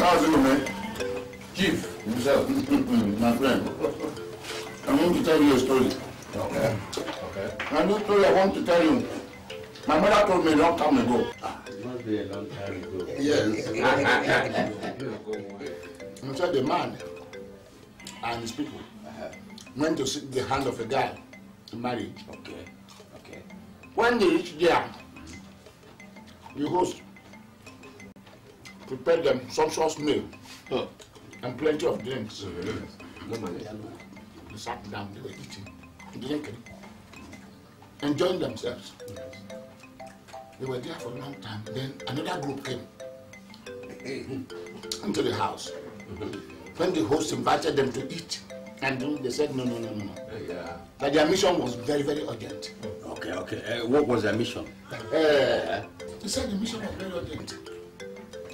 How's it, man? Chief. Himself. My friend. I want to tell you a story. Okay. Okay. And this story I want to tell you. My mother told me a long time ago. Ah, it must be a long time ago. Yes. he said the man and his people uh-huh. went to seek the hand of a guy to marry. Okay. Okay. When they reached there, the host prepared them sumptuous meal and plenty of drinks. They sat down, they were eating, drinking, enjoying themselves. They were there for a long time. Then another group came into the house. When the host invited them to eat and drink, they said no, no, no, no, no. Yeah. That their mission was very, very urgent. Okay, okay. Uh, what was their mission? Uh, they said the mission was very urgent.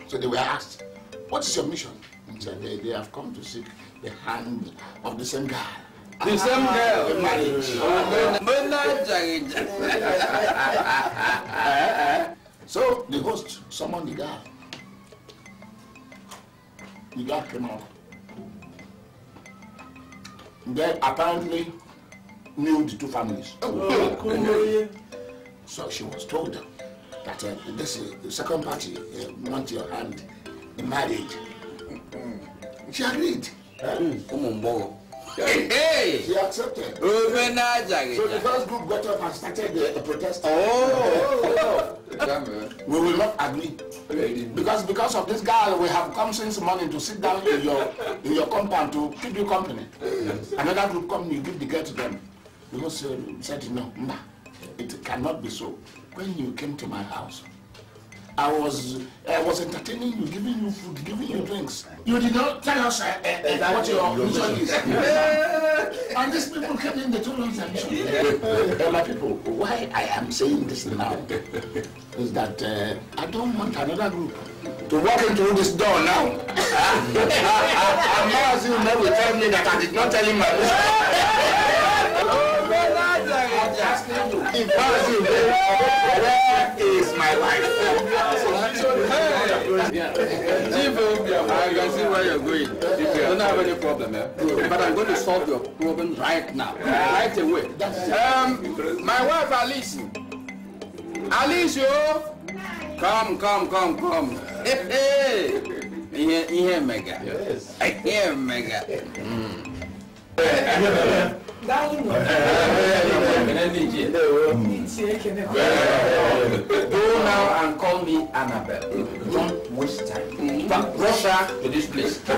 So they were asked, what is your mission? And said they, they have come to seek the hand of the same guy. The same ah, girl. The marriage. So the host summoned the guy. The guy came out. Then apparently knew the two families. Oh, so she was told that uh, this is the second party uh, want your hand in marriage. She agreed. Ụmụ mgbọghọ. She accepted. Omenajaghị. So the first group got up and started the, the protest. Oh. We will not agree. Because because of this guy, we have come since morning to sit down in your in your compound to keep you company. Another group come, you give the girl to them. Because uh, said no, ma, it cannot be so. When you came to my house, I was I was entertaining you, giving you food, giving you drinks. You did not tell us uh, uh, uh, what your mission is. and these people came in, they told us their mission. My people, why I am saying this now is that uh, I don't want another group to walk into this door now. and Maazị Ume will tell me that I did not tell him my I'm Maazị Ume, where is my wife? I can see where you're going. You don't have any problem, eh? But I'm going to solve your problem right now, right away. Um, my wife Alice. Alice, yo. Come, come, come, come. Hey, hey. Ihe, ihe mega. Yes. Go now and call me Annabelle. Don't waste time. Rush her to this place. Mm.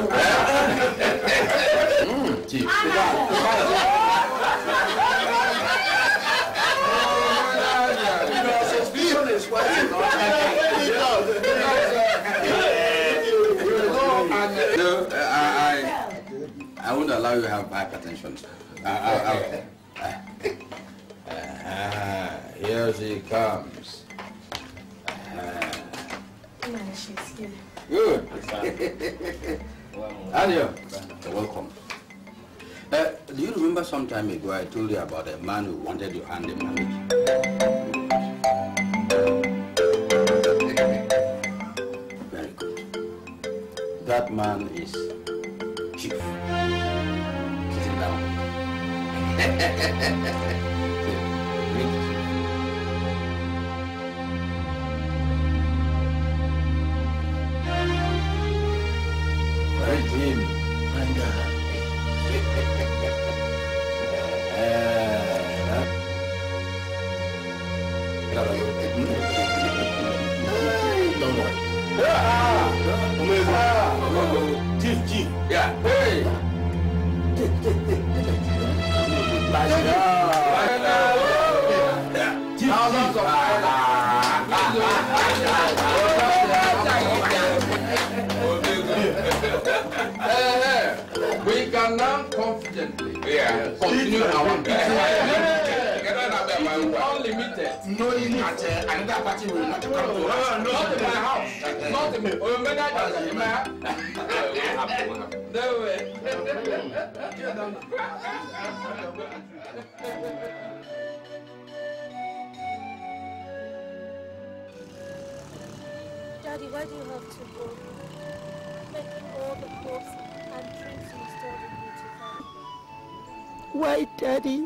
I, I, I won't allow you to have hypertension. I, I, I, Ah, here she comes. Good. You're welcome. Uh, do you remember some time ago I told you about a man who wanted your hand in marriage? Very good. That man is Chief. Sit down. Chief, Chief. Yeah. Hey. We can now confidently. Continue our unlimited. Knowing that uh, another party will not come to us. Not in my house. Not in my oh, man, I just in my house. No way. Daddy, why do you have to go? making all the hopes and dreams you stored in me to vanish. Why, Daddy?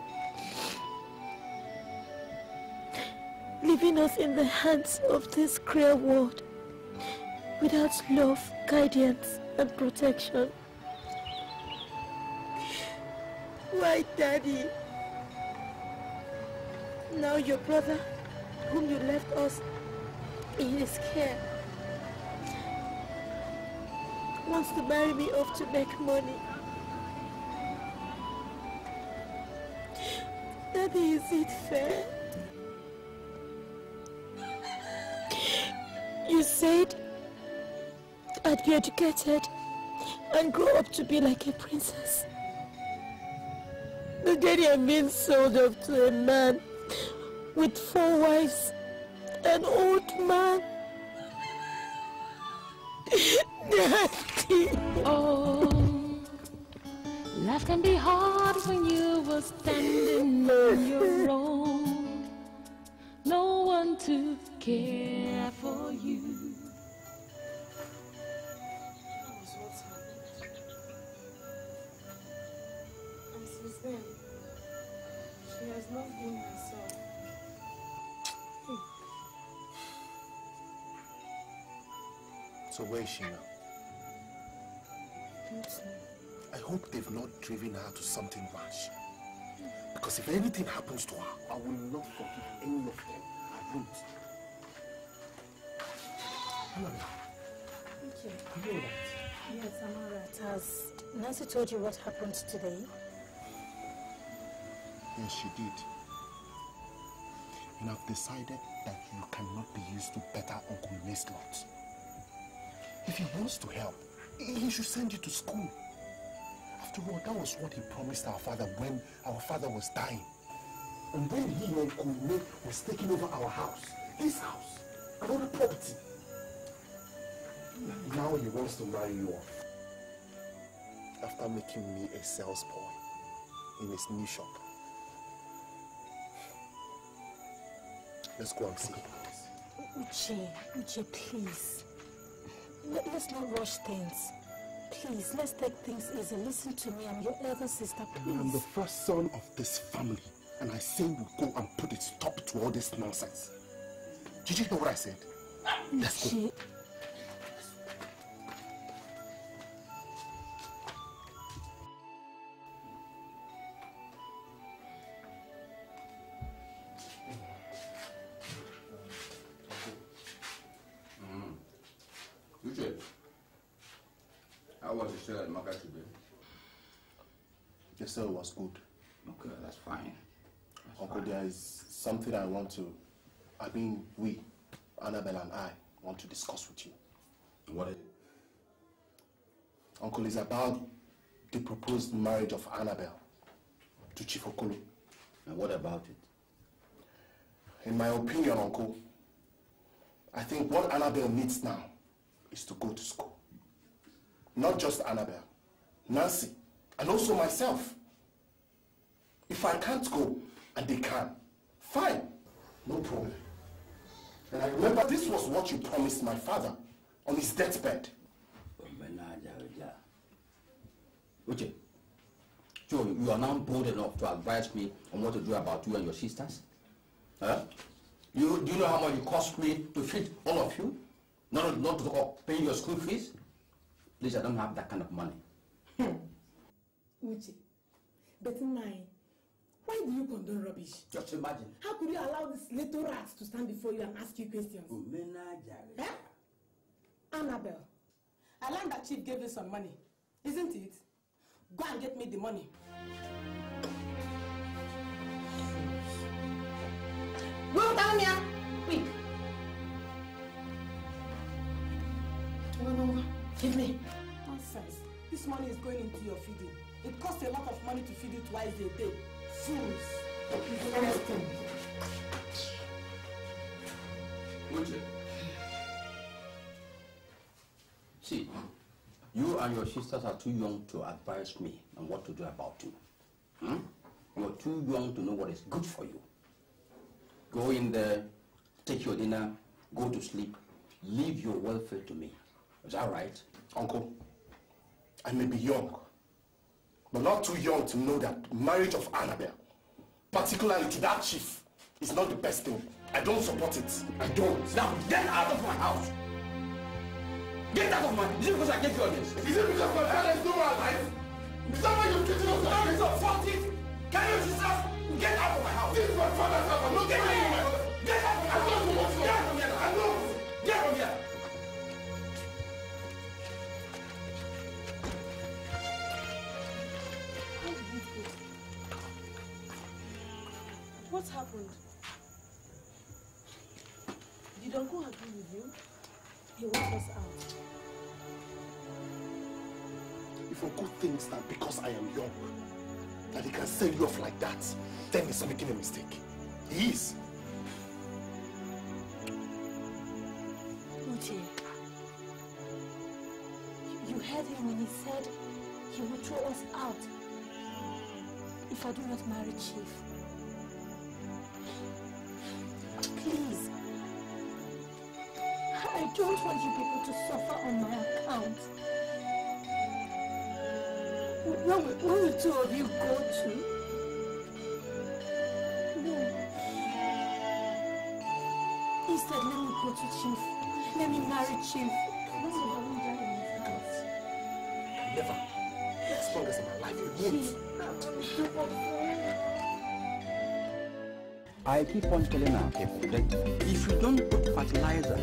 Leaving us in the hands of this cruel world without love, guidance, and protection. Why, Daddy? Now your brother, whom you left us in his care, wants to marry me off to make money. Daddy, is it fair? You said I'd be educated and grow up to be like a princess. The daddy I'm being sold off to a man with four wives, an old man. Daddy. Oh, life can be hard when you were standing on your own. No one to care for you. That was what's happened. And since then, she has not been herself. So where is she now? I hope they've not driven her to something rash. Because if anything happens to her, I will not forgive any of them. I won't. Yes, I'm alright. Has Nancy told you what happened today? Yes, she did. And I've decided that you cannot be used to better Uncle Lancelot. If he wants to help, he should send you to school. After all, that was what he promised our father when our father was dying. And when he and Uncle May was taking over our house, this house, the property. Now he wants to marry you off. After making me a sales boy in his new shop. Let's go and see. Uche, Uche, please. Let, us not rush things. Please, let's take things easy. Listen to me. I'm your elder sister, I'm the first son of this family, and I say we go and put a stop to all this nonsense. Did you hear what I said? Let's go. Uche, I want to, I mean, we, Annabelle and I, want to discuss with you. What is it? Uncle, it's about the proposed marriage of Annabelle to Chief Okolo. And what about it? In my opinion, Uncle, I think what Annabelle needs now is to go to school. Not just Annabelle, Nancy, and also myself. If I can't go, and they can, fine, no problem. And I remember this was what you promised my father on his deathbed. Uche, so you are now bold enough to advise me on what to do about you and your sisters? Huh? You, do you know how much it cost me to feed all of you? Not, not to talk paying your school fees? Please, I don't have that kind of money. Hmm. Uche, but mine, why do you condone rubbish? Just imagine. How could you allow these little rats to stand before you and ask you questions? Eh? Annabelle, I learned that Chief gave you some money, isn't it? Go and get me the money. Go down here, quick. No, no, no. Give me. Nonsense. This money is going into your feeding. It costs a lot of money to feed you twice a day. Fools. Everything. Uche. See, you and your sisters are too young to advise me on what to do about you. Hmm? You're too young to know what is good for you. Go in there, take your dinner, go to sleep, leave your welfare to me. Is that right? Uncle, I may be young, but not too young to know that marriage of Annabelle, particularly to that chief, is not the best thing. I don't support it. I don't. Now get out of my house! Get out of my... Is it because I gave you all this? Is it because my parents know my life? Is that why you're treating us like Don't this? support it! Can you yourself? Get out of my house! This is my father's house. I'm not Get getting out of my house! Get out of my don't house! What happened? Did Uncle agree with you? He wants us out. If Uncle thinks that because I am young, that he can sell you off like that, then he's making a mistake. He is. Uche, you heard him when he said he would throw us out if I do not marry Chief. Please, I don't want you people to suffer on my account. Where will, where will two of you go to? No. Instead, let me go to Chief. Let me marry Chief. That's what I want done in his house. Never. As long as in my life, you won't. I keep on telling our people that if you don't put fertilizer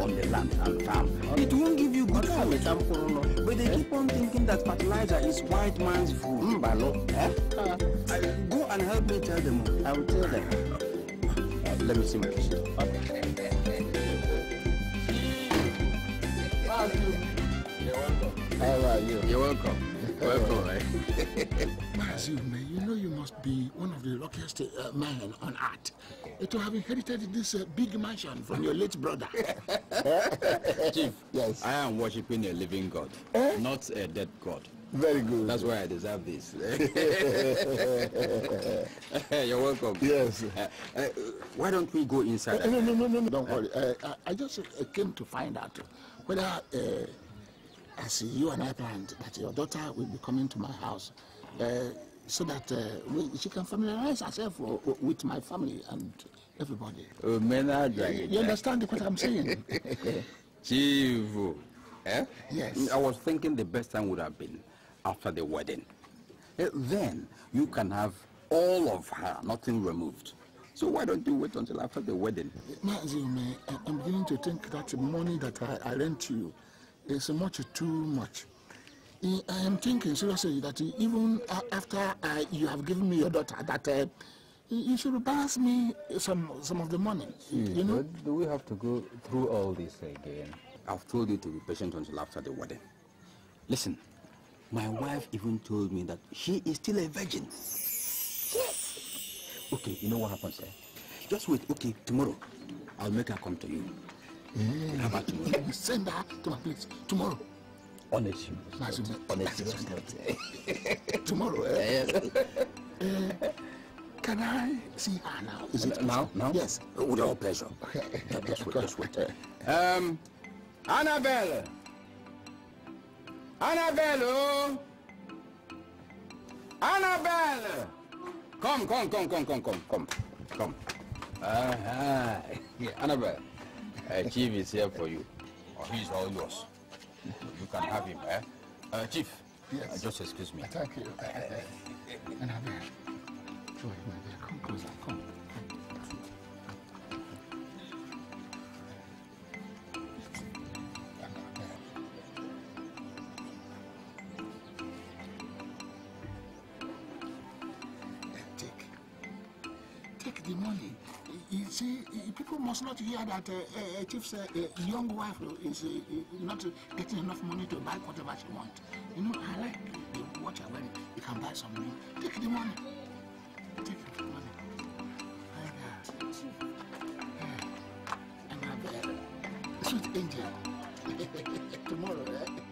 on the land and farm, it won't give you good food. But they keep on thinking that fertilizer is white man's food. Eh? I- Go and help me tell them. I will tell them. Uh, let me see my receipt. How are you? You're welcome. Welcome, right? Maazị Ume, you know you must be one of the luckiest uh, men on earth uh, to have inherited this uh, big mansion from your late brother. Chief, Yes. I am worshiping a living God, not a dead God. Very good. That's why I deserve this. You're welcome. Yes. Uh, uh, why don't we go inside? Uh, no, no, no, no, no, don't worry. Uh, I, I just uh, came to find out whether, uh, as you and I planned, that your daughter will be coming to my house uh, so that uh, we, she can familiarize herself with my family and everybody. Oh, dragging. You understand what I'm saying? Chief. Eh? Yes. I was thinking the best time would have been after the wedding. Eh, Then you can have all of her, nothing removed. So why don't you wait until after the wedding? I'm beginning to think that the money that I, I lent you is much too much. I I am thinking seriously that even after uh, you have given me your daughter, that uh, you you should balance me some some of the money. You know? But do we have to go through all this again? I've told you to be patient until after the wedding. Listen, my wife even told me that she is still a virgin. Yes. Okay, you know what happens there? Just wait. Okay, tomorrow I'll make her come to you. How about tomorrow? Send her to my place tomorrow. On a serious note. Maazị Ume, On a serious note. tomorrow. eh? Uh, can I see her now? Is it Now? Now? Yes. With all pleasure. Just wait, just wait. Um, Annabelle. Annabelle. oh. Annabelle. Come, come, come, come, come, come, come, come. Uh-huh. Yeah, Annabelle. Uh, Chief is here for you. Oh, he's all yours. You can have him, eh? Uh, Chief. Yes. Uh, just excuse me. Thank you. Annabelle. Joy, my dear, come closer. Come. People must not hear that uh, uh, Chief's uh, uh, young wife is uh, uh, not getting enough money to buy whatever she wants. You know, I like the watch when you can buy some money. Take the money. Take the money. That. Yeah. And Annabelle, sweet angel. Tomorrow, eh?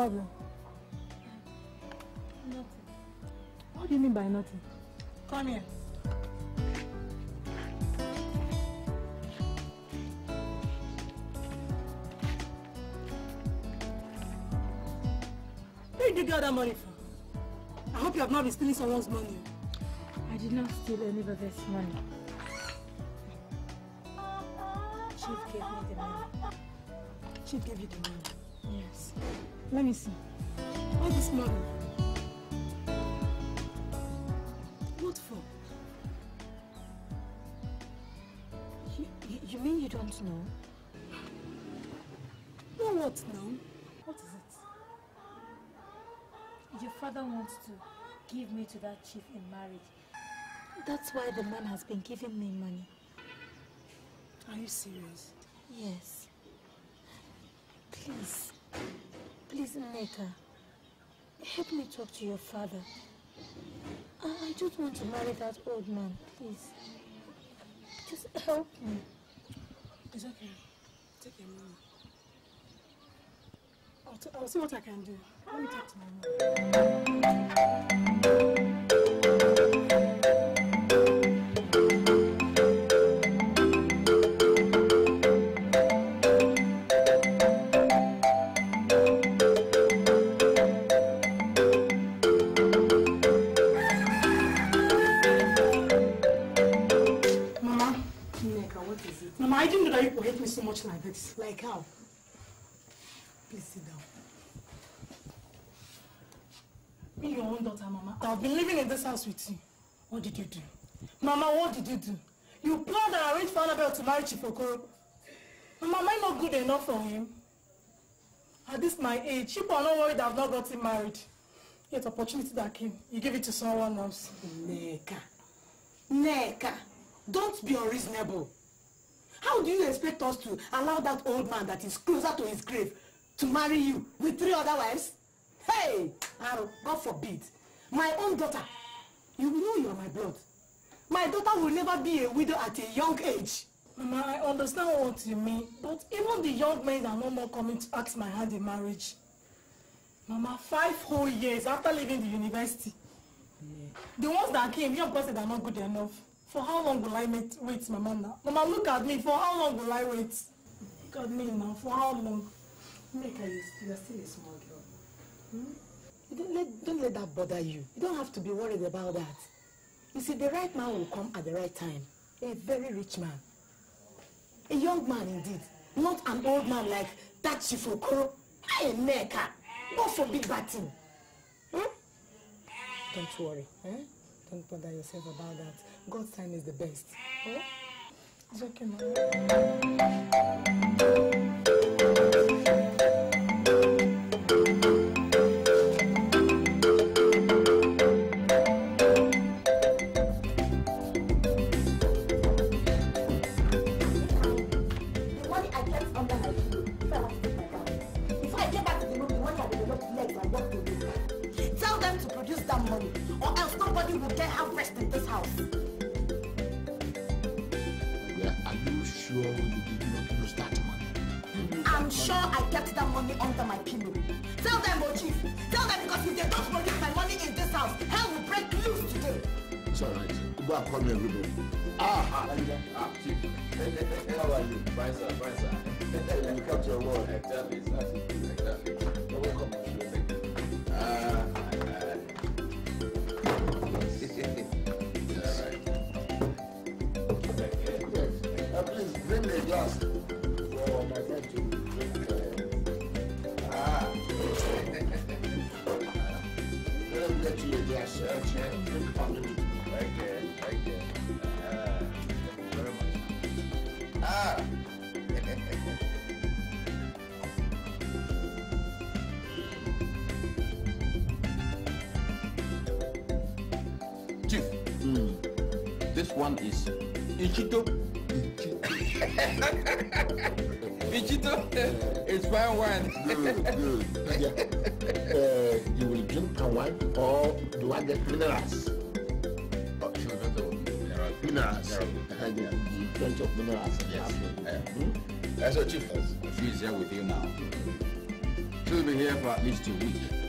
Problem? Nothing. What do you mean by nothing? Come here. Where did you get that money from? I hope you have not been stealing someone's money. I did not steal any of this money. Chief gave me the money. Chief gave you the money. Let me see. All this money. What for? You, you, you mean you don't know? No, what now? What is it? Your father wants to give me to that chief in marriage. That's why the man has been giving me money. Are you serious? Yes. Please. Please, Nneka. Help me talk to your father. I, I don't want to marry that old man, please. Just help me. It's okay. Take your money. I'll, I'll see what I can do. Let me talk to my mom. Own daughter, Mama. I've been living in this house with you. What did you do? Mama, what did you do? You planned and arranged for Annabelle to marry Chief Okoro. Mama, am I not good enough for him? At this my age, people are not worried I've not gotten married. Yet opportunity that came, you give it to someone else. Nneka. Nneka, don't be unreasonable. How do you expect us to allow that old man that is closer to his grave to marry you with three other wives? Hey, Aro, God forbid. My own daughter, you know you are my blood. My daughter will never be a widow at a young age. Mama, I understand what you mean, but even the young men are no more coming to ask my hand in marriage. Mama, five whole years after leaving the university. The ones that came, young person are not good enough. For how long will I wait, wait, Mama now? Mama, look at me. For how long will I wait? Look at me now. For how long? Nneka, you you are still a small. Hmm? Don't let, don't let that bother you. You don't have to be worried about that. You see, the right man will come at the right time. A very rich man. A young man indeed. Not an old man like that Chifokoro. Hey, Nneka. God forbid bad thing. Hmm? Don't worry. Eh? Don't bother yourself about that. God's time is the best. Eh? It's okay, Mama. One is Ichito. Ichito, it's fine wine. Good, good. Yeah. Uh, you will drink palm wine or do I get minerals? Oh, sure, that's all. Mineral. Minerals. Mineral. Uh, the, the plenty of minerals. Yes. Hmm? Uh, so, Chief, she is here with you now. She'll be here for at least a week.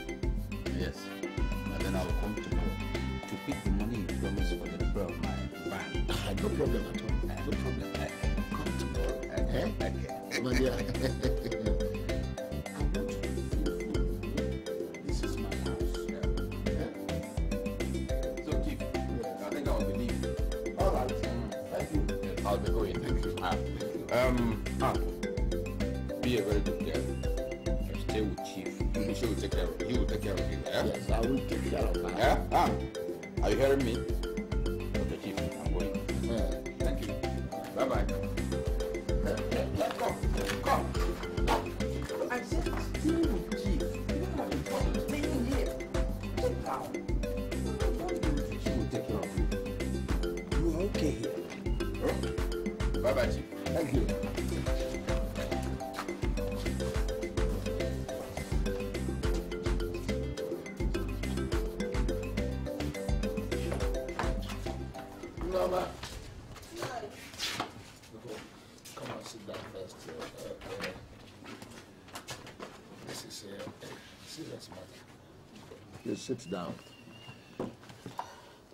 Sit down.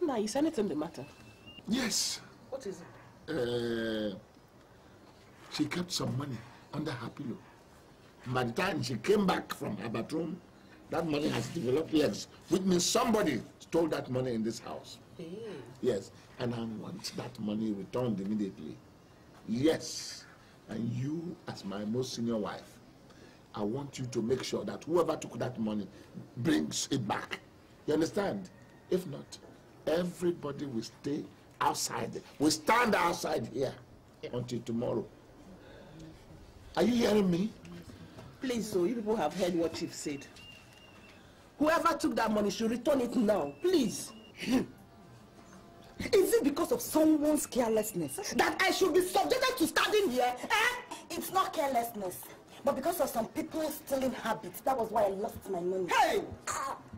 Nah, is anything the matter? Yes. What is it? Uh, she kept some money under her pillow. By the time she came back from her bathroom, that money has developed legs, which means somebody stole that money in this house. Hey. Yes, and I want that money returned immediately. Yes, and you, as my most senior wife, I want you to make sure that whoever took that money brings it back. You understand? If not, everybody will stay outside. We stand outside here until tomorrow. Are you hearing me? Please, so you people have heard what Chief said. Whoever took that money should return it now. Please. Is it because of someone's carelessness that I should be subjected to standing here? Eh? It's not carelessness, but because of some people's stealing habits. That was why I lost my money. Hey!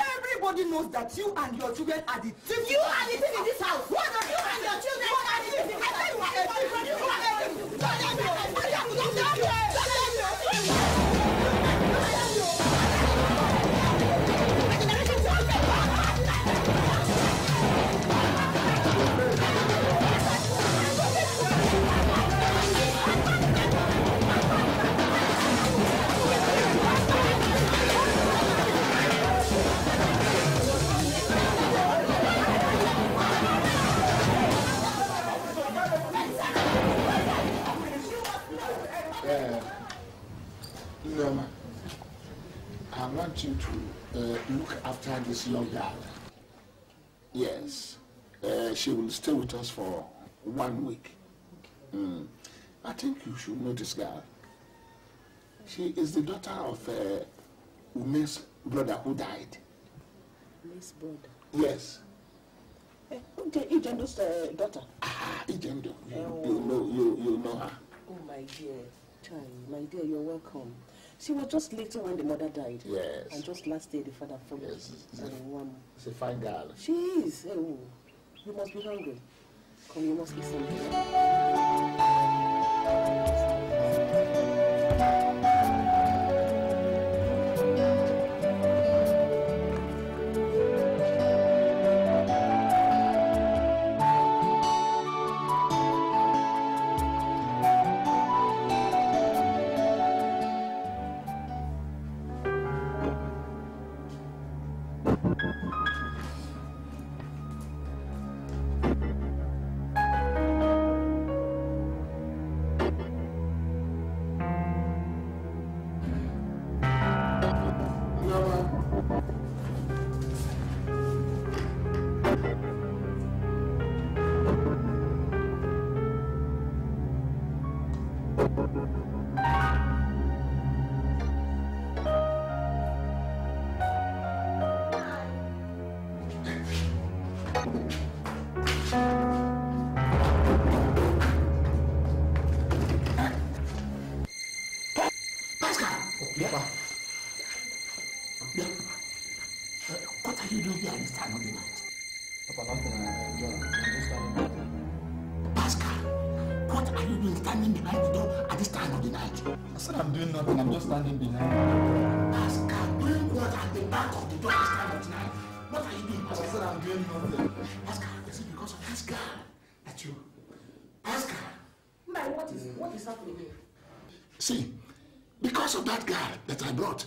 Everybody knows that you and your children are the thieves. You are the thief in this house. What are you and your children? What are the thieves? I said you are a thief. You are a thief. You to uh, look after this young girl. Yes. Uh, she will stay with us for one week. Mm. I think you should know this girl. She is the daughter of uh, Ume's brother who died. Miss brother. Yes. Okay, Ijendo's uh, daughter. Ah, Ijendo. You, you know, you, you know her. Oh, my dear. Chai, my dear, you're welcome. She was just little when the mother died. Yes. And just last day the father followed. Yes, it's a- one. It's a fine girl. She is. Oh, you must be hungry. Come, you must eat something. Standing behind. Pascal, doing what at the back of the door this time of night? What are you doing, I Pascal? said I'm doing nothing. Pascal, is it because of this girl that you... Pascal, My, what is what is happening here? see, because of that girl that I brought,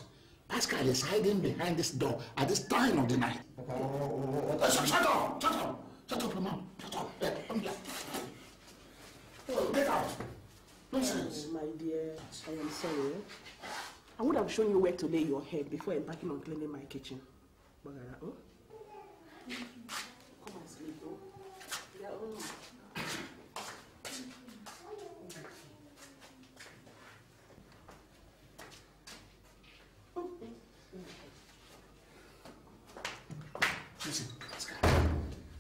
Pascal is hiding behind this door at this time of the night. Uh, shut, shut up! Shut up! Shut up, mouth! Shut up! Eh, come here. Oh, Get out! Nonsense. Oh, my dear, I am sorry. I would have shown you where to lay your head before embarking on cleaning my kitchen. Bagara, uh, huh? Come and sleep, oh.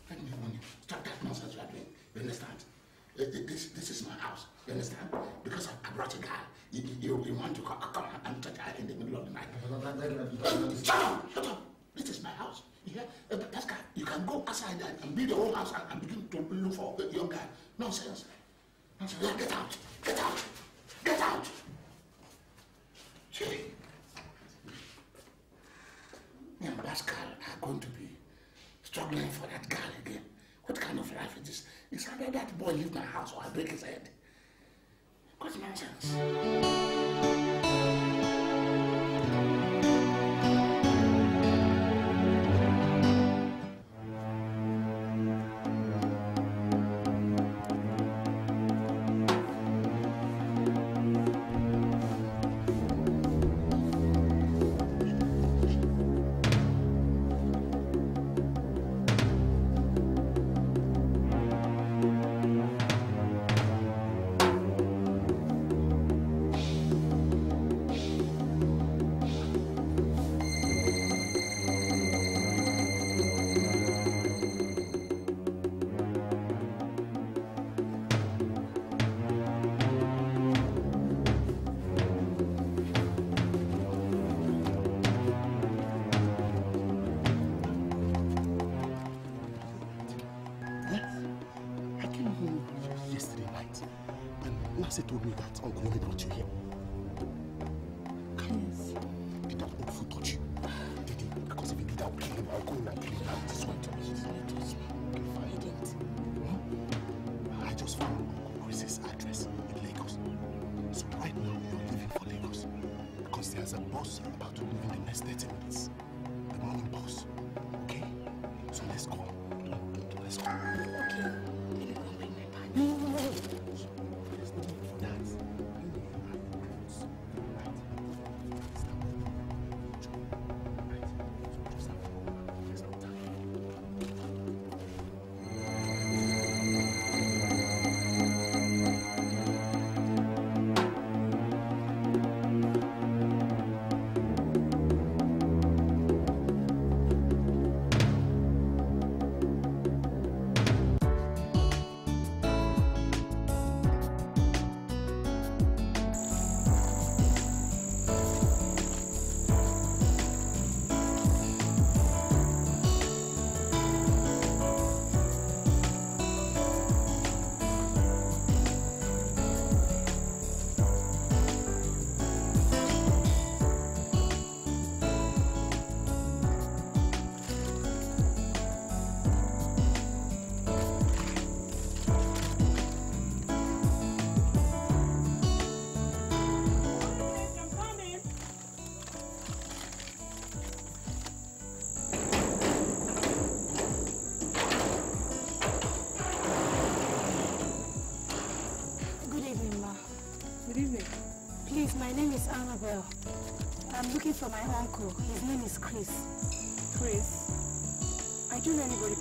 Let me warn you. Stop that nonsense you understand? This, this is my house. You understand? Because I, I brought a guy. You, you, you want to come, come and touch her in the middle of the night. Shut up! Shut up! This is my house. You hear? Uh, Pascal, you can go outside and, and build your own house and, and begin to look for a young guy. Nonsense. Nonsense. Yeah, get out. Get out. Get out. See? Me and Pascal are going to be struggling for that girl again. What kind of life is this? It's either that boy leave my house or I break his head. What nonsense.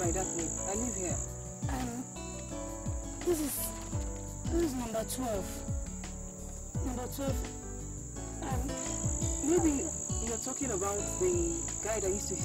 By that name. I live here. Um, this is this is number twelve. Number twelve. Um, Maybe you're talking about the guy that used to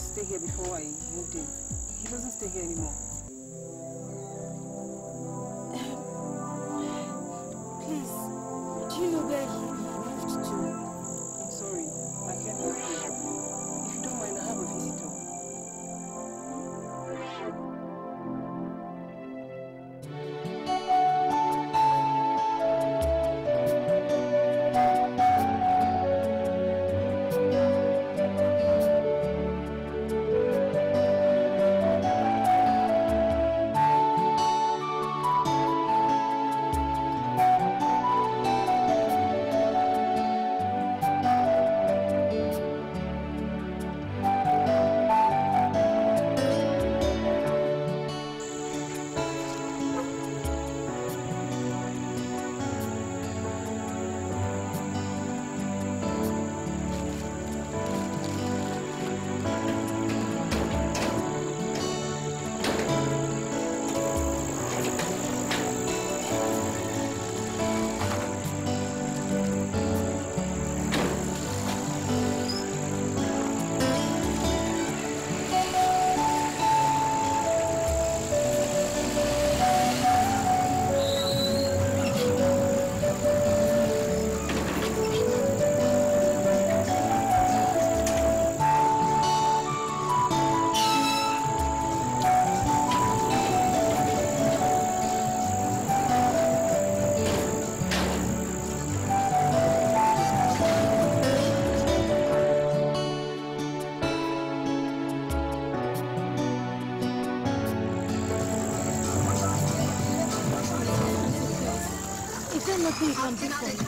nothing you can do for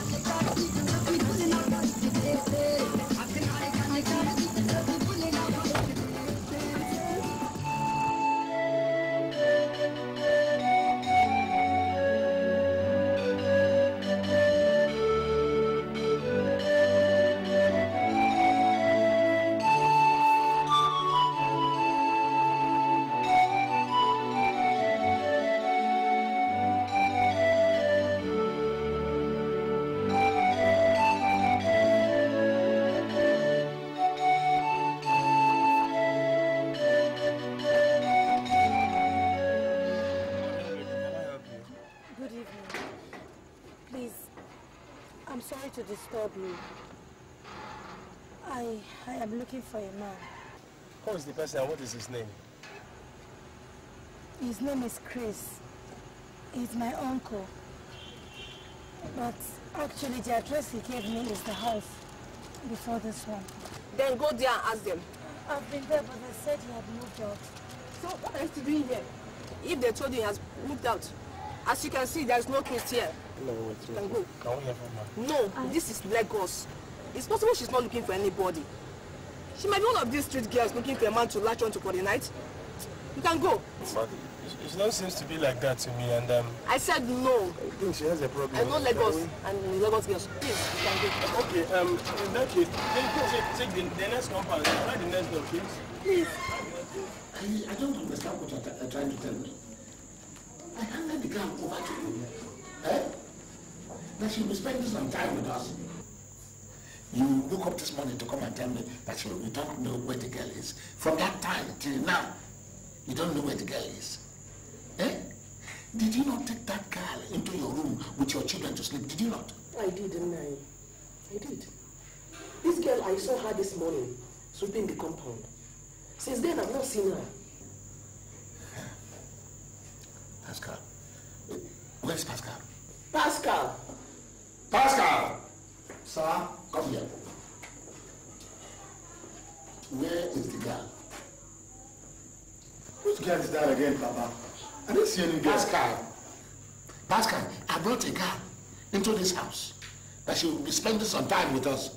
sorry to disturb you. I I am looking for a man. Who is the person and what is his name? His name is Chris. He's my uncle. But actually the address he gave me is the house before this one. Then go there and ask them. I've been there, but they said he had moved out. So what are you still doing here? If they told you he has moved out, as you can see, there is no Chris here. No, wait, You wait. can go. Can we hear from her? No, this is Lagos. It's possible she's not looking for anybody. She might be one of these street girls looking for a man to latch onto for the night. You can go. But it not seems to be like that to me and um I said no. I think she has a problem. I know Can Lagos we- and Lagos girls. Please, you can go. Okay, um in that case, take, take, take the, the next compound. Try the next door, please. Please. I, I don't understand what you're uh, trying to tell me. I handed the girl over to you. Eh? That she'll be spending some time with us. You woke up this morning to come and tell me that you, you don't know where the girl is. From that time till now, you don't know where the girl is. Eh? Did you not take that girl into your room with your children to sleep? Did you not? I did, didn't I? I did. This girl, I saw her this morning, sweeping the compound. Since then, I've not seen her. Pascal. Where's Pascal? Pascal! Pascal! Sir? Come here. Where is the girl? Which girl is that again, Papa? I didn't see any girl. Pascal. Pascal, I brought a girl into this house that she will be spending some time with us.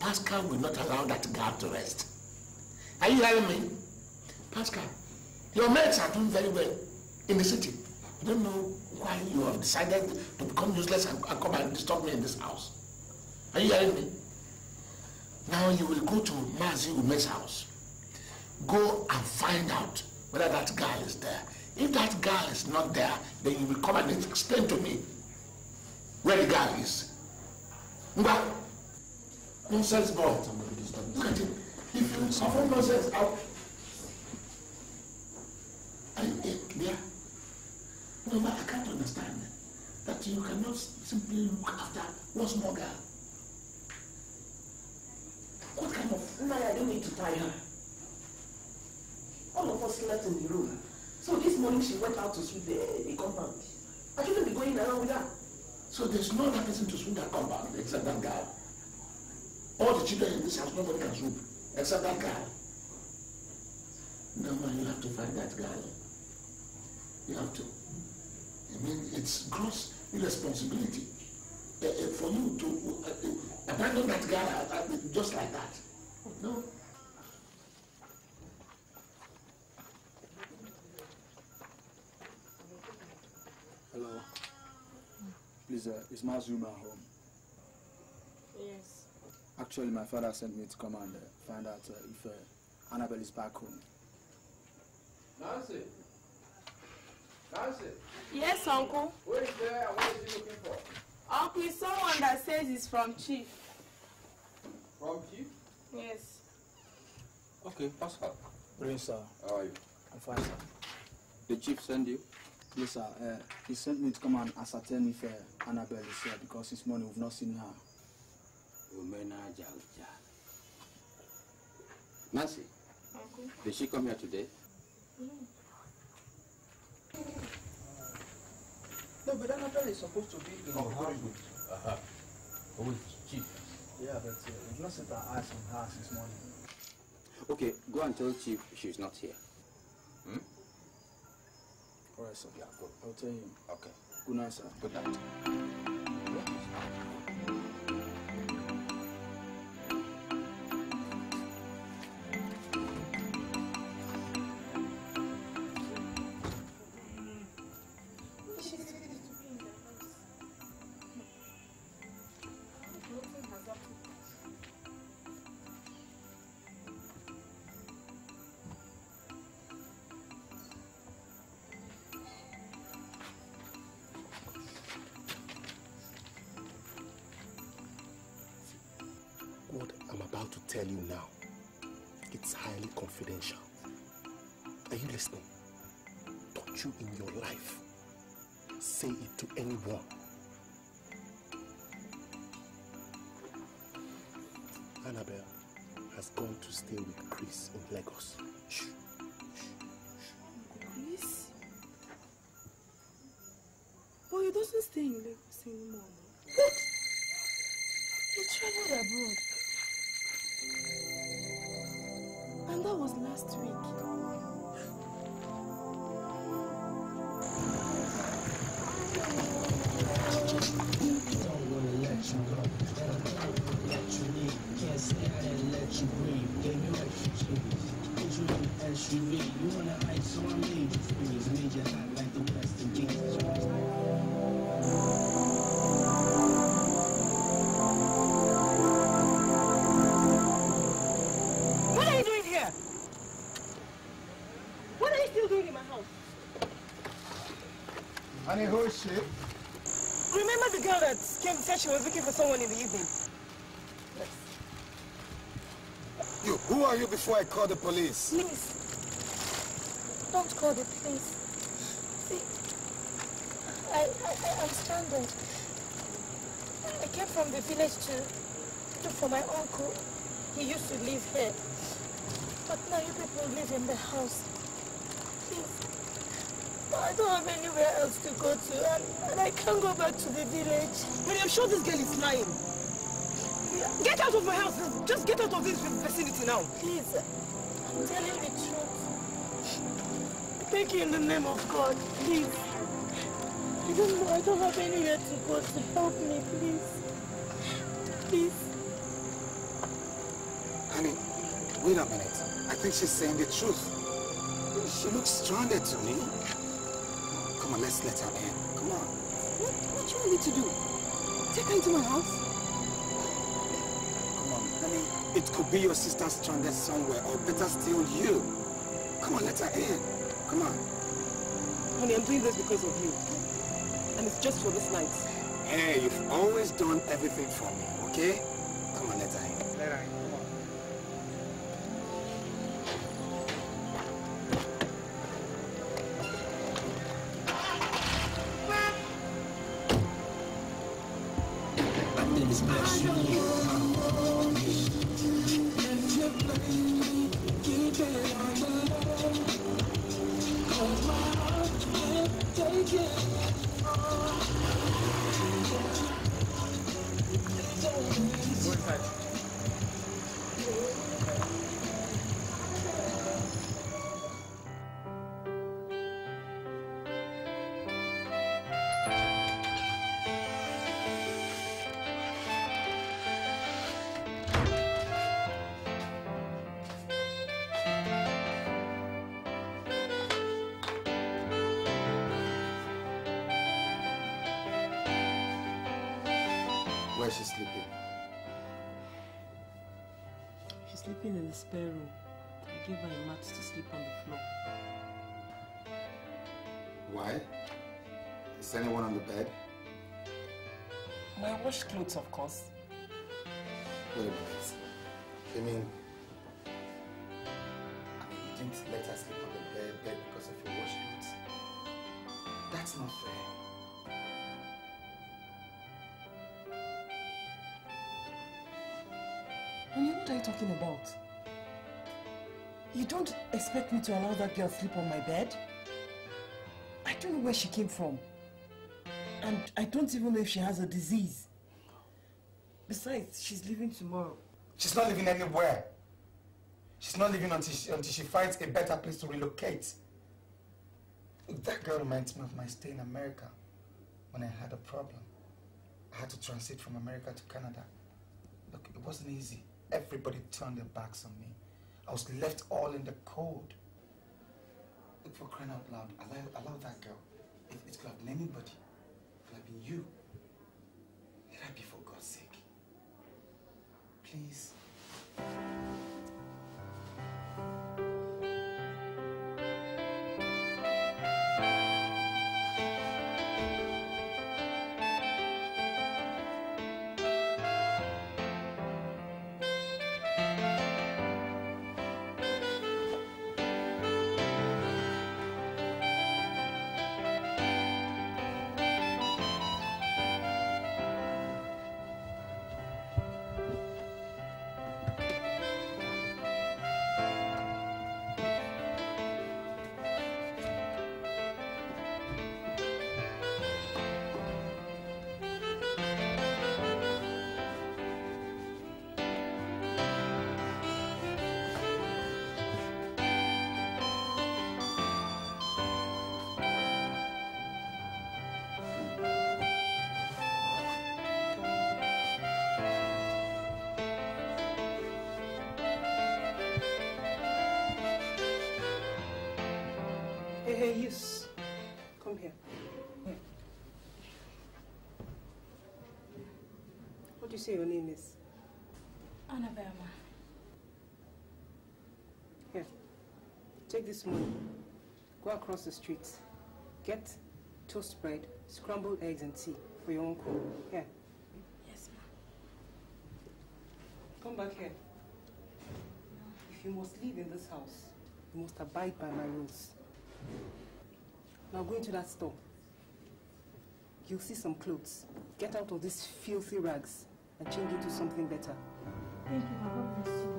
Pascal will not allow that girl to rest. Are you hearing me? Pascal, your mates are doing very well in the city. I don't know why you have decided to become useless and, and come and disturb me in this house. Are you hearing me? Now you will go to Mazi Ume's house. Go and find out whether that girl is there. If that girl is not there, then you will come and explain to me where the girl is. Ngwa, nonsense boy. Look at him. If you suffer nonsense out. I, eh, dear, no, but I can't understand that you cannot simply look after one small girl. What kind of... No, I don't need to tie her. All of us slept in the room. So this morning she went out to sweep the, the compound. I shouldn't be going around with her. So there's no other person to sweep that compound except that girl. All the children in this house, nobody can sweep except that girl. No, man, you have to find that girl. You have to. I mean, it's gross irresponsibility uh, uh, for you to uh, uh, abandon that girl uh, uh, just like that. No. Hello. Please, uh, is Maazị Ume home? Yes. Actually, my father sent me to come and uh, find out uh, if uh, Annabelle is back home. Nancy. Nancy. Yes, uncle. Who is there and what is he looking for? Uncle is someone that says he's from Chief. From Chief? Yes. Okay, Pascal. Prince, sir. How are you? I'm fine, sir. The chief send you? Yes, sir. Uh, he sent me to come and ascertain if uh, Annabelle is here because this morning we've not seen her. Umena Jalja. Nancy, Uncle. did she come here today? No, but Annabelle is supposed to be in Oh, the very house. good. Uh-huh. Who is chief? Yeah, but uh, we've not set our eyes on her since morning. Okay, go and tell chief she's not here. Hmm? All right, sir. Yeah, go. I'll tell him. Okay. Good night, sir. Good night. Tell you now, it's highly confidential. Are you listening? Don't you in your life say it to anyone. Annabelle has gone to stay with Chris in Lagos. Shh. Chris? But he doesn't stay in Lagos anymore. What? He traveled abroad. That was last week. Honey, who is she? Remember the girl that came said she was looking for someone in the evening? You, who are you before I call the police? Please. Don't call the police. See, I, I, I- I'm stranded. I came from the village to look for my uncle. He used to live here. But now you people live in the house. Please. I don't have anywhere else to go to, and, and I can't go back to the village. But I'm sure this girl is lying. Get out of my house! Just get out of this vicinity now! Please, I'm telling the truth. Thank you in the name of God, please. I don't know, I don't have anywhere to go to help me, please. Please. Honey, wait a minute. I think she's saying the truth. She looks stranded to me. Let's let her in. Come on. What, what do you want me to do? Take her into my house? Come on, honey. It could be your sister stranded somewhere, or better still, you. Come on, let her in. Come on. Honey, I'm doing this because of you. And it's just for this night. Hey, you've always done everything for me, okay? Spare room. I gave her a mat to sleep on the floor. Why? Is anyone on the bed? My washed clothes, of course. Wait a minute. You mean... I mean, you didn't let her sleep on the bed, bed because of your wash clothes? That's not fair. Honey, what are you talking about? You don't expect me to allow that girl sleep on my bed? I don't know where she came from. And I don't even know if she has a disease. Besides, she's leaving tomorrow. She's not leaving anywhere. She's not leaving until she, until she finds a better place to relocate. That girl reminds me of my stay in America when I had a problem. I had to transit from America to Canada. Look, it wasn't easy. Everybody turned their backs on me. I was left all in the cold. Look, for crying out loud, allow, allow that girl. It, it could have been anybody. It could have been you. Let her be for God's sake. Please. Say your name is? Annabelle. Here. Take this money. Go across the street. Get toast bread, scrambled eggs, and tea for your uncle. Here. Yes, ma'am. Come back here. If you must live in this house, you must abide by my rules. Now go into that store. You'll see some clothes. Get out of these filthy rags and change into something better. Thank you. God bless you.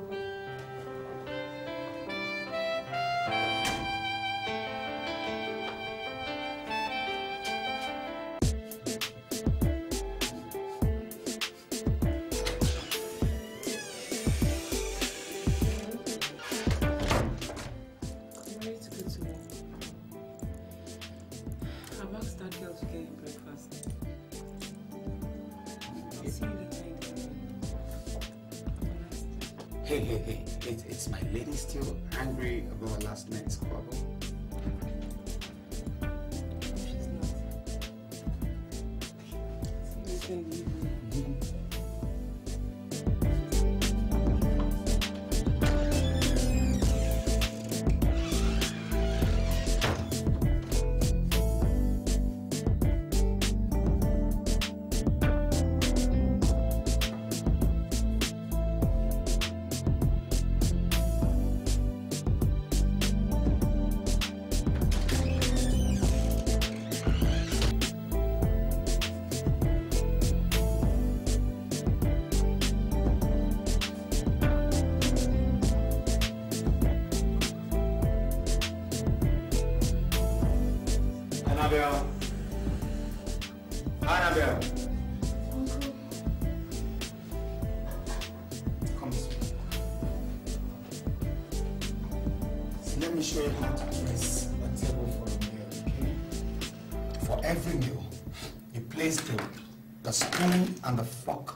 And the fork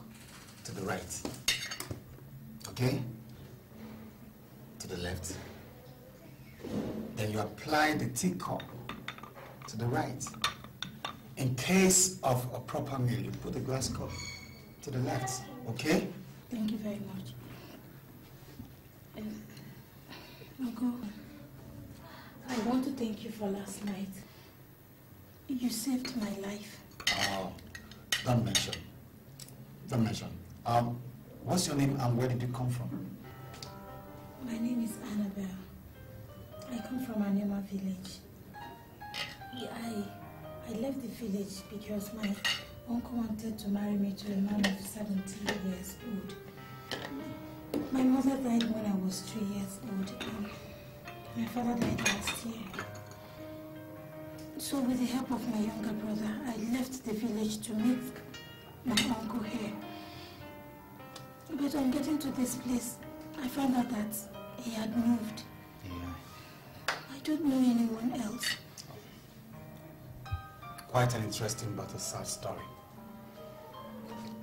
to the right. Okay? To the left. Then you apply the teacup to the right. In case of a proper meal, you put the glass cup to the left, okay? Thank you very much. Um, Uncle, I want to thank you for last night. You saved my life. Oh, don't mention. Don't. Um, what's your name and where did you come from? My name is Annabelle. I come from Anema village. I, I left the village because my uncle wanted to marry me to a man of 70 years old. My mother died when I was three years old and my father died last year. So with the help of my younger brother, I left the village to meet my uncle here. But on getting to this place, I found out that he had moved. I don't know anyone else. Quite an interesting but a sad story.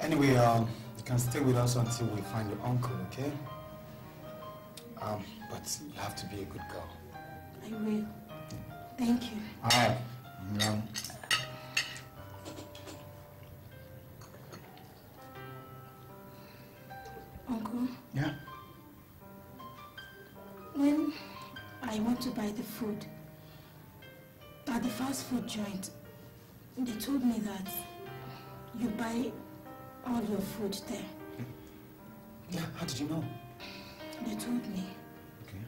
Anyway, um, you can stay with us until we find your uncle, okay? Um, but you have to be a good girl. I will. Thank you. All right. Uncle, yeah. when I went to buy the food at the fast food joint, they told me that you buy all your food there. Yeah, how did you know? They told me. Okay.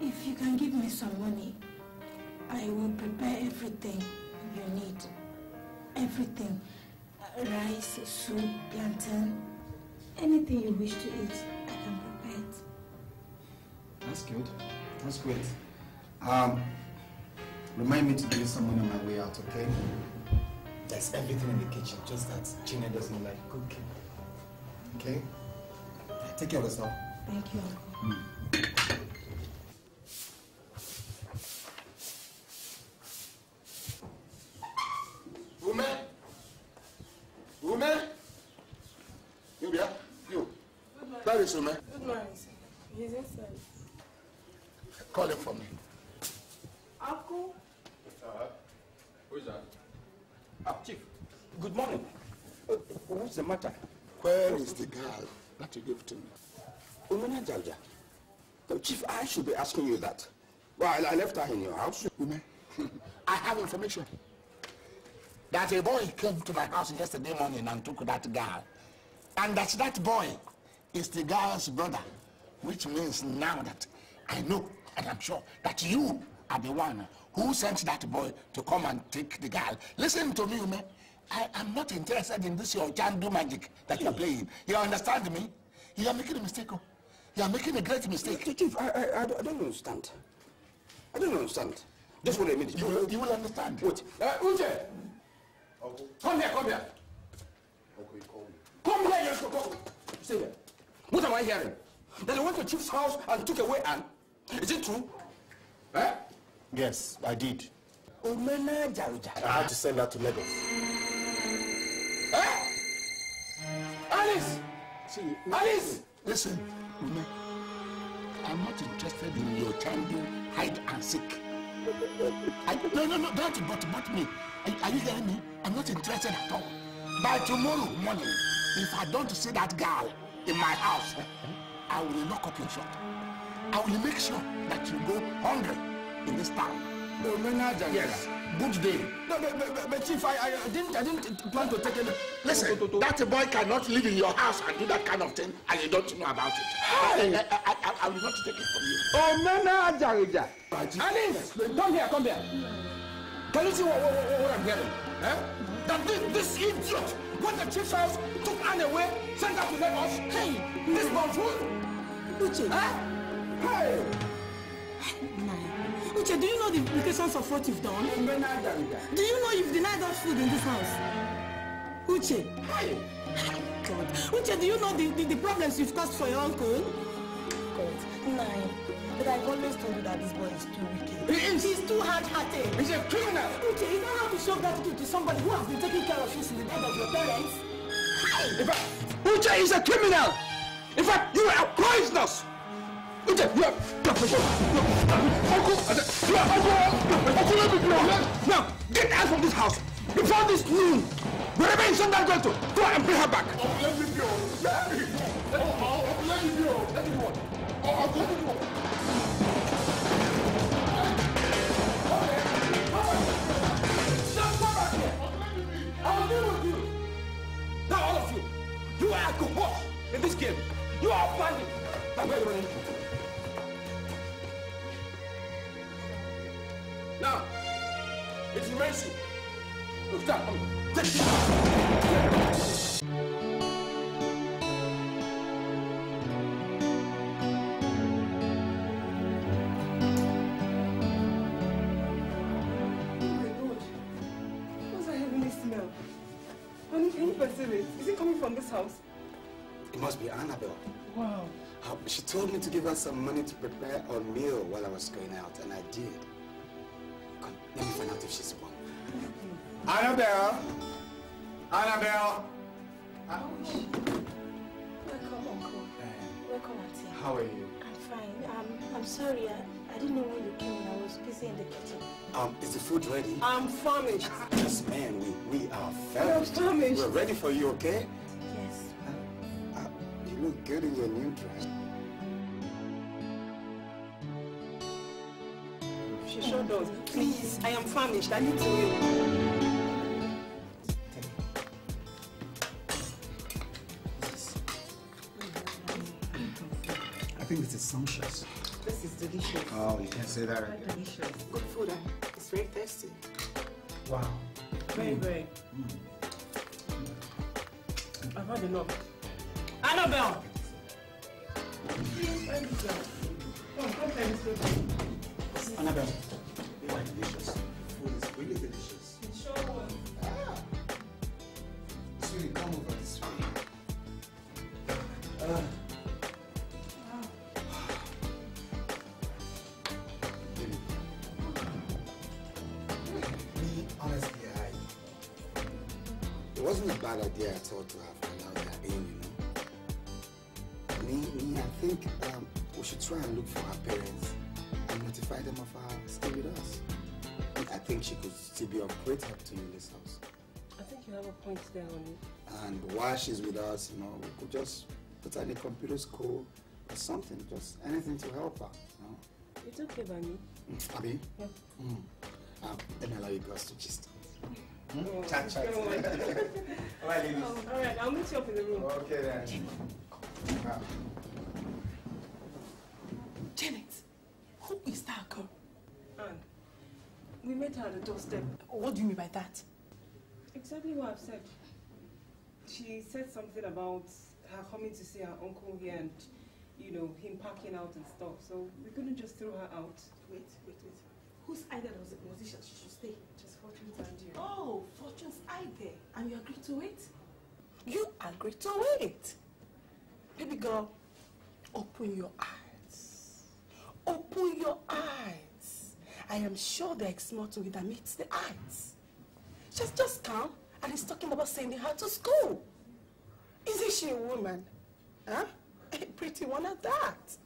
If you can give me some money, I will prepare everything you need. Everything. Rice, soup, plantain, anything you wish to eat, I can prepare it. That's good. That's great. Um, remind me to give you some money on my way out, okay? There's everything in the kitchen, just that Gina doesn't like cooking. Okay? Take care of yourself. Thank you, Uncle. Ume? Ume? You there? You. Where is Ume? Good morning, sir. He's inside. Call him for me. Uncle? Uh, who is that? Ah, Chief. Good morning. Uh, what's the matter? Where is the girl that you gave to me? Umena Jalja. The Chief, I should be asking you that. Well, I left her in your house. Ume, I have information that a boy came to my house yesterday morning and took that girl. And that that boy is the girl's brother, which means now that I know and I'm sure that you are the one who sent that boy to come and take the girl. Listen to me, Ume. I am not interested in this your Jandu magic that you're playing. You understand me? You are making a mistake. Oh. You are making a great mistake. Chief, I, I, I, don't, I don't understand. I don't understand. Just wait a minute. You will, you will understand. Wait. Uh, Uche! Come here, come here. Come here, you come. Stay here. What am I hearing? That they went to Chief's house and took away Anne? Is it true? Eh? Yes, I did. Omena Jaruja. I had to send her to Lagos. See, Alice! Listen, Ume, I'm not interested in your Chandu hide and seek. I, no, no, no, don't but, but me. Are, are you hearing me? I'm not interested at all. By tomorrow morning, if I don't see that girl in my house, I will lock up your shop. I will make sure that you go hungry in this town. Yes. Good day. No, but, but, but, but Chief, I, I didn't, I didn't plan to take any. Listen, that boy cannot live in your house and do that kind of thing, and you don't know about it. I, I, I, I, I will not take it from you. Omena Jaruja. Alice, come here, come here. Can you see what, what, what, what I'm hearing? Eh? That this, this idiot went to Chief's house, took Anne away, sent her to Lagos. Hey, this buffoon. Uche. Eh? Hey. Uche, do you know the implications of what you've done? Omena Jaruja. Do you know you've denied us food in this house? Uche. God. Uche, do you know the, the, the problems you've caused for your uncle? God. Nine. But I've always told you that this boy is too wicked. He is. He's too hard-hearted. He's a criminal. Uche, you don't have to show gratitude to somebody who has been taking care of you since the death of your parents. In fact, Uche is a criminal. In fact, you are poisonous. Now, get out from this house before this noon. Wherever you send that girl to, go and bring her back. Now, all of you, you are cohorts in this game. You are planning. Now, where are running Now, it remains you. Look, stop. Come. Take this. Oh my god. What's that heavenly smell? Honey, can you perceive it? Is it coming from this house? It must be Annabelle. Wow. Uh, She told me to give her some money to prepare a meal while I was going out, and I did. Come, let me find out if she's home. Annabelle! Annabelle! Welcome, Uncle. Welcome, Auntie. How are you? I'm fine. Um, I'm sorry. I, I didn't know when you came in. I was busy in the kitchen. Um, is the food ready? I'm famished. Yes, man, we, we are I'm famished. famished. We're ready for you, okay? Yes. Uh, you look good in your new dress. She sure does. Please, I am famished. I need to eat. I think this is sumptuous. This is delicious. Oh, you can't say that Quite again. delicious. Good food. eh? It's very tasty. Wow. Very, mm. very. Mm. I've had enough. Annabelle! Please, let me go. Come, come, let me go. Annabelle, oh, are delicious. Food is really delicious. It sure was. Sweetie, come over this way. Uh, me, honestly, I... It wasn't a bad idea at all to have allowed her in, you know. Me, me, I think um, we should try and look for her parents and notify them of her stay with us. I think she could still be of great help to you in this house. I think you have a point there, Oni. And while she's with us, you know, we could just put her in a computer school or something, just anything to help her, you know. It's okay by me. Mm, Abi? Yeah. Mm. Um, let me allow you girls to gist. Oh, Chat, chat. All right, ladies. Oh, all right, I'll meet you up in the room. Okay, then. Ah. Janet, who is that girl? Anne, we met her at the doorstep. What do you mean by that? Exactly what I've said. She said something about her coming to see her uncle here and, you know, him packing out and stuff. So we couldn't just throw her out. Wait, wait, wait. Whose idea was it, was it she should stay? Just Fortune's idea. Oh, Fortune's idea. And you agreed to it? You agreed to it. Baby girl, open your eyes. Open your eyes. I am sure there is more to it than meets the eyes. She's just come and is talking about sending her to school. Isn't she a woman? Huh? A pretty one at that.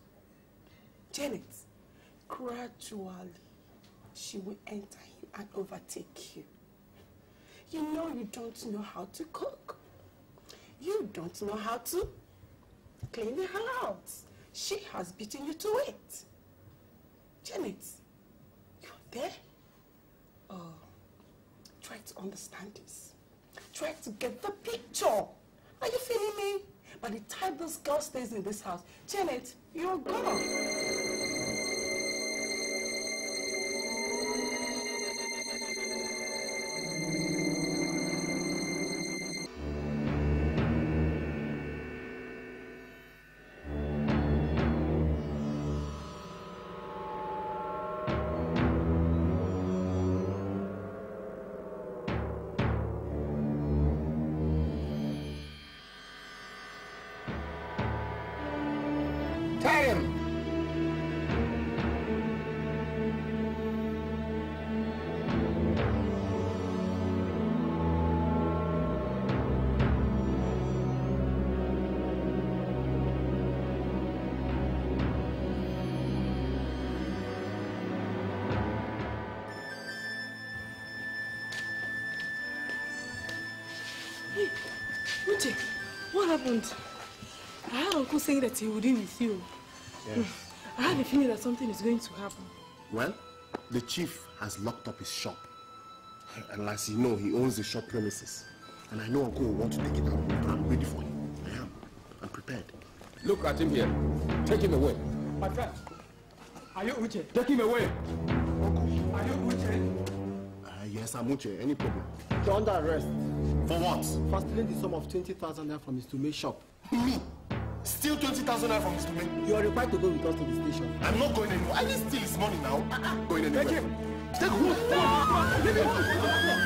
Janet, gradually, she will enter him and overtake you. You know you don't know how to cook. You don't know how to clean the house. She has beaten you to it. Janet, there? Oh, uh, try to understand this. Try to get the picture. Are you feeling me? By the time this girl stays in this house, Janet, you're gone. Happened? I heard Uncle saying that he would in with you. Yes. I had a feeling that something is going to happen. Well, the chief has locked up his shop. And as you know, he owns the shop premises. And I know Uncle will want to take it out. I'm ready for him. I am. I'm prepared. Look at him here. Take him away. My friend, are you Uche? Take him away. Uncle. Are you Uche? Uh, yes, I'm Uche. Any problem? You're under arrest. For what? For stealing the sum of 20,000 naira from his Tume shop. Me? Steal 20,000 naira from his Tume? You are required to go with us to the station. I'm not going anywhere. I didn't steal his money now. I'm not going anywhere. Take him. Take who? Leave him.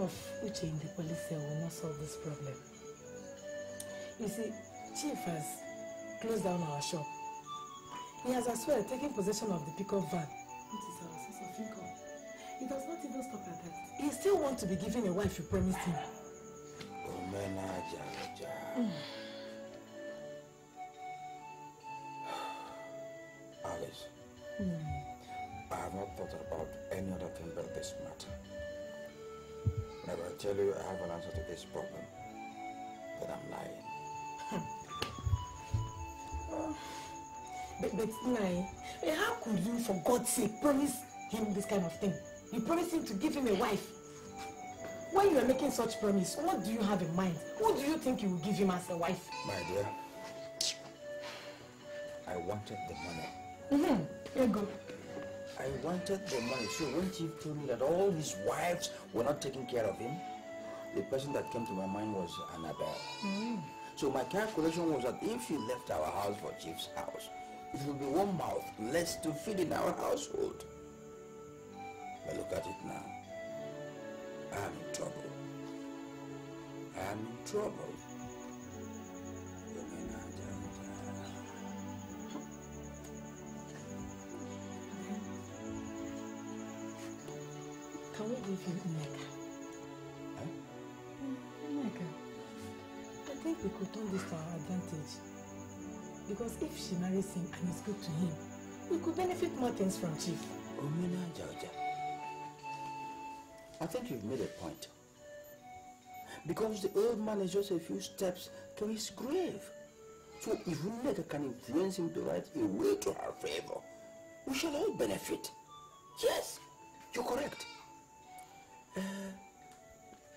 Off Uche in the police cell will not solve this problem. You see, Chief has closed down our shop. He has as well taken possession of the pickup van. It is our source of income. He does not even stop at that. He still wants to be given a wife you promised him. Omena Jalu Mm. But, but eh, how could you, for God's sake, promise him this kind of thing? You promised him to give him a wife. When you are making such promise, what do you have in mind? Who do you think you will give him as a wife? My dear, I wanted the money. Mm-hmm. Here you go. I wanted the money. So when Chief told me that all his wives were not taking care of him, the person that came to my mind was Annabelle. Mm. So my calculation was that if you left our house for Chief's house, it will be one mouth less to feed in our household. But look at it now. I am in trouble. I am in trouble. Can we give him Nneka? Nneka, I think we could turn this to our advantage. Because if she marries him and is good to him, we could benefit more things from Chief. Omina Jaja. I think you've made a point. Because the old man is just a few steps to his grave. So if Nneka can influence him to write a will to her favor, we shall all benefit. Yes, you're correct. Uh,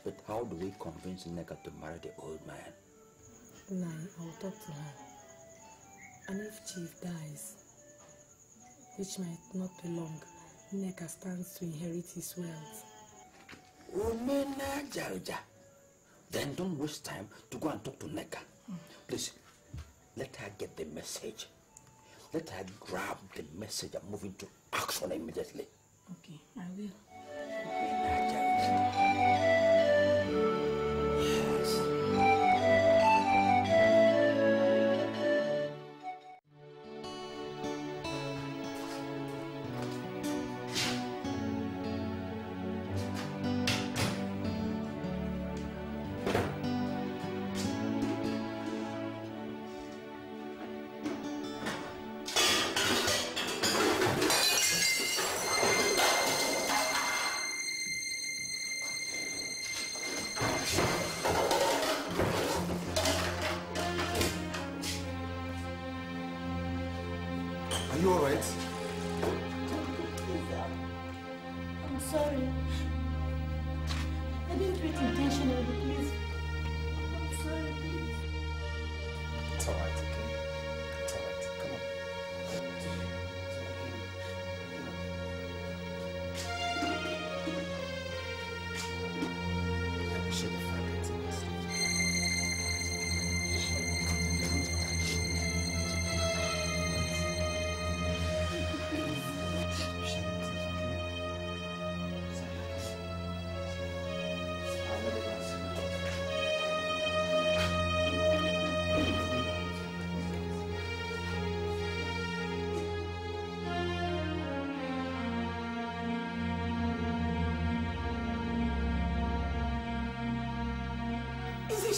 but how do we convince Nneka to marry the old man? Nah, I'll talk to her. And if Chief dies, which might not be long, Nneka stands to inherit his wealth. Omena Jaja. Then don't waste time to go and talk to Nneka. Please, let her get the message. Let her grab the message and move into action immediately. Okay, I will.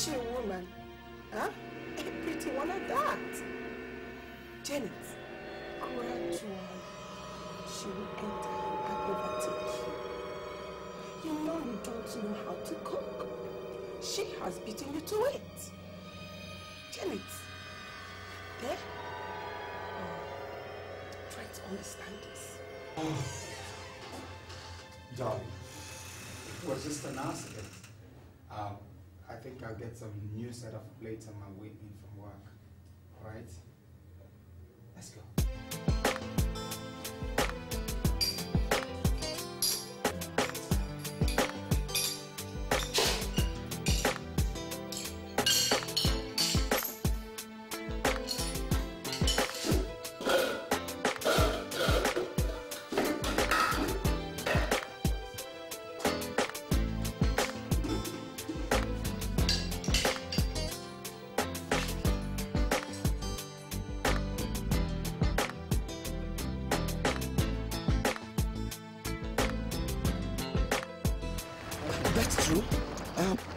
A woman? Huh? A pretty one at that. Janet, gradually, she will enter and overtake you. You know you don't know how to cook. She has beaten you to it. Janet, there? Hmm. Try to understand this. Darling, it was just an accident. I'll get some new set of plates on my way in from work. All right? Let's go.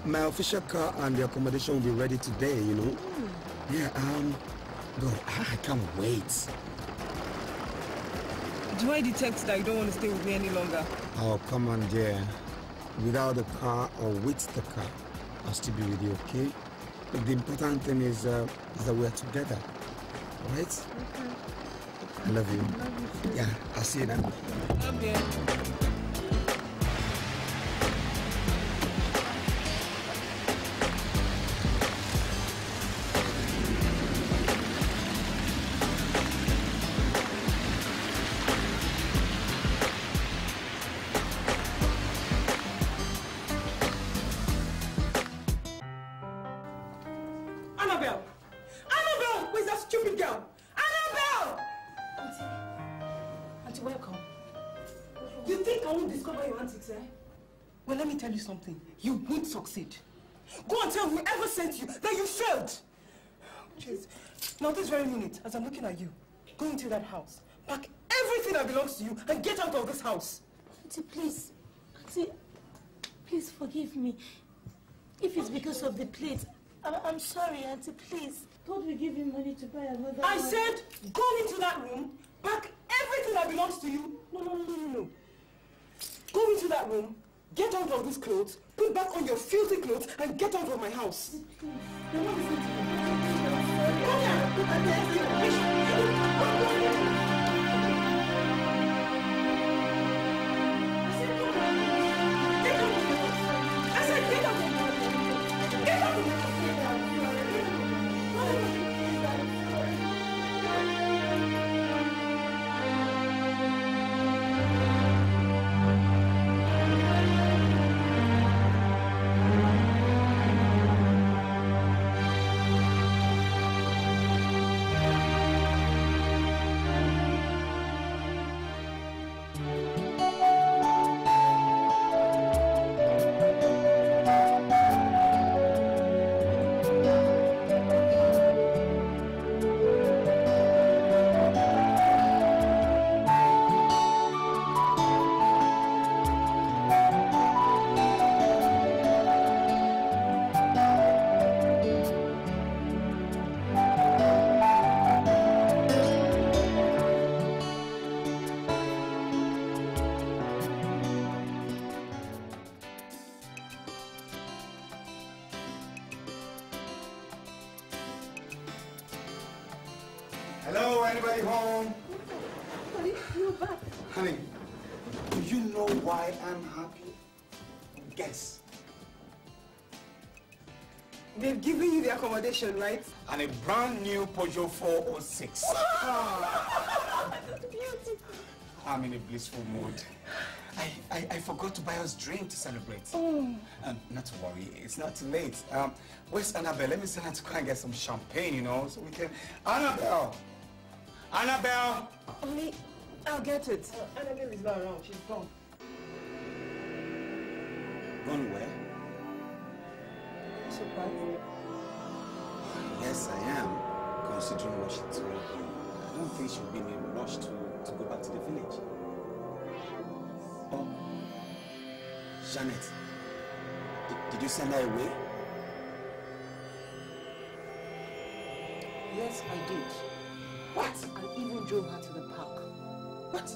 My official car and the accommodation will be ready today, you know. Yeah, um, God, I I can't wait. Do I detect that you don't want to stay with me any longer? Oh, come on, dear. Without the car or with the car, I'll still be with you, okay? But the important thing is, uh, is that we're together, right? I love you. Love you. Yeah, I'll see you now. Okay. Minute, as I'm looking at you, go into that house, pack everything that belongs to you, and get out of this house. Auntie, please. Auntie, please forgive me. If it's because of the plate, I I'm sorry, Auntie, please. Don't we give you money to buy another I said, go into that room, pack everything that belongs to you. No, no, no, no, no, no. Go into that room, get out of these clothes, put back on your filthy clothes, and get out of my house. Hello, you the accommodation, right? And a brand new Peugeot 406. I'm in a blissful mood. I, I, I forgot to buy us drink to celebrate. Oh. Um, not to worry, it's not too late. Um, where's Annabel? Let me send her to go and get some champagne, you know, so we can... Annabel! Annabel! Honey, I'll get it. Uh, Annabel is not around. She's gone. Gone where? Surprise. Yes, I am, considering what she told me. I don't think she'll be in a rush to, to go back to the village. Oh, Janet, did, did you send her away? Yes, I did. What? I even drove her to the park. What?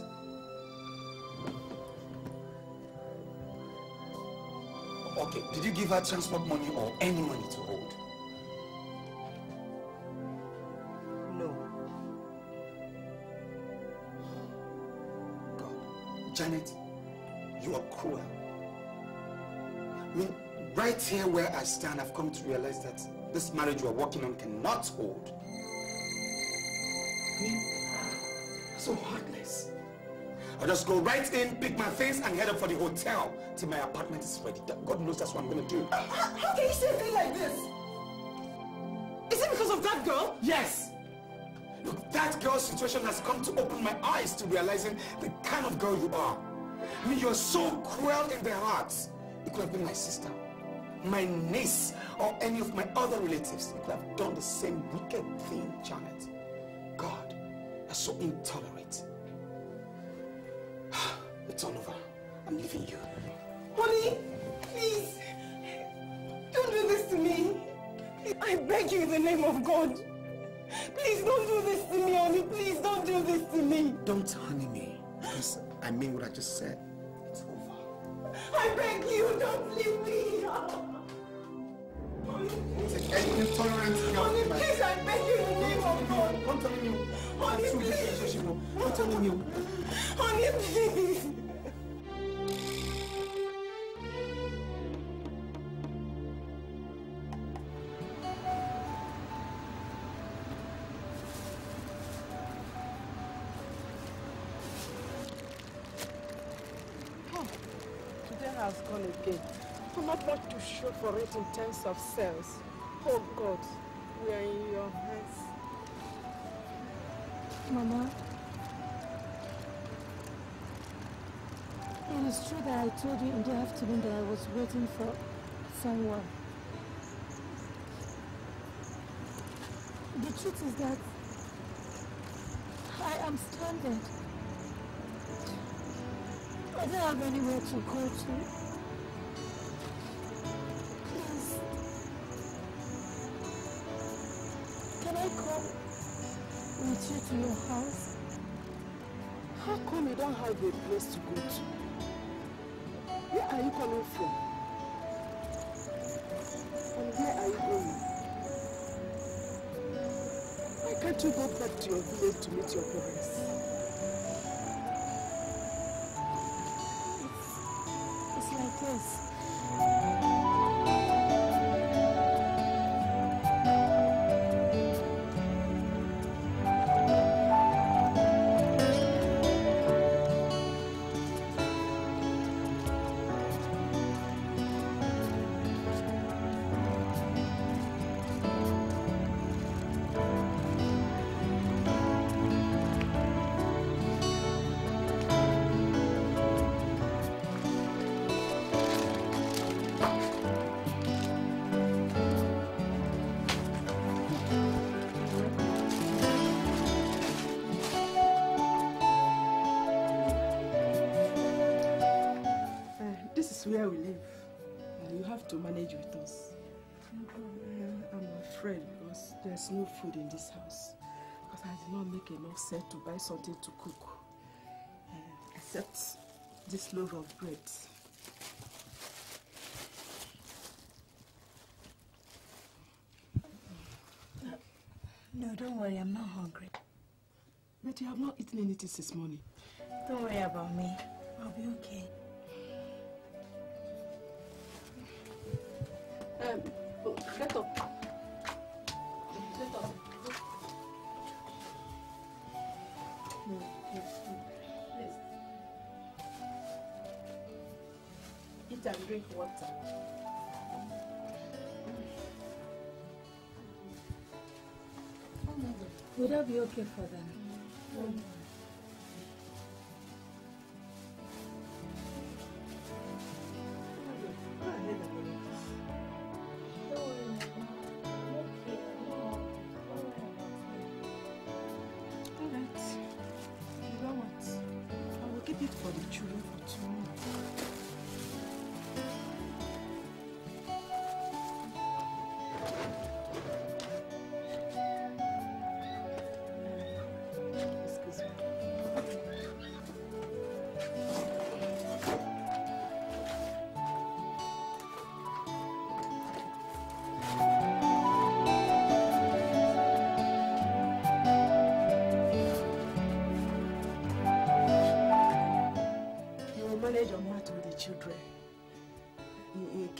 Okay, did you give her transport money or any money to hold? Janet, you are cruel. I mean, right here where I stand, I've come to realize that this marriage we're working on cannot hold. I mean, so heartless. I'll just go right in, pick my things, and head up for the hotel till my apartment is ready. God knows that's what I'm gonna do. How, how can you say a thing like this? Is it because of that girl? Yes! That girl's situation has come to open my eyes to realizing the kind of girl you are. I mean, you're so cruel in the heart. It could have been my sister, my niece, or any of my other relatives. It could have done the same wicked thing, Janet. God, you're so intolerant. It's all over. I'm leaving you. Honey, please. Don't do this to me. I beg you in the name of God. Please don't do this to me, honey. Please don't do this to me. Don't honey me. Because I mean what I just said. It's over. I beg you, don't leave me. Any girl Honey, please, I beg you in the name of God. Don't tell me you. Honey, I'm through this please. relationship. Don't tell me you. Honey, please. It in terms of sales. Oh God, we are in your hands. Mama, it is true that I told you in the afternoon that I was waiting for someone. The truth is that I am stranded. I don't have anywhere to go to. Can I come with you to your house? How come you don't have a place to go to? Where are you coming from? And where are you going? Why can't you go back to your village to meet your parents? It's like this. There's no food in this house. Because I did not make enough set to buy something to cook. Uh, except this loaf of bread. No, don't worry, I'm not hungry. But you have not eaten anything since morning. Don't worry about me. I'll be okay. Um, oh, get up. Eat and drink water. Would that be okay for them? Alright. I will keep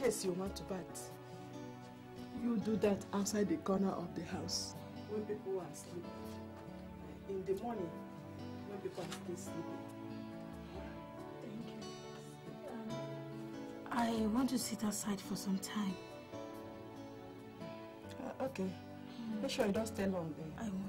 case you want to bath. You do that outside the corner of the house when people are asleep. In the morning, when people are still sleeping. Thank you. I want to sit outside for some time. Uh, okay. Make sure you don't stay long there. I won't.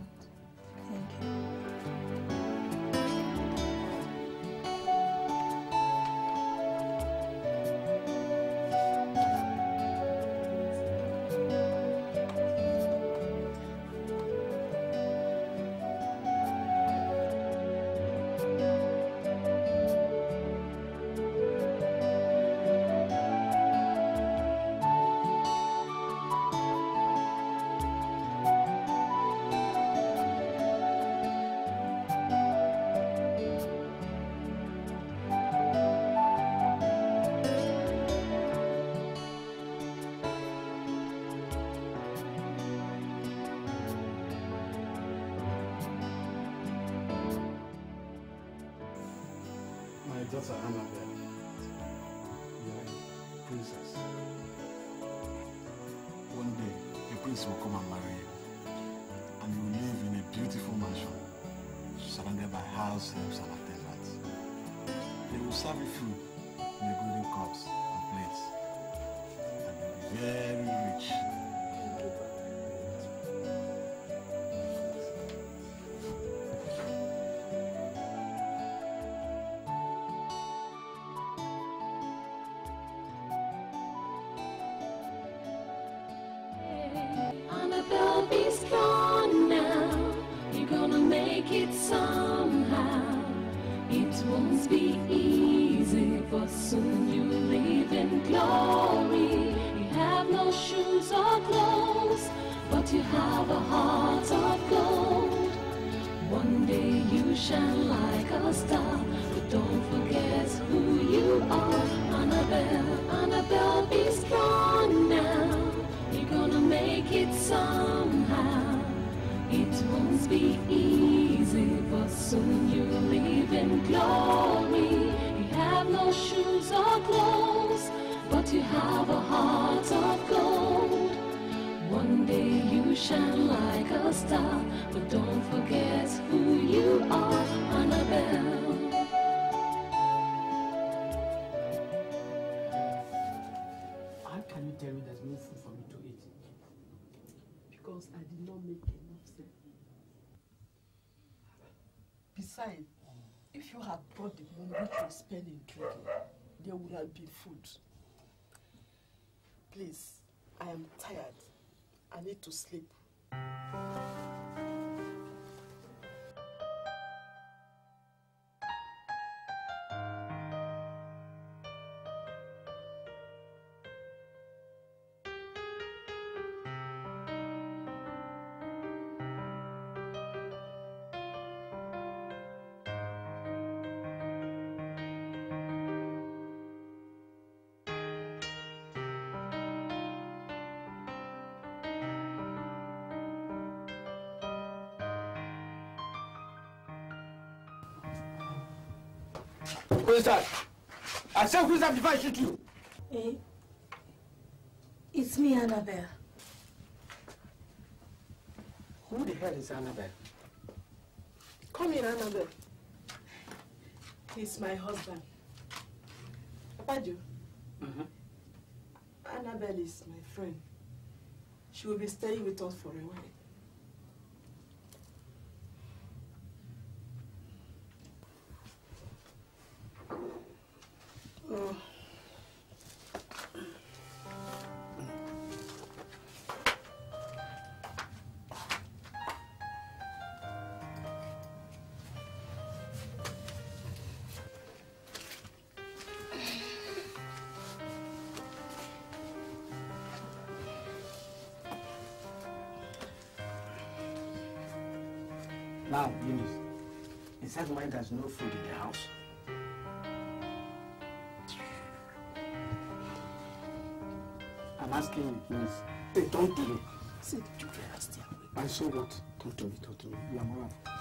In drinking, there would have been food. Please, I am tired. I need to sleep. Who is that? I said who is that before I shoot you? Eh? It's me, Annabel. Who the hell is Annabel? Come in, Annabel. He's my husband. Papajo, Annabel is my friend. She will be staying with us for a while. Now, Eunice, is that why there's no food in the house? Asking you, Eunice. Hey, talk to me. See, the children are still awake. I saw what? Talk to me, talk to me. You are moral. Oh my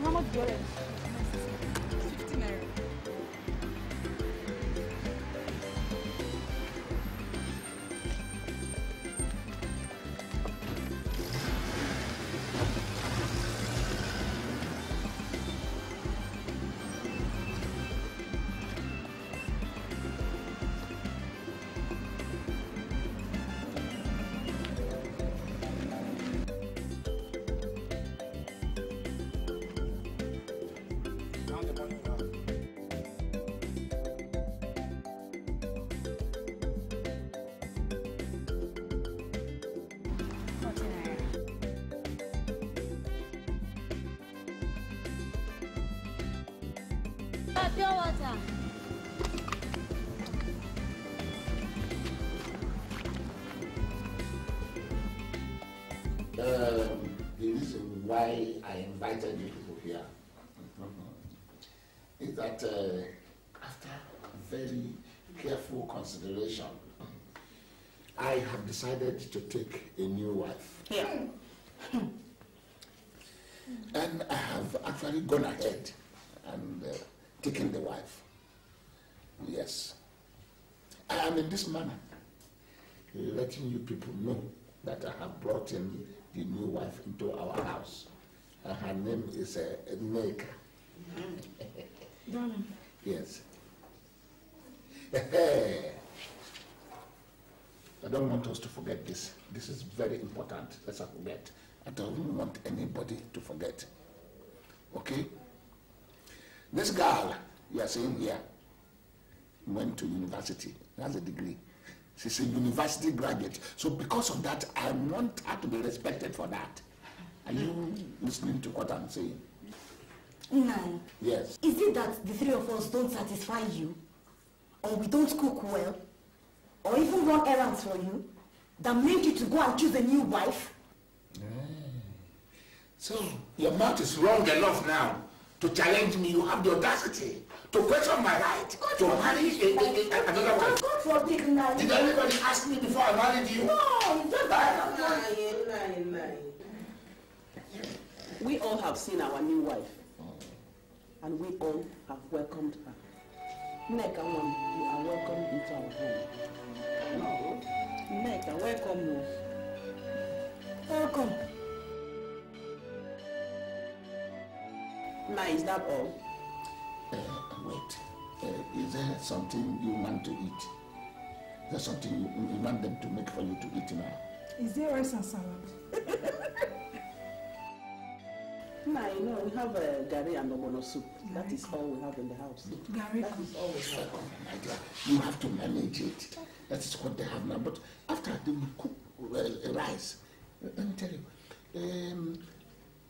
how much do you that uh, after very careful consideration, I have decided to take a new wife. Yeah. And I have actually gone ahead and uh, taken the wife. Yes. I am in this manner, letting you people know that I have brought in the new wife into our house. And her name is uh, Nneka. Darling, Yes. I don't want us to forget this. This is very important. Let's not forget. I don't want anybody to forget. Okay? This girl you are seeing here went to university, has a degree. She's a university graduate. So because of that, I want her to be respected for that. Are you listening to what I'm saying? Nine. Yes. Is it that the three of us don't satisfy you? Or we don't cook well? Or even run errands for you? That made you to go and choose a new wife? Eh. So your mouth is wrong enough now to challenge me. You have the audacity to question my right to marry a, a, a, another wife. God forbid, Nine. Did anybody ask me before I married you? No, just We all have seen our new wife, and we all have welcomed her. Nneka, Nwan, you are welcome into our home. No, Nneka, welcome. o. Welcome. Now, is that all? Uh, wait. Uh, is there something you want to eat? Is there something you, you want them to make for you to eat now? is there rice and salad? Nah, you know, we have uh, gari and ogbono soup. That is all we have in the house. Gari That is all we have. My dear, you have to manage it. That is what they have now. But after they will cook uh, rice, uh, let me tell you, um,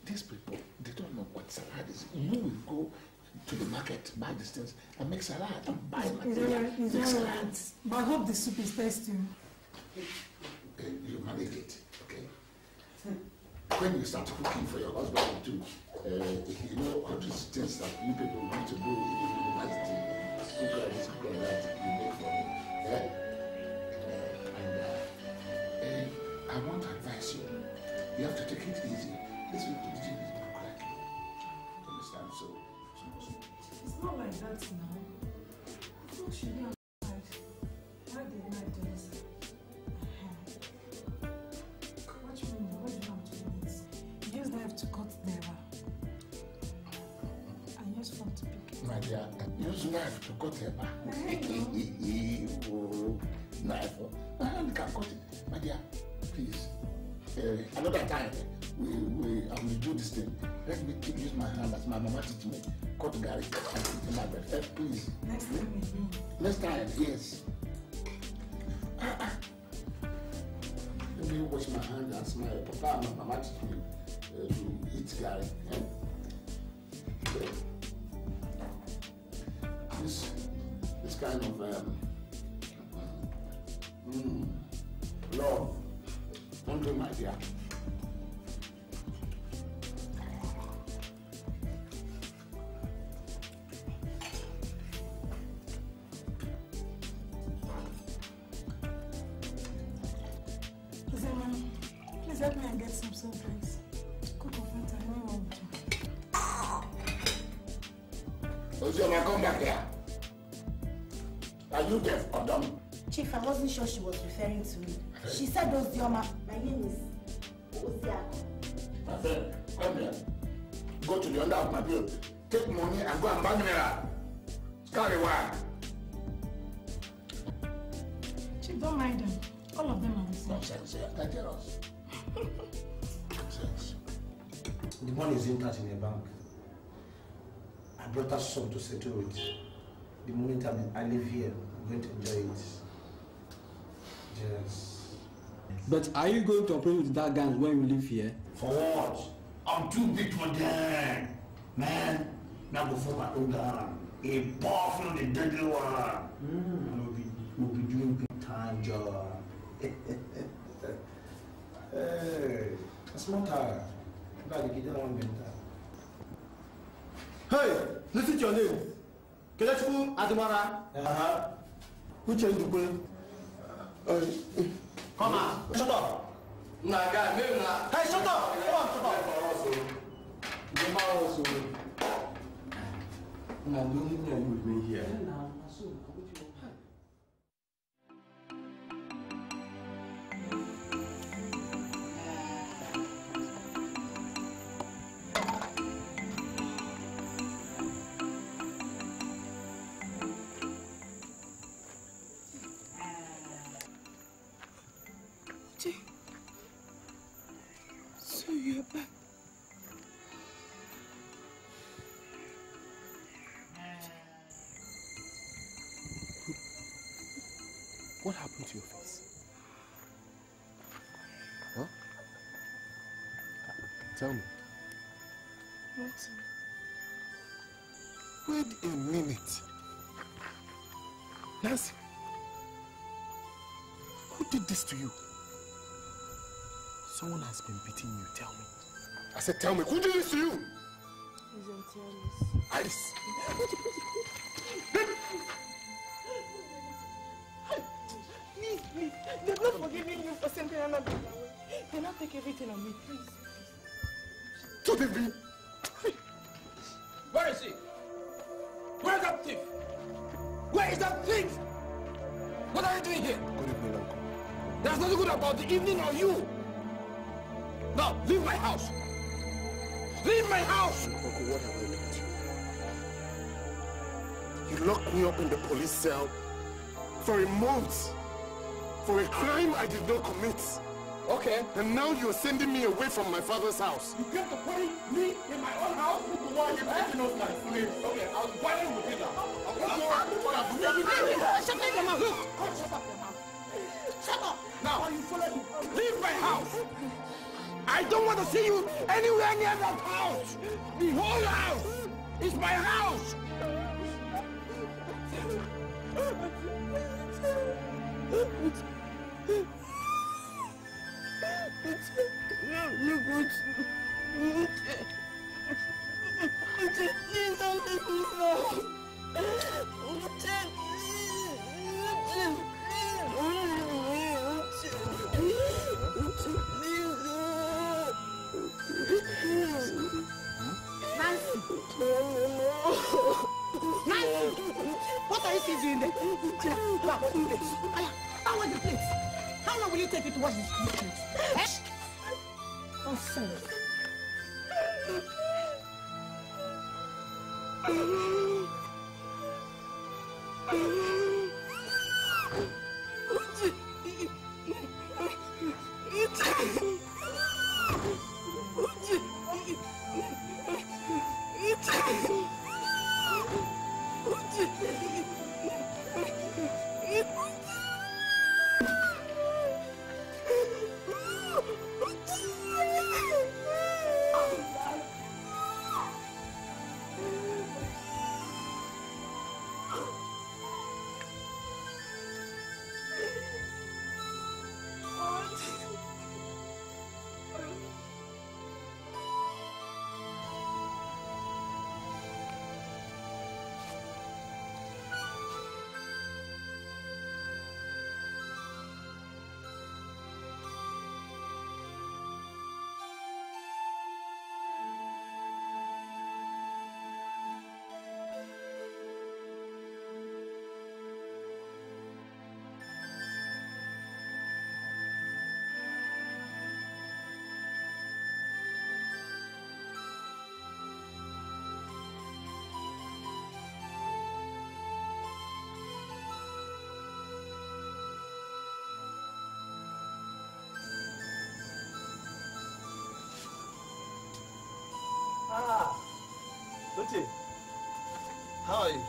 these people, they don't know what salad is. You will go to the market, buy these things, and make salad and buy material, alright, is make salad. But I hope the soup is tasty. Uh, you manage it, okay? When you start cooking for your husband too, uh, you know all these things that you people want to do in the university, cook like this, cook like that, you make for me. eh? And uh, uh, I want to advise you, you have to take it easy. These people do things look like you. Understand? So, so, It's not like that now. I thought she be outside. Why did I do this? Dear, use knife to cut her back. knife. My hand can cut it. My dear, please. Uh, another time, we, we, I will do this thing. Let me keep use my hand as my mama teach me. Cut garlic and put in my bread. Uh, please. Next time. Next time, yes. Ah, ah. Let me wash my hand as my papa and my mama teach me uh, to eat garlic. Eh? This, this kind of um, mm, love, don't do my dear. Please help me and get some soup, please. Cook of Fanta, I don't want to. Ozioma, come back here. Are you deaf or dumb? Chief, I wasn't sure she was referring to me. She said Ozioma. My name is Ozia. My friend, come here. Go to the under of my bill. Take money and go and buy mineral. Carry one. Chief, don't mind them. All of them are the same. Nonsense, yeah. Dangerous. Nonsense. The money is intact in the bank. I brought that sum to settle it. The moment I leave here, I'm going to enjoy it. Yes. But are you going to operate with that gang when you leave here? For what? I'm too big for them. Man, now go for my own gun. A powerful and deadly one. Mm. We'll, be, we'll be doing big time job. hey, that's tired. But you don't want to Hey, listen to your name. Kelechiku Adimara. Uh-huh. Uche Ndukwe. Uh, come on, shut up. Nah, guy, maybe not. Hey, shut up! Come on, shut up. Nah, don't leave me with me here. What happened to your face? Huh? Tell me. Wait a minute. Nancy, who did this to you? Someone has been beating you, tell me. I said, tell me, who did this to you? Alice. Please, not forgiving you for sending Annabel away. They not take everything on me, please. So they've been... Where is he? Where is that thief? Where is that thief? What are you doing here? Good evening, Uncle. There's nothing good about the evening or you. Now, leave my house. Leave my house! Uncle, what have I done to you? You locked me up in the police cell for a month for a crime I did not commit. Okay. And now you're sending me away from my father's house. You came to put me in my own house? Why are you taking those my slaves? Okay, I'll fight with you now. I'll I'll- Shut up your mouth. Shut up your mouth. Shut up. Now, leave my house. I don't want to see you anywhere near that house. The whole house is my house. What are you still doing there? You are holding this. How was the plate? How long will you take it to wash this plate? Eh? Eh? Nonsense. Uche, how are you?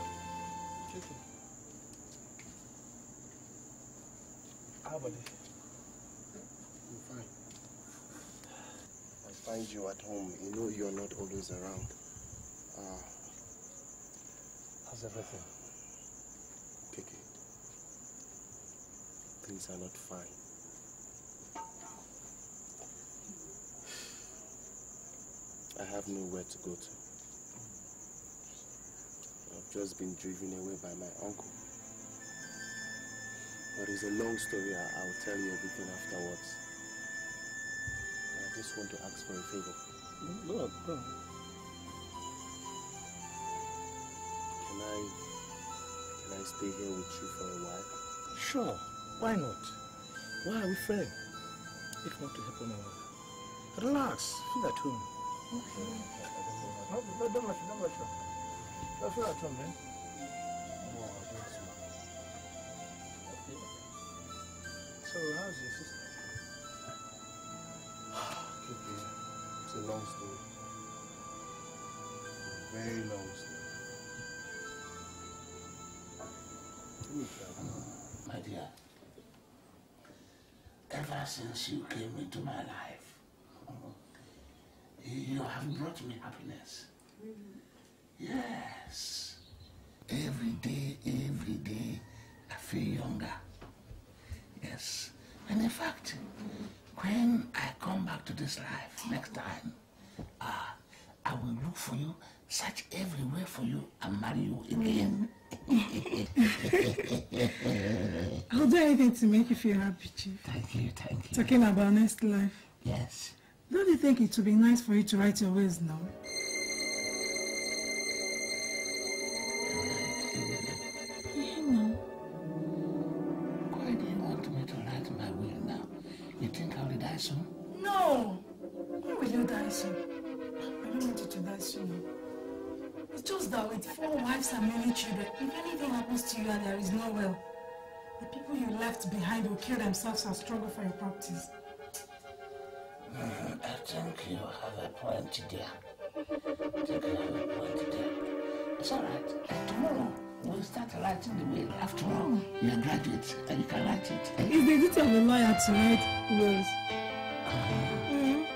How about? I'm fine. I find you at home. You know you're not always around. Uh, How's everything? Kiki, things are not fine. I have nowhere to go to. I've just been driven away by my uncle. But it's a long story. I- I'll tell you everything afterwards. I just want to ask for a favor. Look, go. Can I can I stay here with you for a while? Sure, why not? Why are we friends? If not to help one another. Relax, feel at home. No, no, don't rush, don't rush. Don't feel at home, man. So, how's your sister? Kiki, it's a long story. A very long story. Let me try. My dear, ever since you came into my life, you have brought me happiness. Yes. Every day, every day, I feel younger. Yes. And in fact, when I come back to this life next time, uh, I will look for you, search everywhere for you, and marry you again. I'll do anything to make you feel happy, Chief. Thank you, thank you. Talking about next life. Yes. Don't you think it would be nice for you to write your ways now? Soon. It's just that with four wives and many children, if anything happens to you and there is no will, the people you left behind will kill themselves and struggle for your properties. Mm, I think you have a point there. I think you have a point there. It's all right. Uh, tomorrow we'll start writing the will. After all, you're a graduate and you can write it. The duty of a lawyer to write wills.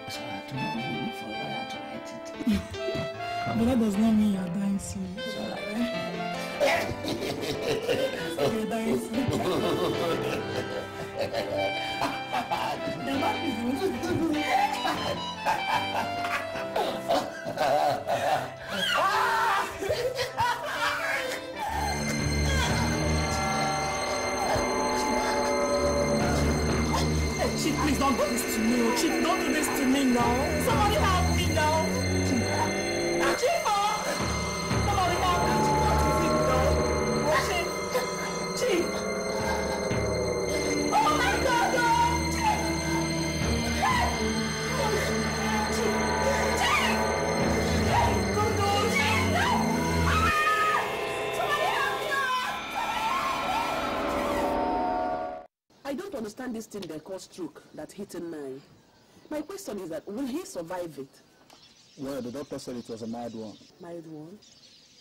It's all right. Tomorrow we'll look for a lawyer to write it. But that does not mean you're dying soon. You're dying soon. Chief, please don't do this to me. oh. Chief, don't do this to me now. Somebody help me understand this thing they call stroke that hit him now. My question is that will he survive it? Well, the doctor said it was a mild one. Mild one?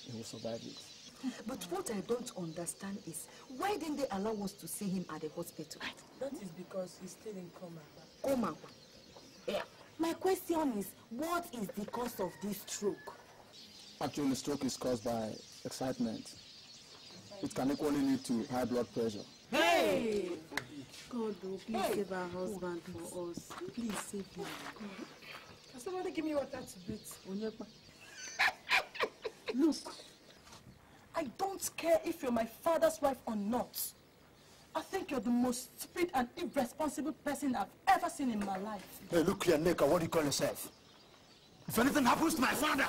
He will survive it. But what I don't understand is why didn't they allow us to see him at the hospital? That is because he's still in coma. Coma. Yeah. My question is, what is the cause of this stroke? Actually, stroke is caused by excitement. It can equally lead to high blood pressure. Hey! God, oh, please Hey. save our husband for us. Please save him. Can somebody give me water to breathe? Look, I don't care if you're my father's wife or not. I think you're the most stupid and irresponsible person I've ever seen in my life. Hey, look here, Nneka, what do you call yourself? If anything happens to my father,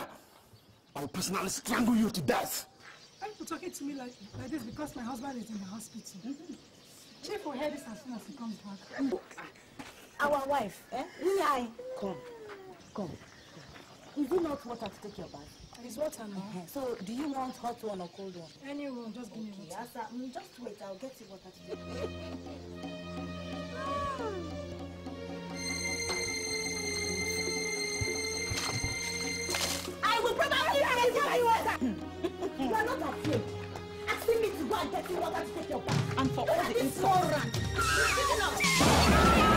I will personally strangle you to death. Why are you talking to me like, like this because my husband is in the hospital? Mm-hmm. Chief will hear this as soon as he comes back. Our wife, eh? Nyai. Come. Come. Is it not water to take your bath? It's water now. Uh-huh. So, do you want hot one or cold one? Anyone, just give me Okay, water. Asa, mm, just wait, I'll get you water to take. I will probably get you You are not afraid. Asking me to go and get you water to take your bath. And for all the insults. small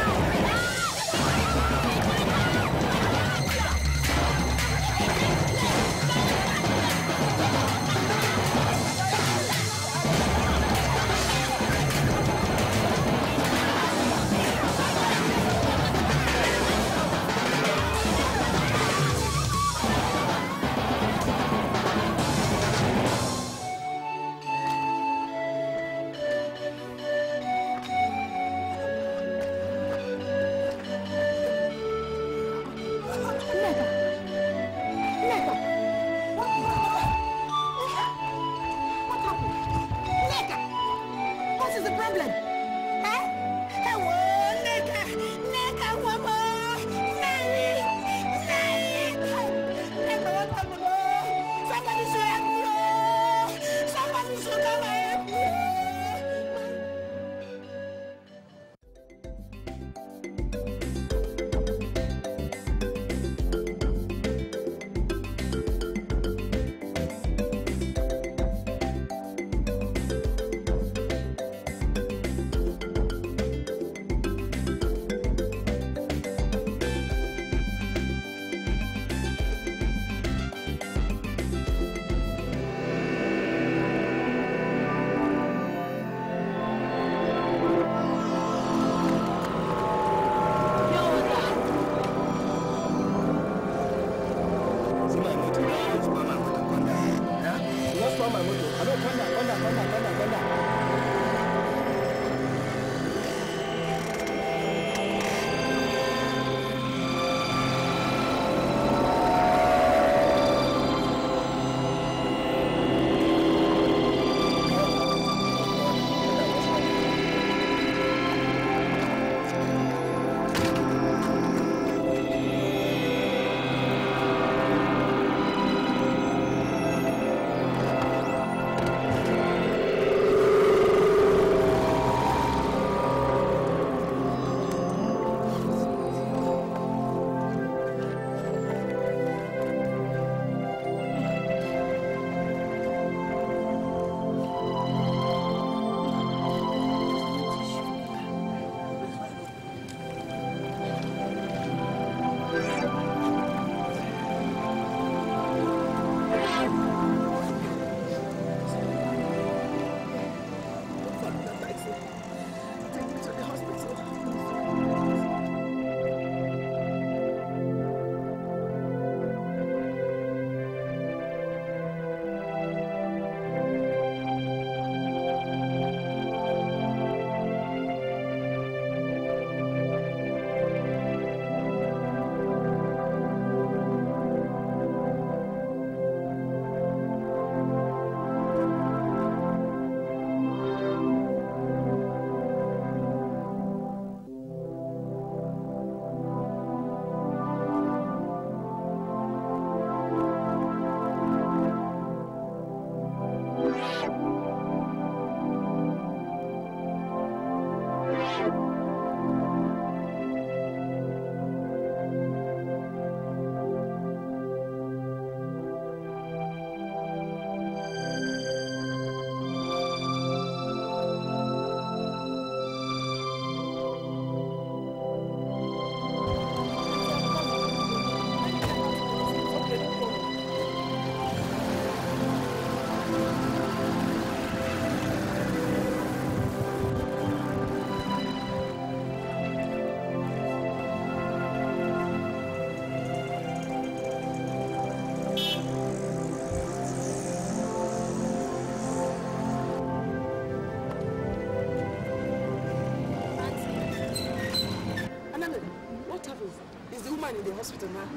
hospital now?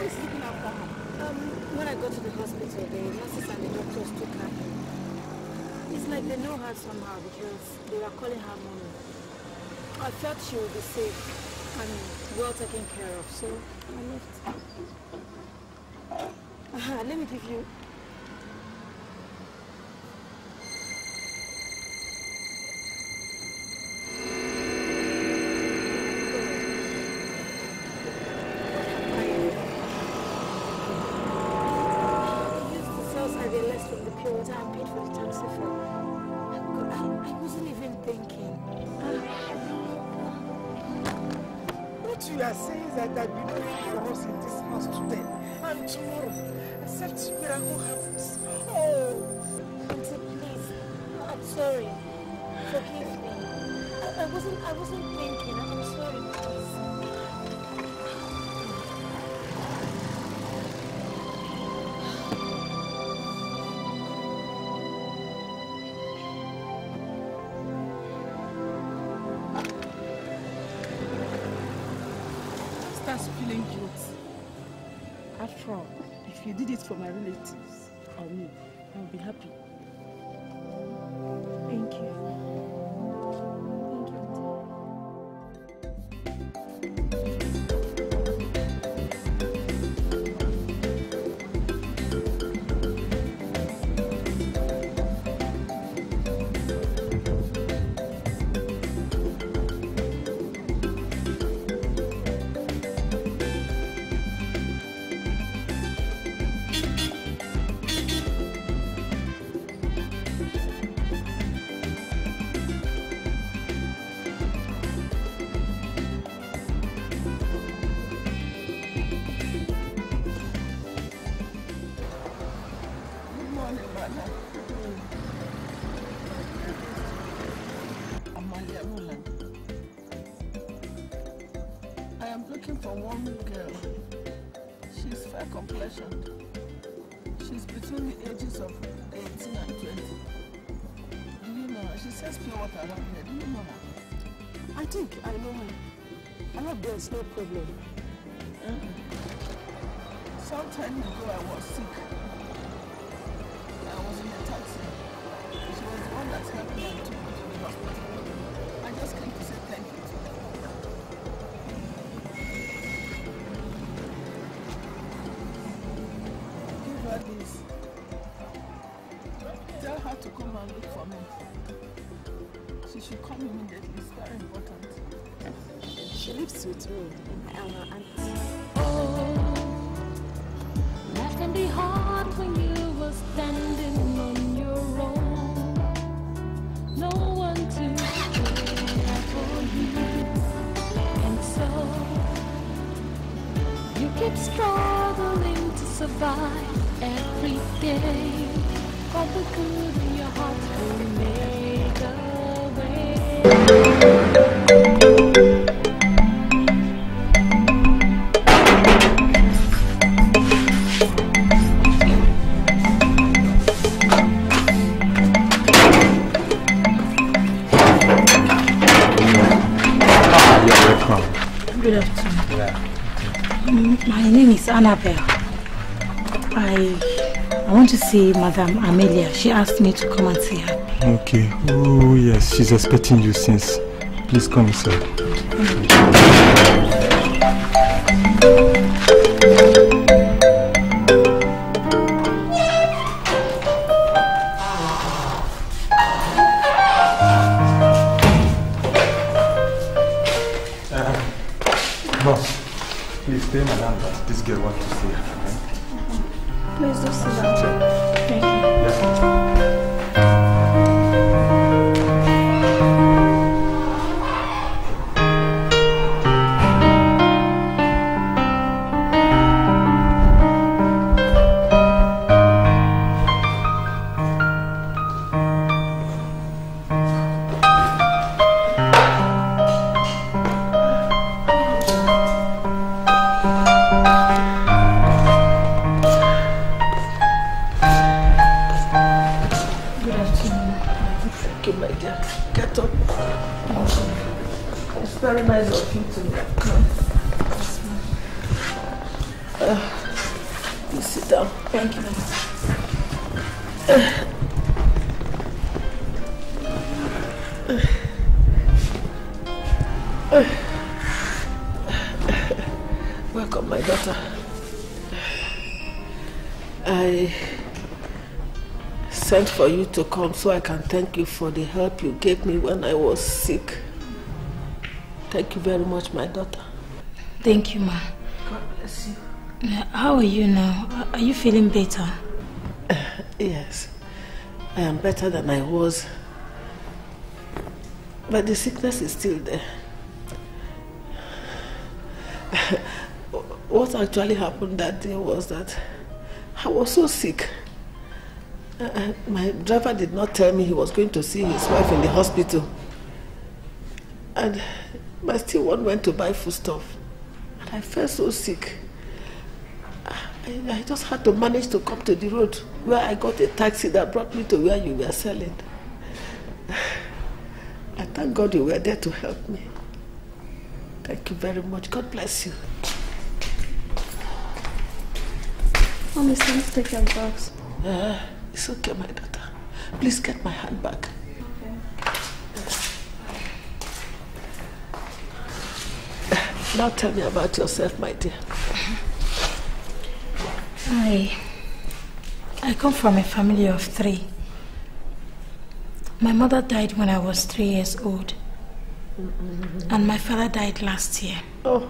Or is looking after her? Um, when I got to the hospital, the nurses and the doctors took her. It's like they know her somehow because they were calling her mommy. I felt she would be safe and well taken care of, so I left. Uh, -huh, let me give you that there will be no for us in this house today and tomorrow, except miracle happens. Oh, Auntie, please. I'm sorry. Forgive me. I, I wasn't I wasn't. Starts feeling guilt. After all, if you did it for my relatives or me, I'll be happy. Think I know her. I hope there's no problem. Some time ago I was sick. With me. Annabel. I I want to see Madame Amelia. She asked me to come and see her. Okay. Oh, yes, she's expecting you since. Please come inside. Come so I can thank you for the help you gave me when I was sick. Thank you very much, my daughter. Thank you, ma. God bless you. Uh, How are you now? Are you feeling better? Yes, I am better than I was. But the sickness is still there. what actually happened that day was that I was so sick. Uh, my driver did not tell me he was going to see his wife in the hospital. And my steward went to buy foodstuff. And I felt so sick. I, I just had to manage to come to the road where I got a taxi that brought me to where you were selling. I thank God you were there to help me. Thank you very much. God bless you. Mommy, please take your gloves. Uh, it's okay, my daughter. Please get my hand back. Now tell me about yourself, my dear. I, I come from a family of three. My mother died when I was three years old. And my father died last year. Oh.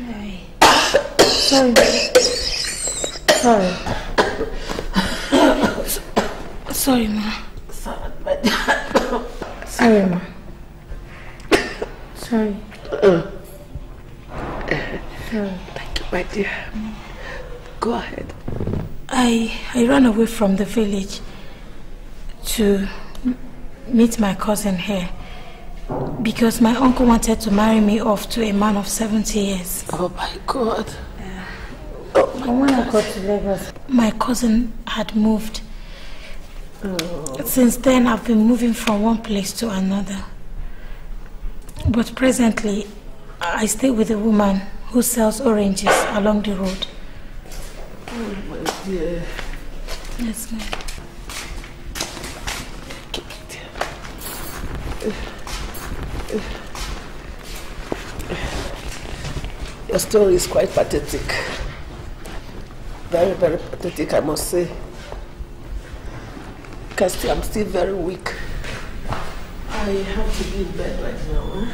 I, sorry. Sorry. Sorry, ma. Sorry, ma. Sorry. Sorry. Thank you, my dear. Go ahead. I I ran away from the village to meet my cousin here because my uncle wanted to marry me off to a man of 70 years. Oh my God. And when I got to Lagos, my cousin had moved. Since then, I've been moving from one place to another. But presently, I stay with a woman who sells oranges along the road. Oh my dear. Yes, ma'am. Your story is quite pathetic. Very, very pathetic, I must say. Kirsty, I'm still very weak. I have to be in bed right now. Huh?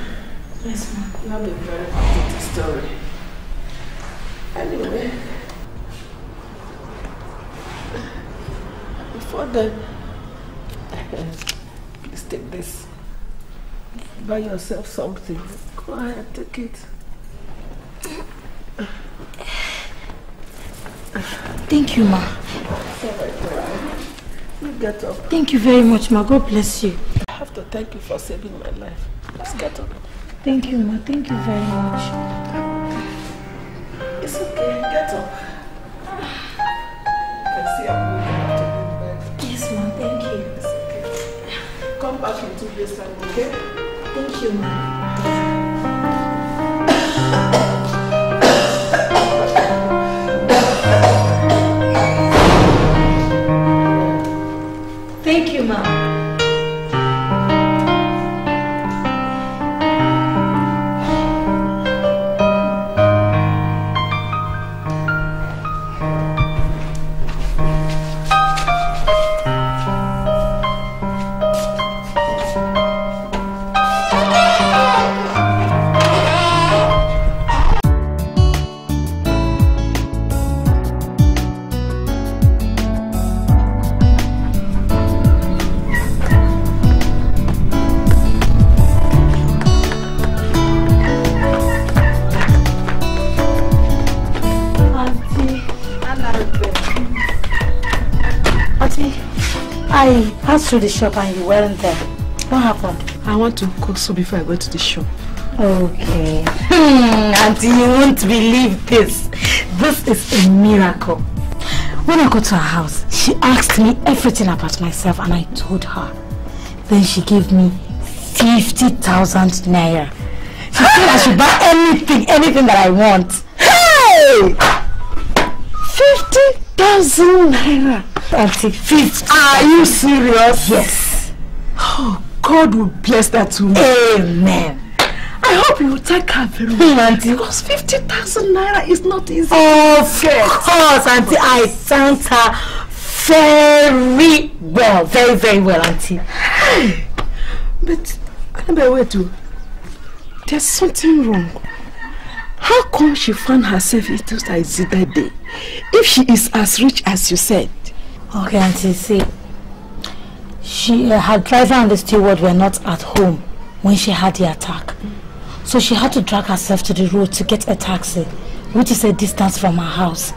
Yes, ma'am. You have a very pathetic story. Anyway, before then, please take this. Buy yourself something. Go ahead, take it. Thank you, ma. You get up. Thank you very much, ma. God bless you. I have to thank you for saving my life. Let's get up. Thank you, ma. Thank you very much. It's okay. Get up. I see I'm going to. Yes, ma. Thank you. Come back in two days time, okay? Thank you, ma. Thank you, ma. I passed through the shop and you weren't there. What happened? I want to cook so before I go to the shop. Okay. Hmm, Auntie, you won't believe this. This is a miracle. When I got to her house, she asked me everything about myself and I told her. Then she gave me 50,000 naira. She said I should buy anything, anything that I want. Hey! 50,000 naira. Auntie, 50. Are you serious? Yes. Oh, God will bless that to me. Amen. I hope you will take her very well. Auntie. Because 50,000 naira is not easy. Of course, Auntie. I thanked her very well. Very, very well, Auntie. But, Annabelle, wait, oh. there's something wrong. How come she found herself into that day? If she is as rich as you said. Okay, Auntie, see. She, uh, her driver and the steward were not at home when she had the attack. So she had to drag herself to the road to get a taxi, which is a distance from her house.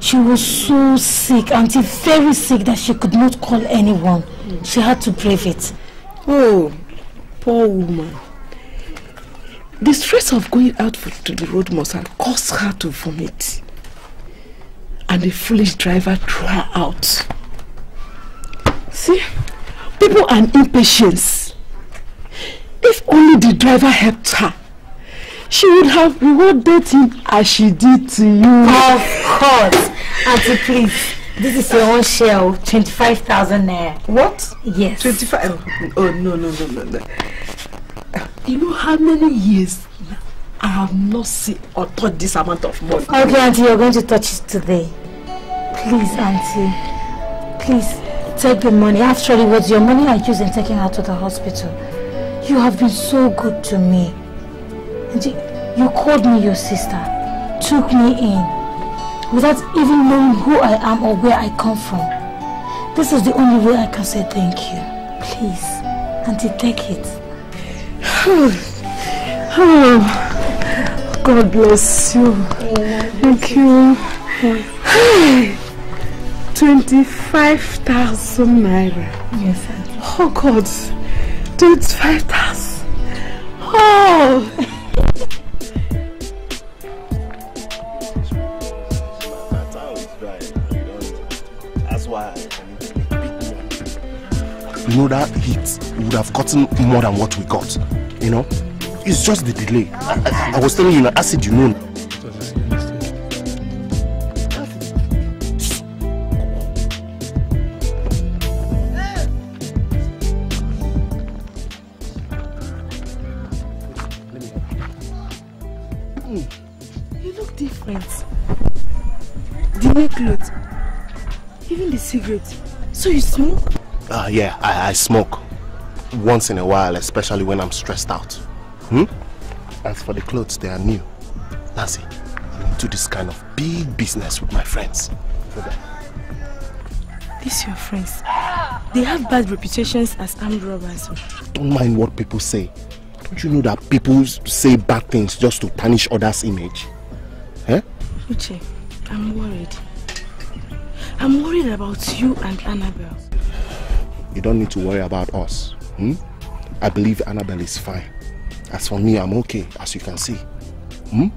She was so sick, auntie, very sick that she could not call anyone. She had to brave it. Oh, poor woman. The stress of going out for, to the road must have caused her to vomit. And the foolish driver threw her out. See, people are impatience. If only the driver helped her, she would have rewarded him as she did to you. Of course. Auntie, please. This is your own share of 25,000 naira. What? Yes. 25? Oh, no, no, no, no, no. You know how many years I have not seen or touched this amount of money? Okay, Auntie, you're going to touch it today. Please, Auntie. Please, take the money. After all, it was your money I used in taking her to the hospital. You have been so good to me. You, you called me your sister, took me in, without even knowing who I am or where I come from. This is the only way I can say thank you. Please, Auntie, take it. Oh, God bless you. Thank you. Hey, 25,000 naira. Yes, Auntie. Oh, God. 25,000. Oh. It's right. You don't- That's why You know that hit would have gotten more than what we got. You know? It's just the delay. I, I, I was telling you, acid, you know. You look different. The necklace, even the cigarette. So you smoke? Uh, yeah, I, I smoke. Once in a while, especially when I'm stressed out. Hmm? As for the clothes, they are new. Nancy, I'm into this kind of big business with my friends. These your friends. They have bad reputations as armed robbers. Don't mind what people say. Don't you know that people say bad things just to tarnish others' image? Eh? Uche, I'm worried. I'm worried about you and Annabel. You don't need to worry about us. Hmm? I believe Annabel is fine. As for me, I'm okay, as you can see. Hmm?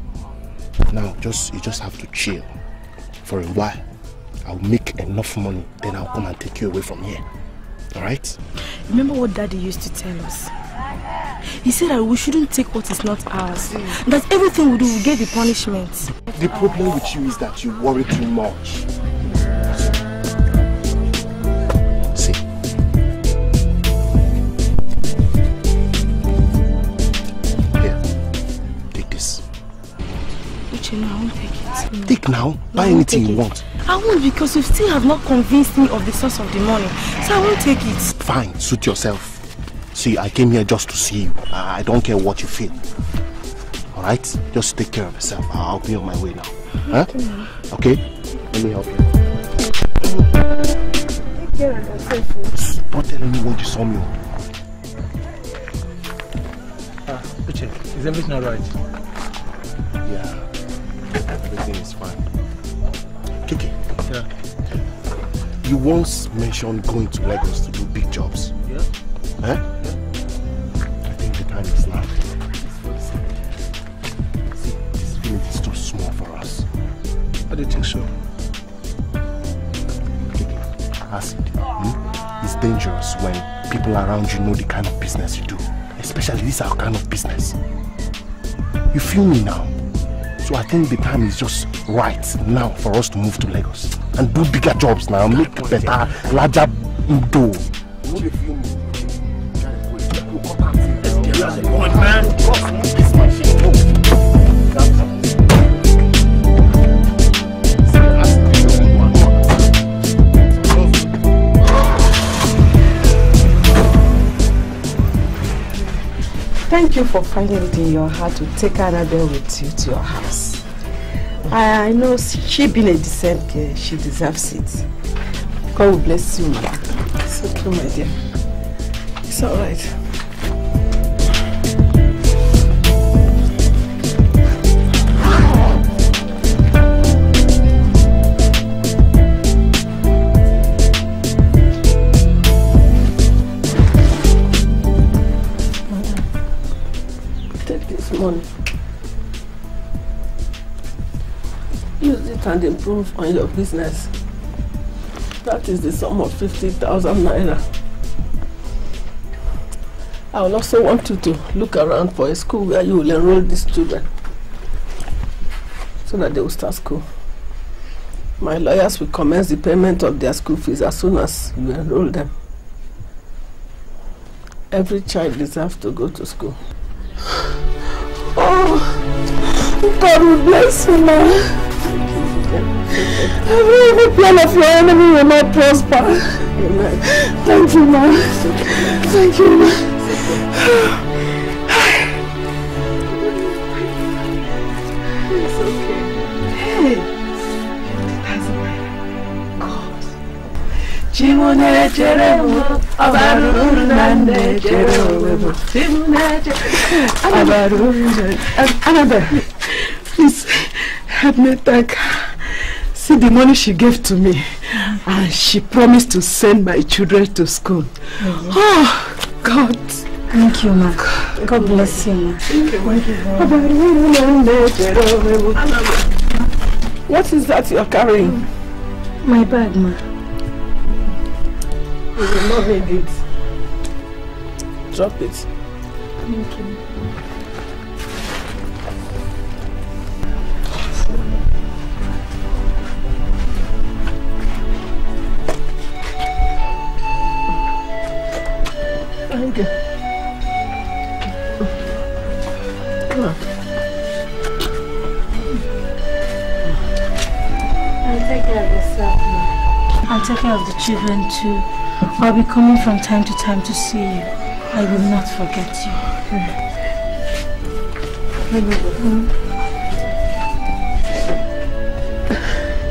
Now, just you just have to chill for a while. I'll make enough money, then I'll come and take you away from here. Alright? Remember what daddy used to tell us? He said that we shouldn't take what is not ours. That everything we do will get the punishment. The problem with you is that you worry too much. Take now. Buy I won't anything you want. I won't because you still have not convinced me of the source of the money. So I won't take it. Fine, suit yourself. See, I came here just to see you. I I don't care what you feel. Alright? Just take care of yourself. I'll be on my way now. Huh? Okay? Let me help you. Take care of yourself. Don't tell anyone you saw me. Ah, Uche, is everything alright? Yeah. Everything is fine. Kiki. Yeah. You once mentioned going to Lagos to do big jobs. Yeah? Huh? I think the time is now. See, this village is too small for us. I do think so. Acid. Hmm? It's dangerous when people around you know the kind of business you do. Especially this our kind of business. You feel me now? So I think the time is just right now for us to move to Lagos and do bigger jobs now, make better, larger mm, dough. Thank you for finding it in your heart to take Annabelle with you to your house. I, I know she being a decent girl, she deserves it. God will bless you, madam. It's okay, my dear. It's all right. Money. Use it and improve on your business. That is the sum of 50,000 naira. I will also want you to look around for a school where you will enroll these children so that they will start school. My lawyers will commence the payment of their school fees as soon as you enroll them. Every child deserves to go to school. God will bless you, man. Every plan of your enemy will not prosper. Amen. Thank you, man. Thank you, man. It's okay. Hey. Chimunechere mu, abaruru nande chere mu. Chimunechere, abaruru Annabel, please help me thank her. See the money she gave to me, and she promised to send my children to school. Mm-hmm. Oh, God. Thank you, ma. God bless you, ma. What is that you're carrying? My bag, ma. You will not need it. Drop it. Thank you. Thank you. Come on. I'll take care of yourself, ma. I'll take care of the children too. I'll be coming from time to time to see you. I will not forget you. Mm.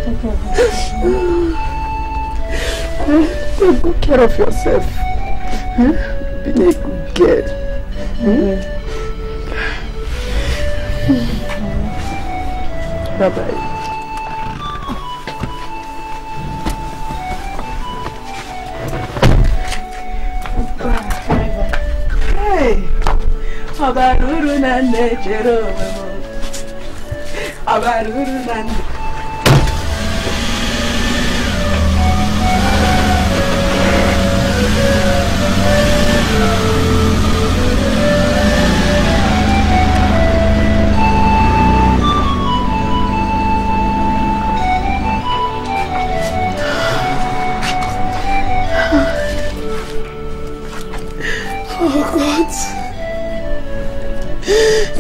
Take care of yourself. Take care of yourself. Huh? Be a good girl. Hmm? Bye bye. Hey! Abaruru nande chero memo. Abaruru nande.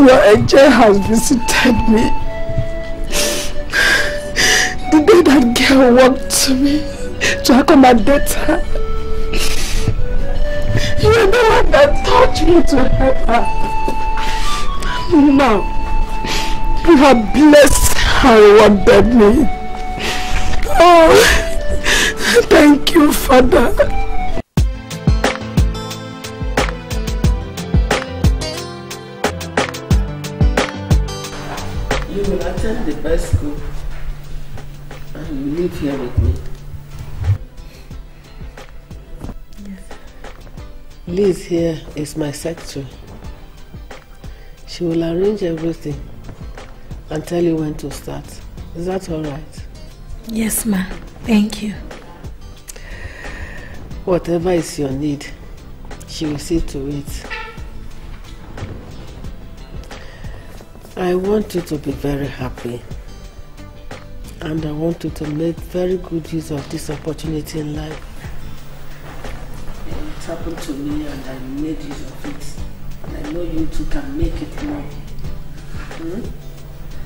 Your angel has visited me. The day that girl walked to me to accommodate her. You are the one that taught me to help her. Now, you have blessed and rewarded me. Oh, thank you, Father. With me. Liz here is my secretary. She will arrange everything and tell you when to start. Is that all right? Yes, ma. Thank you. Whatever is your need, she will see to it. I want you to be very happy. And I want you to make very good use of this opportunity in life. It happened to me and I made use of it. And I know you two can make it more. Hmm?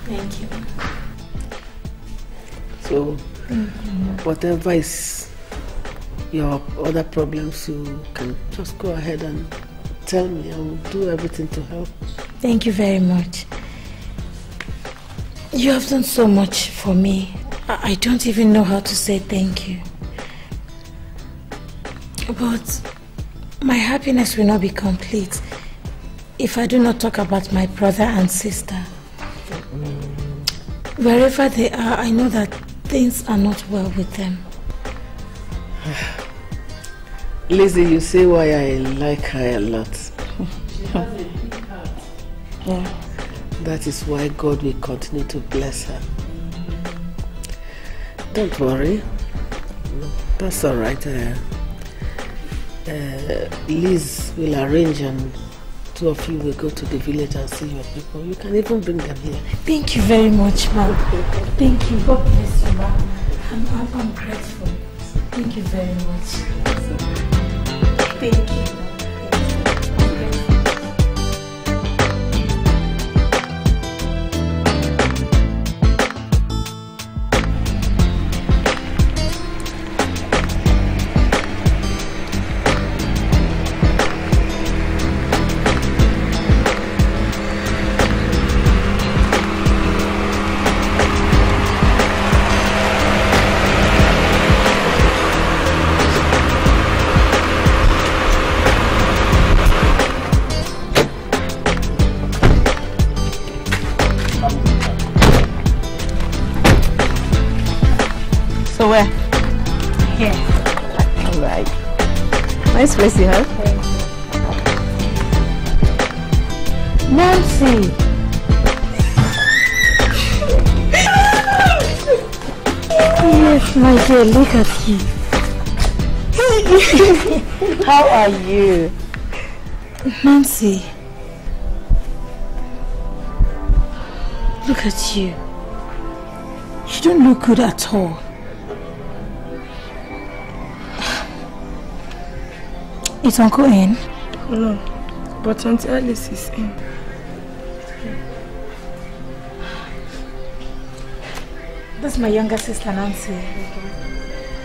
Thank you. So, Thank you. whatever is your other problems, you can just go ahead and tell me. I will do everything to help. Thank you very much. You have done so much for me. I I don't even know how to say thank you. But my happiness will not be complete if I do not talk about my brother and sister. Wherever they are, I know that things are not well with them. Lizzie, you see why I like her a lot. Yeah. That is why God will continue to bless her. Don't worry. That's all right. Uh, uh, Liz will arrange and two of you will go to the village and see your people. You can even bring them here. Thank you very much, ma'am. Thank you. God bless you, ma'am. I'm, I'm, I'm grateful. Thank you very much. Thank you. You have. Nancy! Yes, my dear, look at you. How are you? Nancy. Look at you. You don't look good at all. Is Uncle in? No, but Auntie Alice is in. This is my younger sister, Nancy.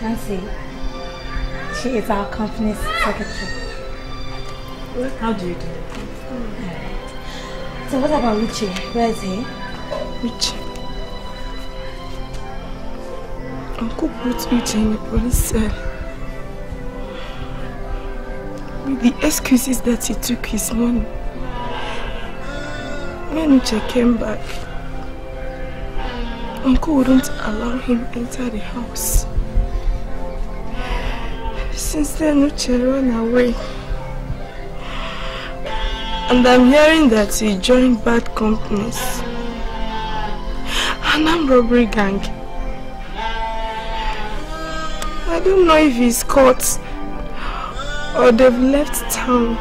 Nancy. She is our company's secretary. How do you do? Mm. So what about Richie? Where is he? Richie. Uncle put Richie in the police cell. The excuses that he took his money. When Uche came back, Uncle wouldn't allow him enter the house. Since then, Uche ran away. And I'm hearing that he joined bad companies. An armed robbery gang. I don't know if he's caught or they've left town.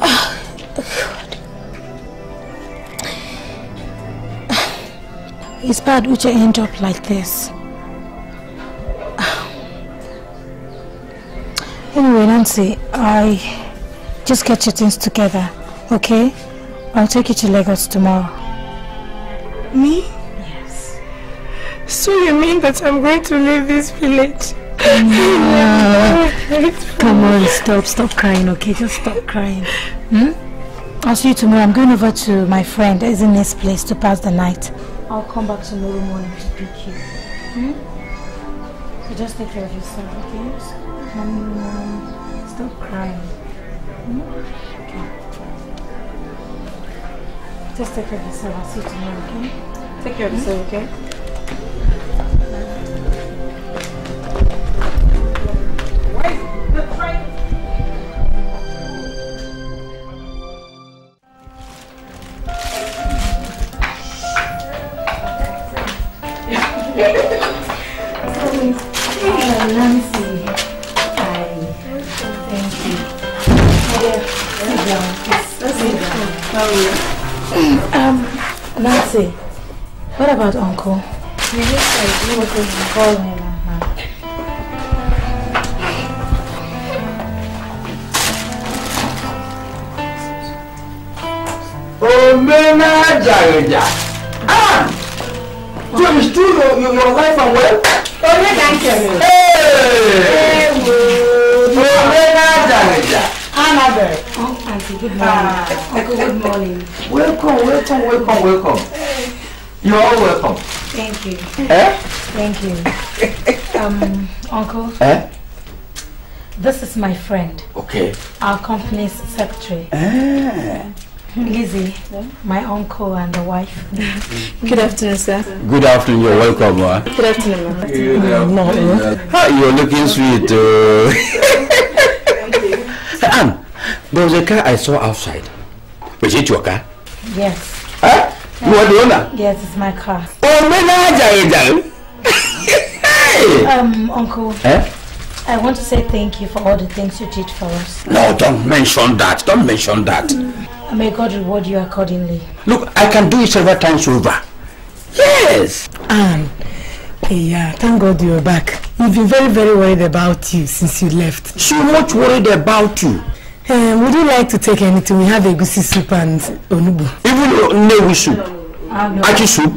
It's bad Uche end up like this. Anyway, Nancy, I just get your things together, okay? I'll take you to Lagos tomorrow. Me? Yes. So you mean that I'm going to leave this village? Come on, stop, stop crying, okay? Just stop crying. Hmm? I'll see you tomorrow. I'm going over to my friend Ezine's place to pass the night. I'll come back tomorrow morning to pick you. Hmm? So just take care of yourself, okay? Come on, stop crying. Hmm? Okay. Just take care of yourself. I'll see you tomorrow, okay? Take care of yourself, okay? Um, Nancy, what about Uncle? He just like, you were call him. Omena Jareja. Ah! It's true your, your, your wife and well? Nke m? Hey! Omena Jareja. Annabelle. Oh, Auntie, good morning. Uncle, good morning. Welcome, welcome, welcome, welcome. You are all welcome. Thank you. Eh? Thank you. Um, Uncle, Eh? this is my friend, Okay. our company's secretary. Eh. Lizzie, my uncle and the wife. Good afternoon, sir. Good afternoon, you're welcome. Uh. Good afternoon, ma'am. Good afternoon. Ah, you're looking sweet. Uh. Anne, there was a car I saw outside. Was it your car? Yes. Huh? You are the owner? Yes, it's my car. Oh, man, Jare Hey! Um, Uncle, Eh? I want to say thank you for all the things you did for us. No, don't mention that. Don't mention that. And may God reward you accordingly. Look, I can do it several times over. Yes. Anne, yeah, thank God you're back. We've been very, very worried about you since you left. So much worried about you. Um, would you like to take anything? We have egusi soup and onubu. Even newu soup. Achi soup.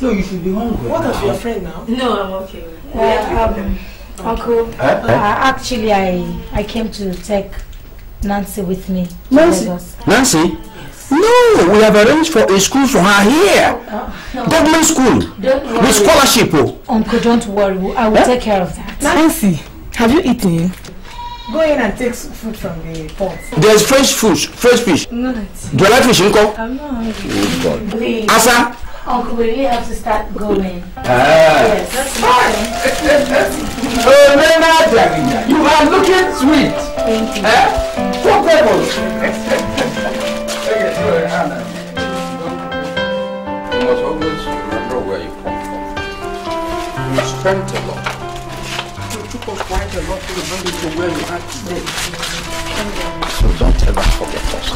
No, you should be hungry. What of your friend now? No, I'm okay. Uh, um, Uncle, eh? uh, actually, I I came to take Nancy with me. Nancy? Nancy? No, we have arranged for a school for her here. Government school. Don't worry. With scholarship. oh. Uncle, don't worry. I will Eh? take care of that. Nancy, have you eaten? Go in and take some food from the pot. There's fresh fish, fresh fish. No, Do you like fish, Nko? I'm not hungry. Oh, Please. Asa? Uncle, we really have to start going. Ah. Yes, that's Oh, Nena Jagina, you are looking sweet. Thank you. Eh? For purpose. You must always remember where you come from. You spent a lot. You took us quite a lot to bring you to where you are today. So don't ever forget us.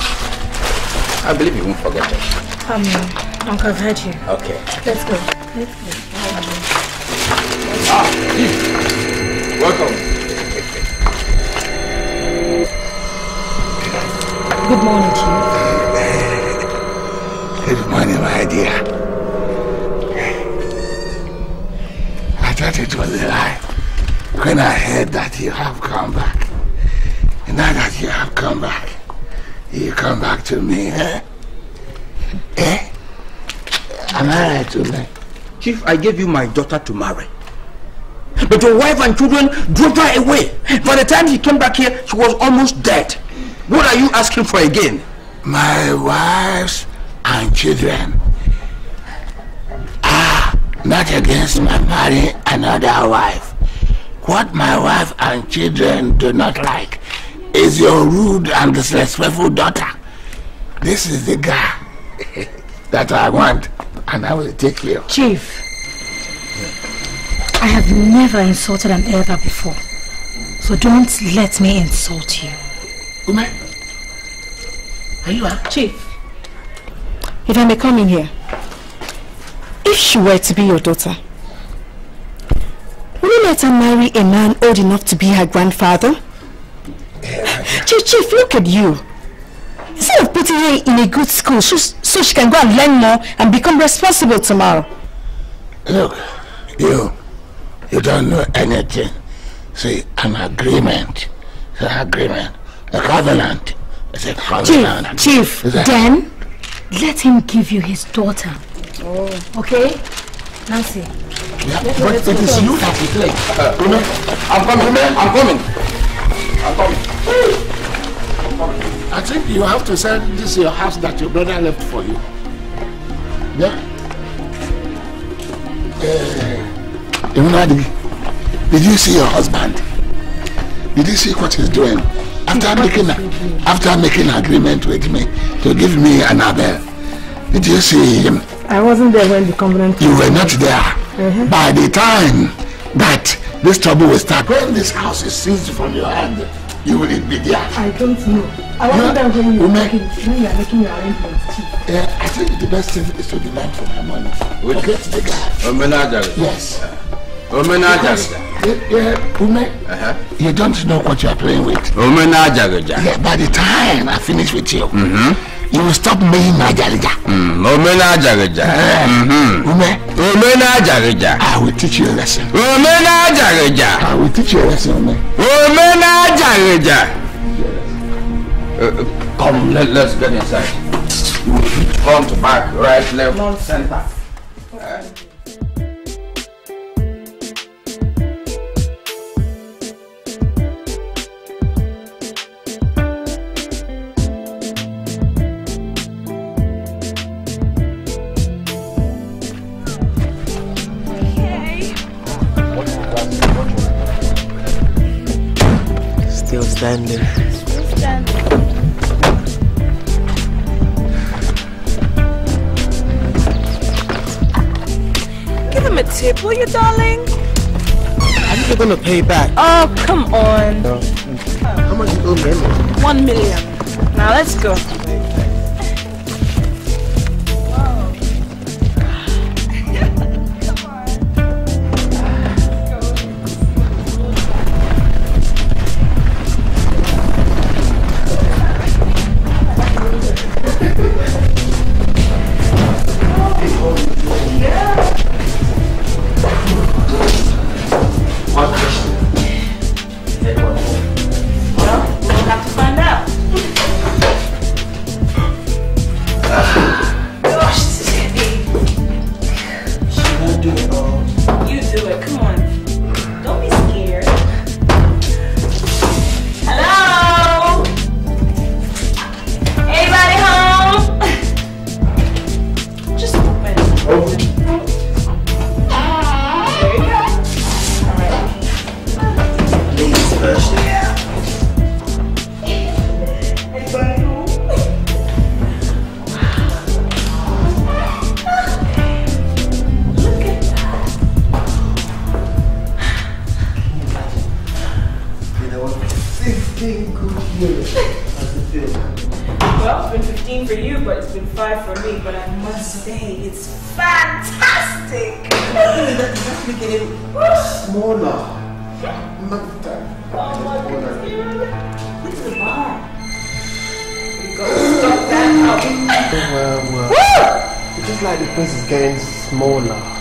I believe you won't forget us. Um, Uncle, I've heard you. Okay. Let's go. Let's go. Ah, Eve. Welcome. Good morning, Chief. Good morning, my dear. I thought it was a lie when I heard that you have come back. And now that you have come back, you come back to me, eh? Eh? Am I right to me? Chief, I gave you my daughter to marry. But your wife and children drove her away. By the time she came back here, she was almost dead. What are you asking for again? My wives and children are not against my marrying another wife. What my wife and children do not like is your rude and disrespectful daughter. This is the guy that I want, and I will take care of. Chief, I have never insulted an elder before. So don't let me insult you. Ume, are you up? Chief, if I may come in here, if she were to be your daughter, will you let her marry a man old enough to be her grandfather? Chief, Chief, look at you. Instead of putting her in a good school so, so she can go and learn more and become responsible tomorrow. Look, you, you don't know anything. See, an agreement, it's an agreement, a covenant. It's a covenant. Chief, Chief, then let him give you his daughter. Oh. Okay? Nancy. Yeah, but it is you that is late. Ume, I'm coming. Ume, I'm coming. I'm coming. I think you have to sell this your house that your brother left for you. Yeah. Uh, Imunadi, did you see your husband? Did you see what he's doing? After making a, after making an agreement with me to give me Annabel, did you see him? I wasn't there when the covenant You were not there. By the time that this trouble will start, when this house is seized from your hand, you will be there. I don't know. I wasn't there when you were making, when you are making your arrangements, Chief. Uh, I think the best thing is to demand for my money. We'll get the guy. Omenajaga. Yes. Omenajaga. Yeah, yeah, Ume, you don't know what you are playing with. Omenajaga. Yeah, by the time I finish with you, you will stop me Najalija. Omenajaga. Ume, Omenajaga. I will teach you a lesson. Omenajaga. I will teach you a lesson, Ume. Omenajaga. Uh, come, let, let's get inside. Front, back, right, left, center. standing. Still standing. Give him a tip, will you, darling? How are you gonna pay back? Oh, come on. How much you owe me? One million. Now let's go.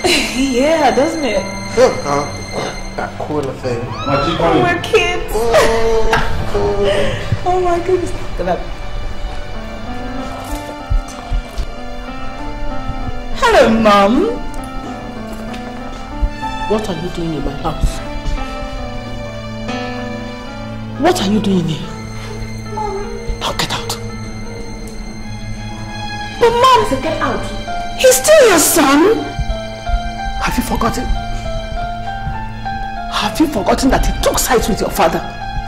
yeah, doesn't it? Look, uh, that corner thing. Oh, we're kids. oh my goodness. Look at that. Hello, Mum. What are you doing in my house? What are you doing here? Now get out. But Mom, said get out. He's still your son. Have you forgotten? Have you forgotten that he took sides with your father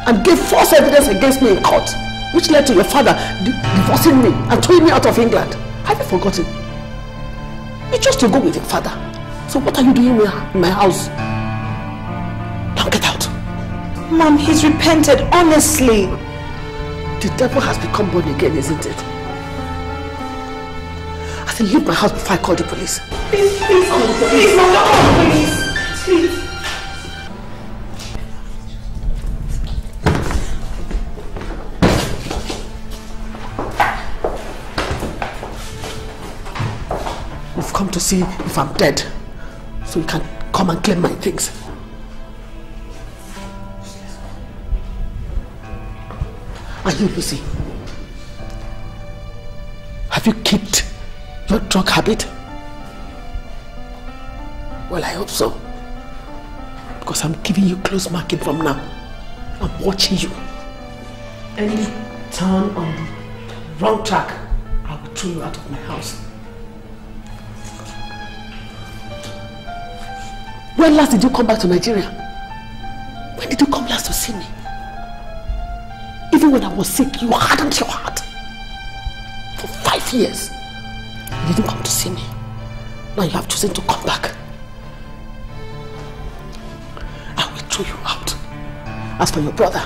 and gave false evidence against me in court, which led to your father di- divorcing me and throwing me out of England? Have you forgotten? You chose to go with your father. So what are you doing in my- in my house? Now get out. Mom, he's repented, honestly. The devil has become born again, isn't it? I said, leave my house before I call the police. Please, please, please, Mom, call the. Please. You've come to see if I'm dead, so you can come and claim my things. Are you, Lucy, have you kicked your drug habit? Well, I hope so. Because I'm giving you close marking from now. I'm watching you. Any turn on the wrong track, I will throw you out of my house. When last did you come back to Nigeria? When did you come last to see me? Even when I was sick, you hardened your heart. For five years, you didn't come to see me. Now you have chosen to come back. Throw you out. As for your brother,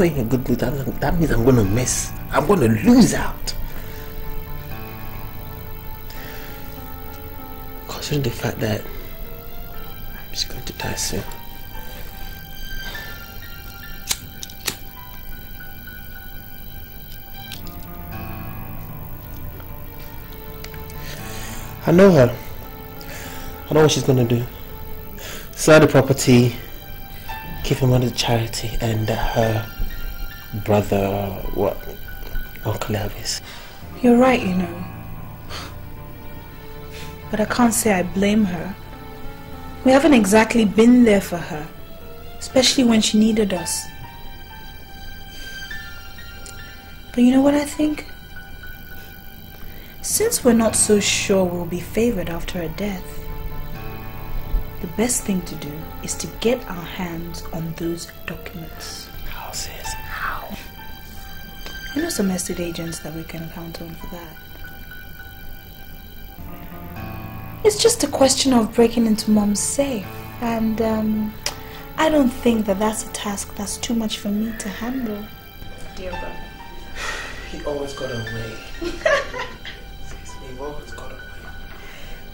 a good that means I'm gonna miss. I'm gonna lose out. Considering the fact that I'm just going to die soon. I know her. I know what she's gonna do. Sell the property, give him money to charity, and uh, her brother, what, Uncle Elvis. You're right, you know. But I can't say I blame her. We haven't exactly been there for her, especially when she needed us. But you know what I think? Since we're not so sure we'll be favored after her death, the best thing to do is to get our hands on those documents. How, sis? How? I know some estate agents that we can count on for that. It's just a question of breaking into mom's safe, and um, I don't think that that's a task that's too much for me to handle. Dear brother. He always got away. he always got away.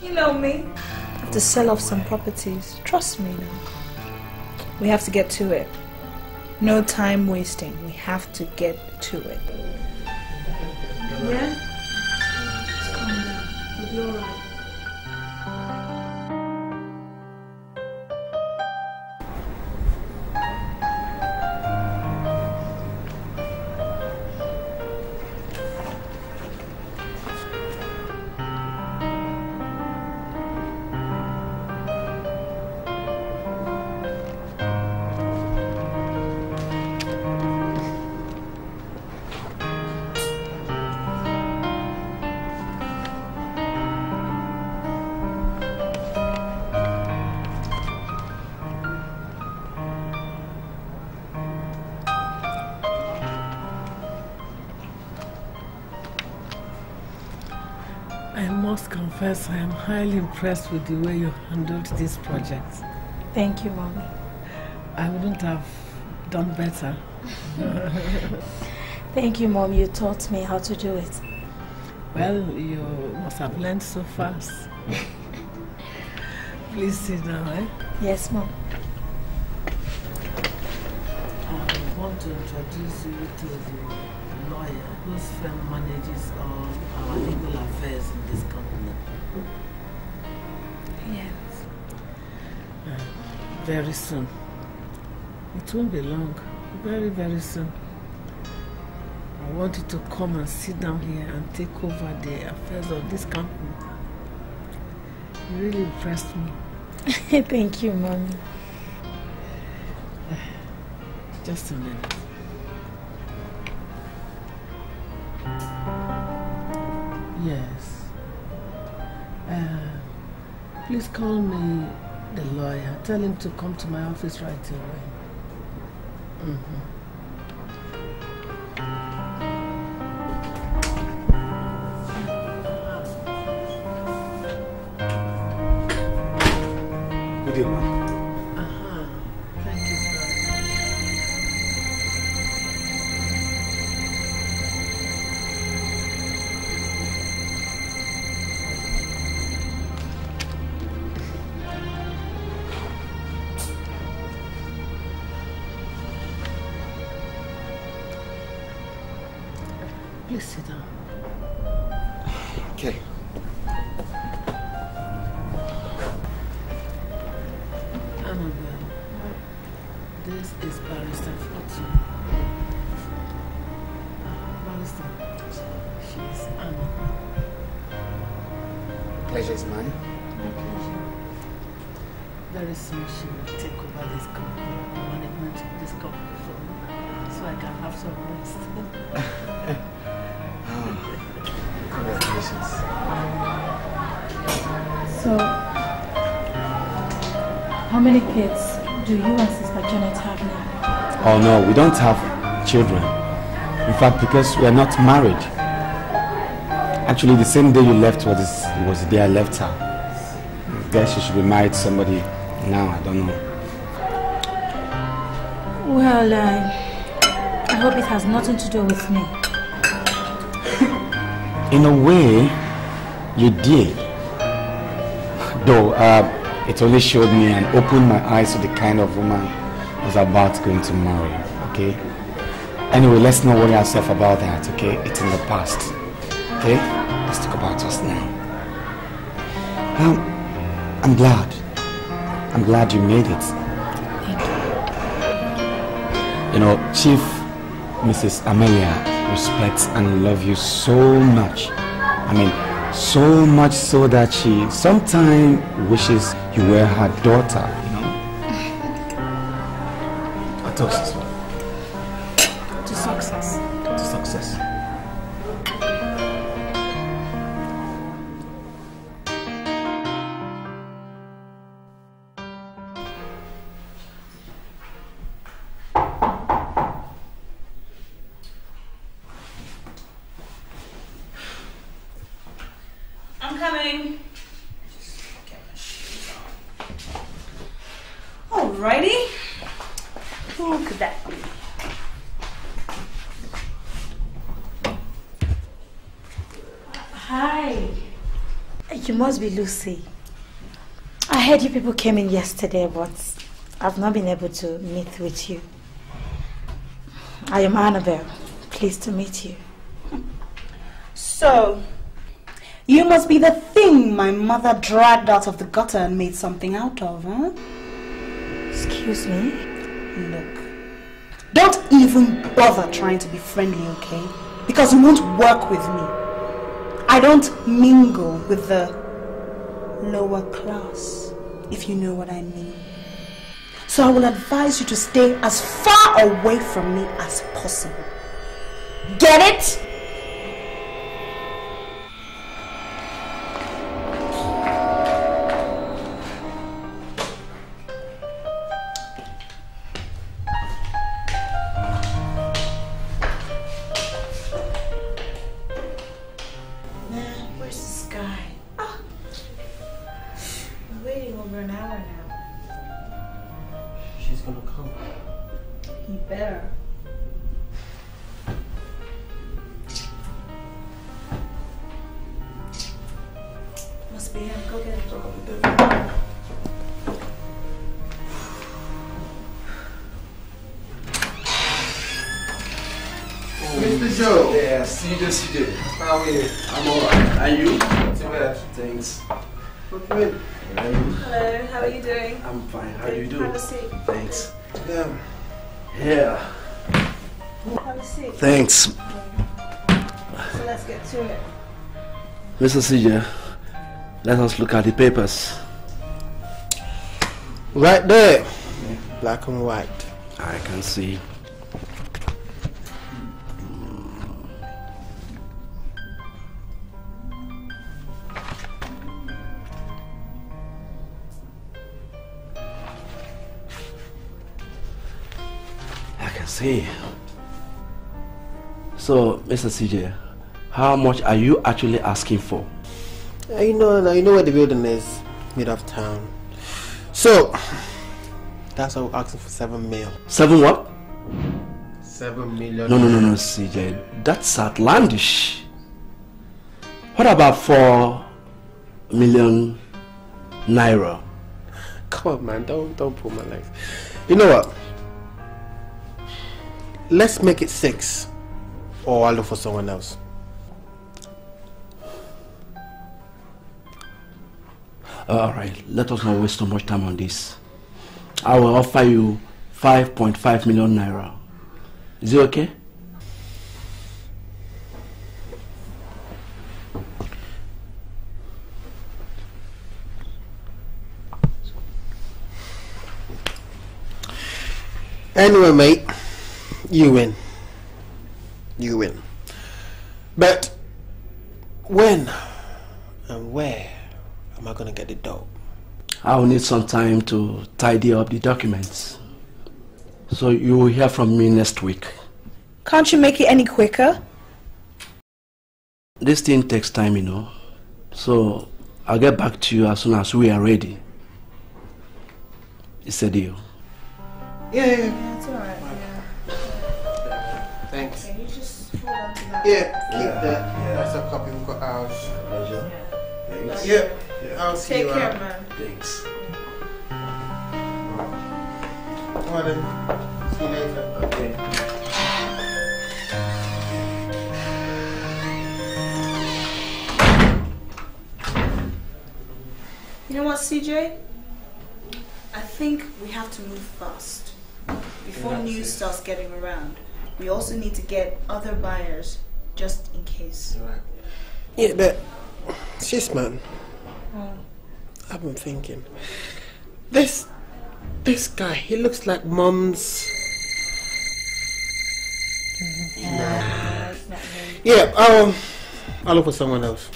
You know me. I Have to sell off some properties. Trust me now. We have to get to it. No time wasting. We have to get to it. Yeah? Calm down. You'll be alright. Must confess, I am highly impressed with the way you handled this project. Thank you, Mommy. I wouldn't have done better. Thank you, Mom. You taught me how to do it. well, you must have learned so fast. Please sit down, eh? Yes, Mom. I want to introduce you to the lawyer whose firm manages all our legal affairs in this company. Very soon. It won't be long. Very, very soon. I want you to come and sit down here and take over the affairs of this company. You really impressed me. Thank you, Mommy. Just a minute. Yes. Uh, please call me the lawyer. Tell him to come to my office right away. Mhm. Good day, no, we don't have children. In fact, because we are not married. Actually, the same day you left was, was the day I left her. I guess she should be married to somebody now, I don't know. Well, uh, I hope it has nothing to do with me. In a way, you did. Though uh, it only showed me and opened my eyes to the kind of woman about going to marry, okay? Anyway, let's not worry ourselves about that, okay? It's in the past, okay? Let's talk about us now. Um, I'm glad. I'm glad you made it. You know, Chief Mrs. Amelia respects and loves you so much. I mean, so much so that she sometimes wishes you were her daughter, must be Lucy. I heard you people came in yesterday, but I've not been able to meet with you. I am Annabel. Pleased to meet you. So, you must be the thing my mother dragged out of the gutter and made something out of, huh? Excuse me? Look, don't even bother trying to be friendly, okay? Because you won't work with me. I don't mingle with the lower class, if you know what I mean. So I will advise you to stay as far away from me as possible. Get it? Mr. CJ, let us look at the papers. Right there. Black and white. I can see. I can see. So, Mr. CJ, how much are you actually asking for? You know, now you know where the building is, mid of town. So, that's why we're asking for seven mil. Seven what? Seven million. No, no, no, no, CJ. That's outlandish. What about four million naira? Come on, man, don't don't pull my legs. You know what? Let's make it six, or I'll look for someone else. All right, let us not waste too much time on this. I will offer you 5.5 million naira. Is it okay? Anyway, mate, you win. You win. But when and where am I gonna get the dough? I will need some time to tidy up the documents. So you will hear from me next week. Can't you make it any quicker? This thing takes time, you know. So I'll get back to you as soon as we are ready. It's a deal. Yeah, yeah, Yeah, it's alright. Yeah. Thanks. Okay, you just hold on to that. Yeah, keep that. That's a copy. We've got ours. Thanks. Yeah. yeah. I'll see Take you care, out. man. Thanks. Come on then. See you later. Okay. You know what, CJ? I think we have to move fast before Yeah, news sis. starts getting around. We also need to get other buyers just in case. Yeah, but she's man. Oh. I've been thinking. This this guy, he looks like mom's. Nah. Yeah, um, I'll look for someone else,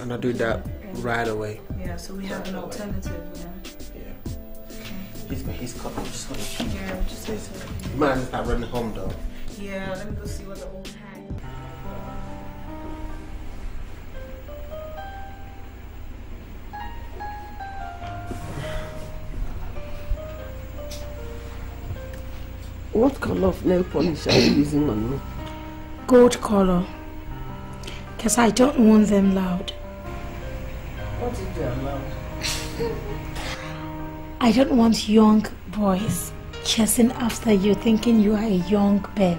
and I'll do that right away. Yeah, so we have an alternative, you know? He's he's coming. Just gonna. Yeah, just wait Man, I run home though. Yeah, let me go see what the old What color of nail polish are you using on me? Gold color. Because I don't want them loud. What if they are loud? I don't want young boys chasing after you thinking you are a young babe.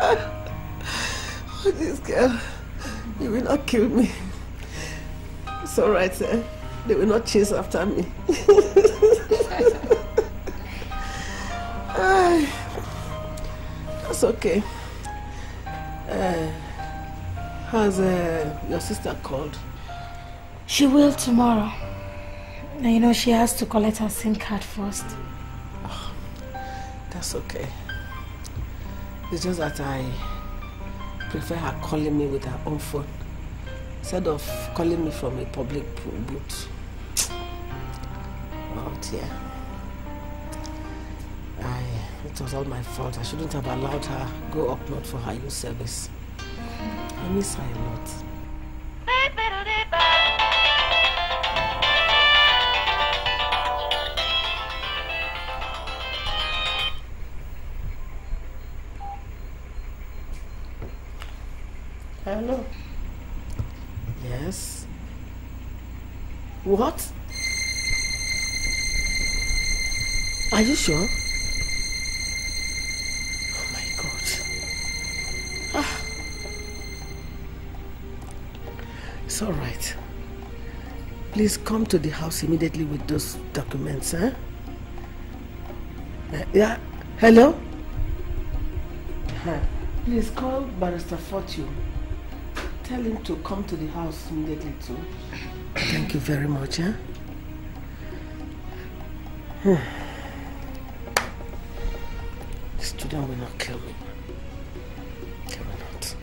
Oh, this girl, you will not kill me. It's alright, sir. They will not chase after me. That's okay. Uh, has uh, your sister called? She will tomorrow. Now, you know, she has to collect her SIM card first. That's okay. It's just that I prefer her calling me with her own phone instead of calling me from a public bo- booth. Oh dear. I, it was all my fault. I shouldn't have allowed her go upload for her youth service. I miss her a lot. Hello. Yes. What? Are you sure? Oh my god. Ah. It's all right. Please come to the house immediately with those documents, eh? Uh, yeah. Hello? Please call Barrister Fortune. Tell him to come to the house immediately too. Thank you very much, eh? Hmm. The student will not kill me. They will not.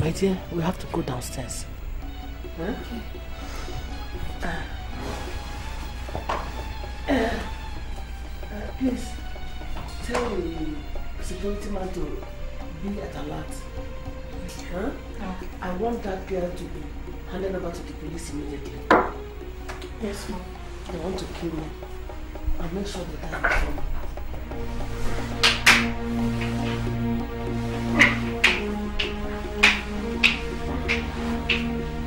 My dear, we have to go downstairs. Huh? Uh, uh, uh, please, tell the security man to be at alert. Huh? I want that girl to be handed over to the police immediately. Yes, ma'am. They want to kill me. I'll make sure they die before me. Hmm.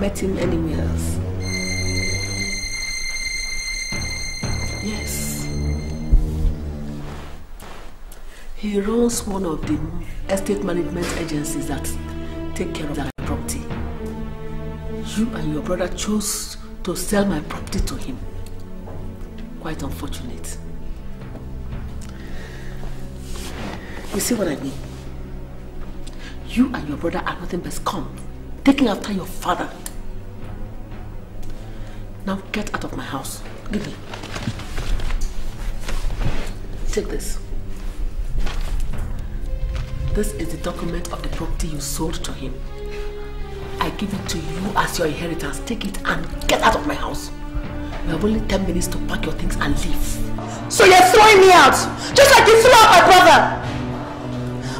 Met him anywhere else. Yes. He runs one of the estate management agencies that take care of that property. You and your brother chose to sell my property to him. Quite unfortunate. You see what I mean? You and your brother are nothing but scum, taking after your father. Now get out of my house. Give me. Take this. This is the document of the property you sold to him. I give it to you as your inheritance. Take it and get out of my house. You have only 10 minutes to pack your things and leave. So you're throwing me out, just like you threw out my brother.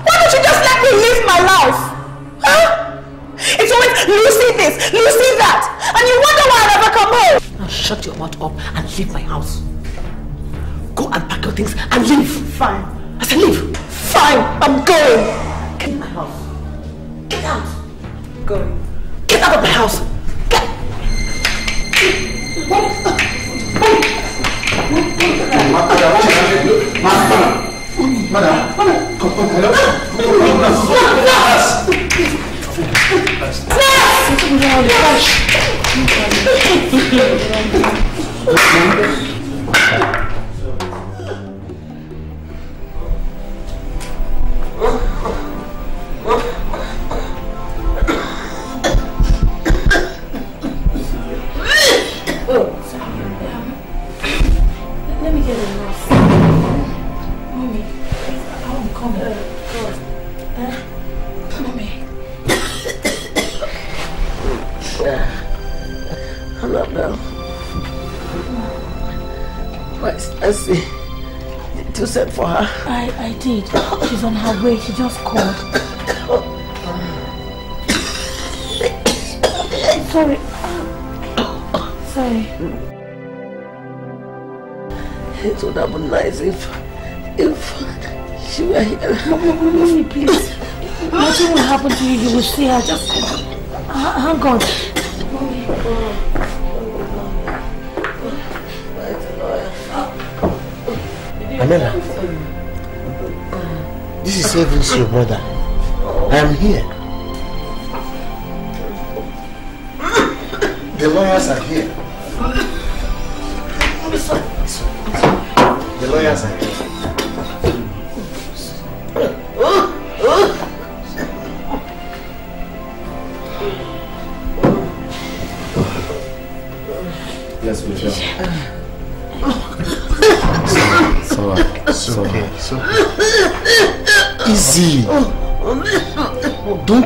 Why don't you just let me live my life? Huh? It's always Lucy this, Lucy that, and you wonder why I never come home. Now shut your mouth up and leave my house. Go and pack your things and leave. Fine. I said leave. Fine, I'm going. Get in my house. Get out. Going. Get out of my house. Sinto um jornal de baixo. For her? I, I did. She's on her way. She just called. Sorry. Sorry. It would have been nice if, if she were here. Mommy, please. Nothing will happen to you. You will see her. Just uh, hang on. Amelia, this is Evans, your brother. I am here. The lawyers are here. The lawyers are here.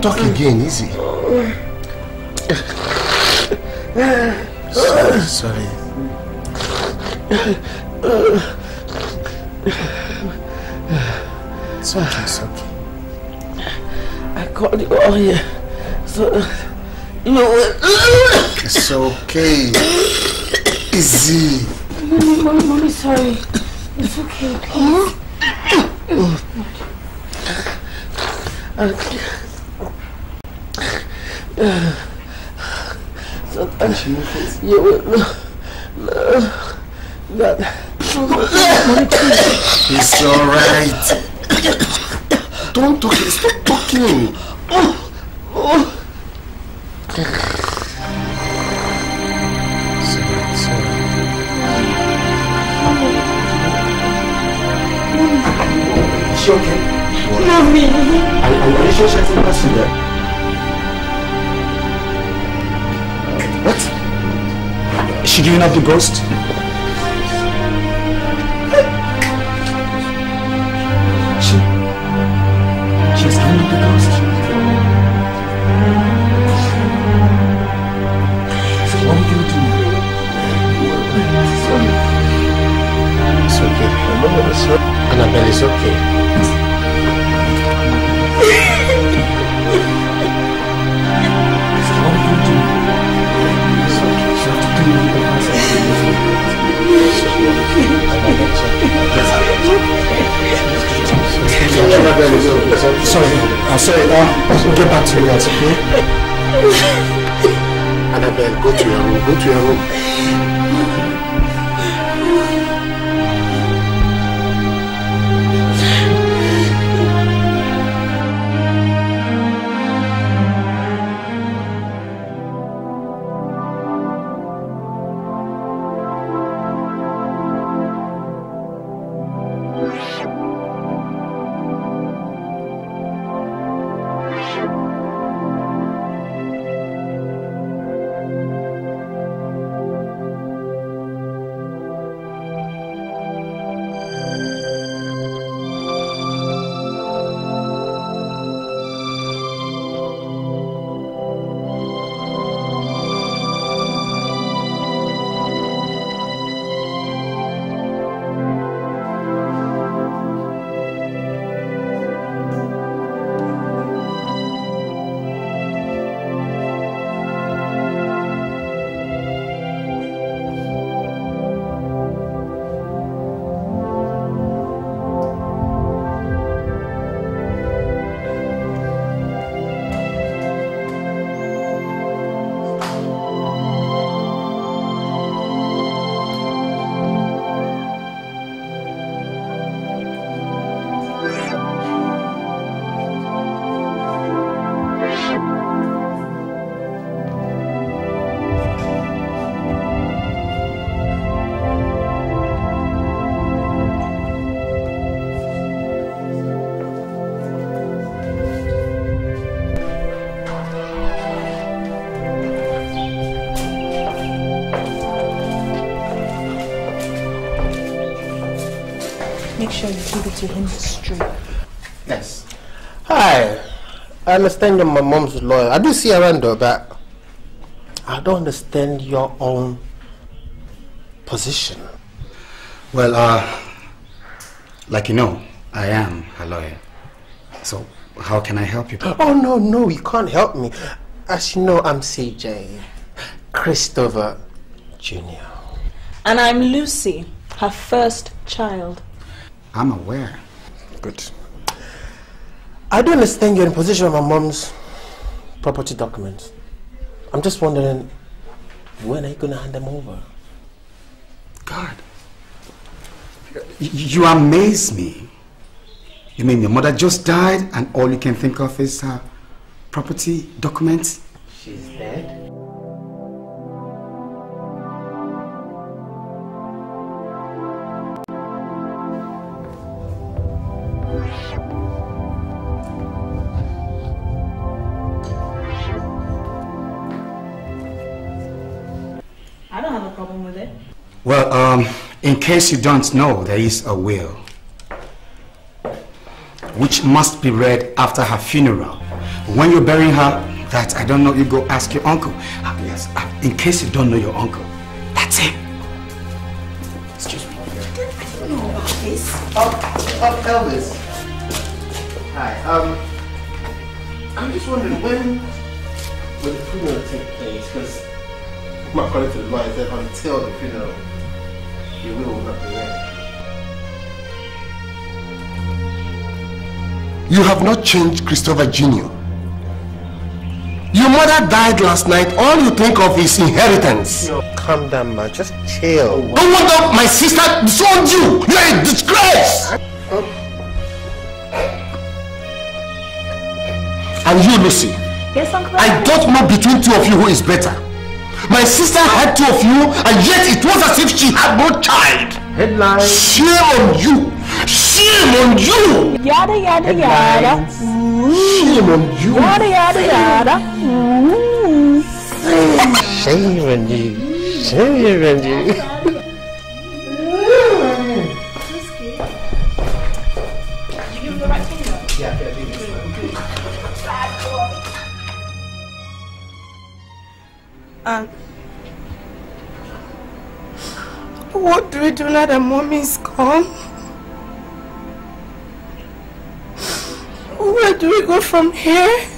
Talk again. Easy. Sorry. Sorry. It's okay. It's okay. I called you all here. So, you know It's okay. Easy. Mommy, mommy, mommy, sorry. It's okay, please. Sometimes you will know that. It's alright. Up the ghost? Get back to you guys, okay? Annabelle, go to your room, go to your room. I understand you're my mom's lawyer. I do see around though, but I don't understand your own position. Well, uh, like you know, I am a lawyer. So, how can I help you? Oh, no, no, you can't help me. As you know, I'm CJ. Christopher Jr. And I'm Lucy, her first child. I'm aware. Good. I don't understand you're in possession of my mom's property documents. I'm just wondering, when are you going to hand them over? God. You amaze me. You mean your mother just died and all you can think of is her property documents? She's in case you don't know, there is a will which must be read after her funeral. When you're burying her, that I don't know, you go ask your uncle. Ah, yes, ah, in case you don't know your uncle, that's him. Excuse me. I don't know about this. Oh, oh, Elvis. Hi. Um, I'm just wondering when will the funeral take place? Because my according to the law, it said until the funeral, you will not. You have not changed Christopher Jr. Your mother died last night. All you think of is inheritance. Yo, calm down, man. Just chill. Don't No wonder my sister disowned you. You're a disgrace. And you, Lucy, Yes, Uncle. I don't know between two of you who is better. My sister had two of you, and yet it was as if she had no child. Headline. Shame on you. Shame on you. Yada yada yada. Shame on you. Yada yada yada. Ooh. Shame on you. Shame on you. And what do we do now that mommy's gone? Where do we go from here?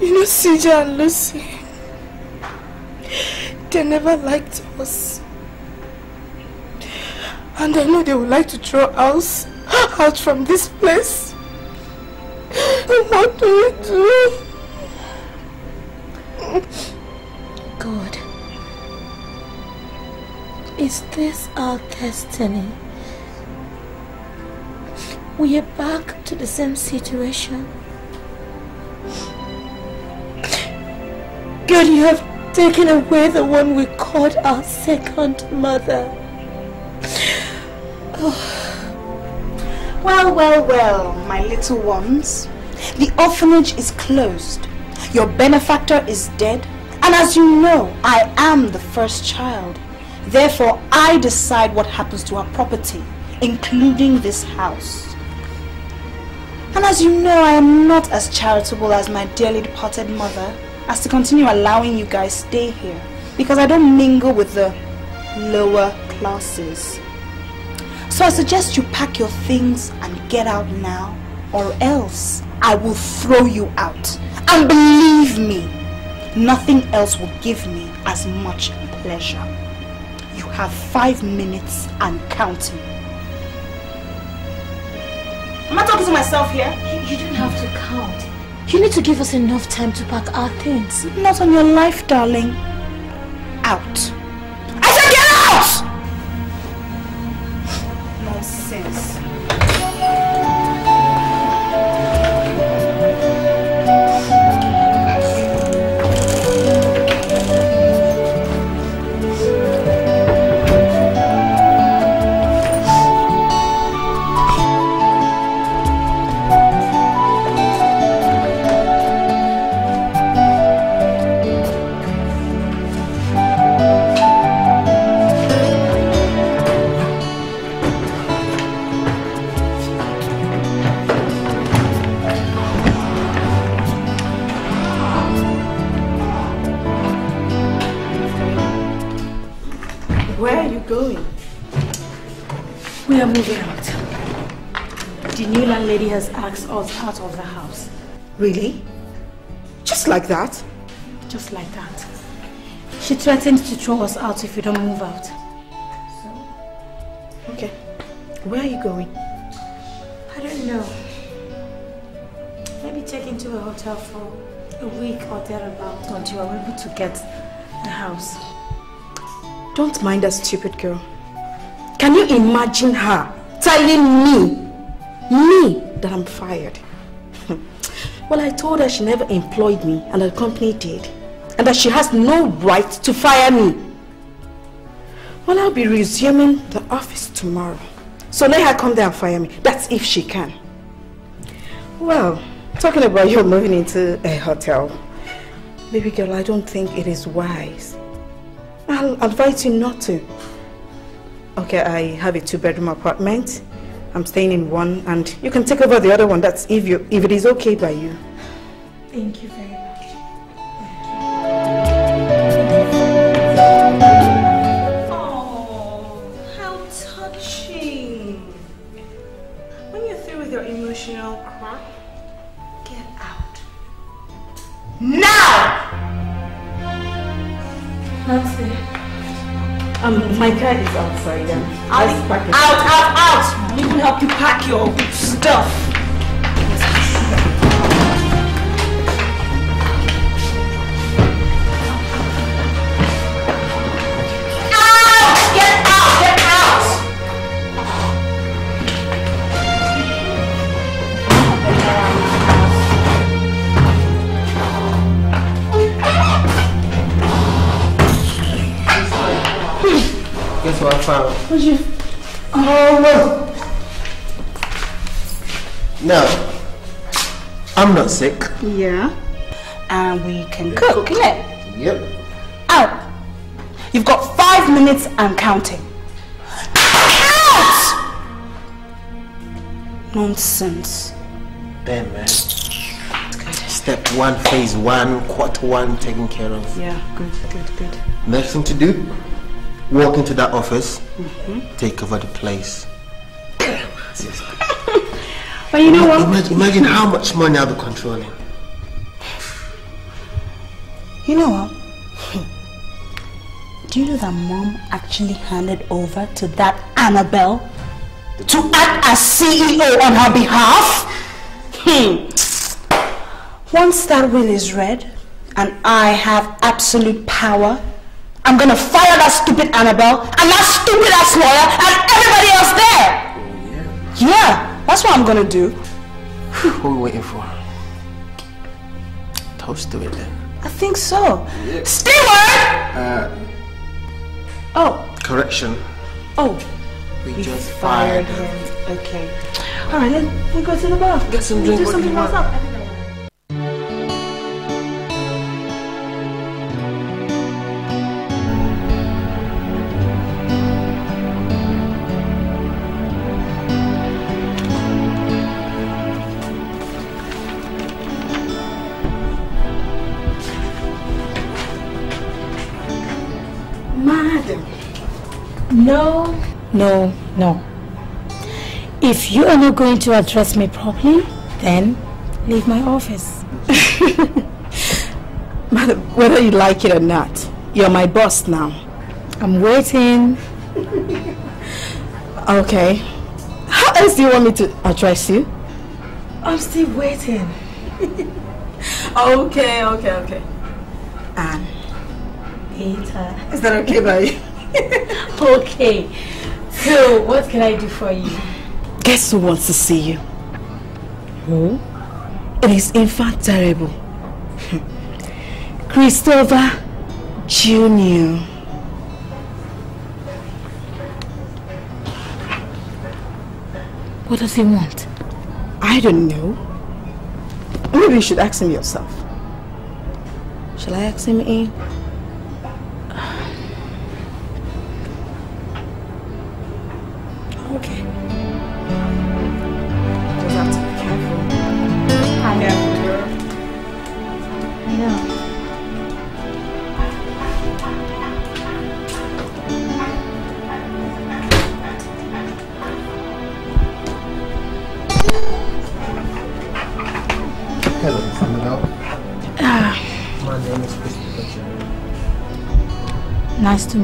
You know, CJ and Lucy, they never liked us. And I know they would like to throw us out from this place. What do we do? God, is this our destiny? We are back to the same situation. God, you have taken away the one we called our second mother. Oh. Well, well, well, my little ones. The orphanage is closed. Your benefactor is dead. And as you know, I am the first child. Therefore, I decide what happens to our property, including this house. And as you know, I am not as charitable as my dearly departed mother as to continue allowing you guys stay here because I don't mingle with the lower classes. So I suggest you pack your things and get out now or else I will throw you out. And believe me, nothing else will give me as much pleasure. You have five minutes and counting. Am I talking to myself here? You don't have to count. You need to give us enough time to pack our things. Not on your life, darling. Out. Really? Just like that? Just like that. She threatened to throw us out if we don't move out. Okay. Where are you going? I don't know. Maybe check into a hotel for a week or thereabouts until we're able to get a house. Don't mind that stupid girl. Can you imagine her telling me, me, that I'm fired? Well, I told her she never employed me and the company did. And that she has no right to fire me. Well, I'll be resuming the office tomorrow. So let her come there and fire me. That's if she can. Well, talking about you moving into a hotel. Baby girl, I don't think it is wise. I'll advise you not to. Okay, I have a two-bedroom apartment. I'm staying in one and you can take over the other one. That's if you if it is okay by you. Thank you very much. Oh, how touching. When you're through with your emotional crap, get out. Now! That's it. Um, my car is outside. Um, Out, let's pack it. out, out, out! Let me help you pack your stuff. Guess what I found? What'd you? Oh no! No. I'm not sick. Yeah. And we can cook, innit? Yep. Out! You've got five minutes and counting. Out! Nonsense. Damn, man. Step one, phase one, quarter one taken care of. Yeah, good, good, good. Next thing to do, walk into that office, Mhm. take over the place. But you know what? Imagine, imagine how much money I'll be controlling. You know what? Do you know that mom actually handed over to that Annabel to act as CEO on her behalf? Hmm. Once that will is read and I have absolute power, I'm gonna fire that stupid Annabel and that stupid ass lawyer and everybody else there. Yeah, that's what I'm gonna do. What are we waiting for? Toast to it then. I think so. Steward! Uh, Oh, correction. oh. We You just fired fired him. Okay. All right, then we go to the bar. Get some We drink, Do something else up. No, no, no. If you are not going to address me properly, then leave my office. Madam, whether you like it or not, you're my boss now. I'm waiting. Okay. How else do you want me to address you? I'm still waiting. Okay, okay, okay. Anne. Peter. Is that okay by you? okay. So, what can I do for you? Guess who wants to see you? Who? It is in fact terrible. Christopher Jr. What does he want? I don't know. Maybe you should ask him yourself. Shall I ask him in?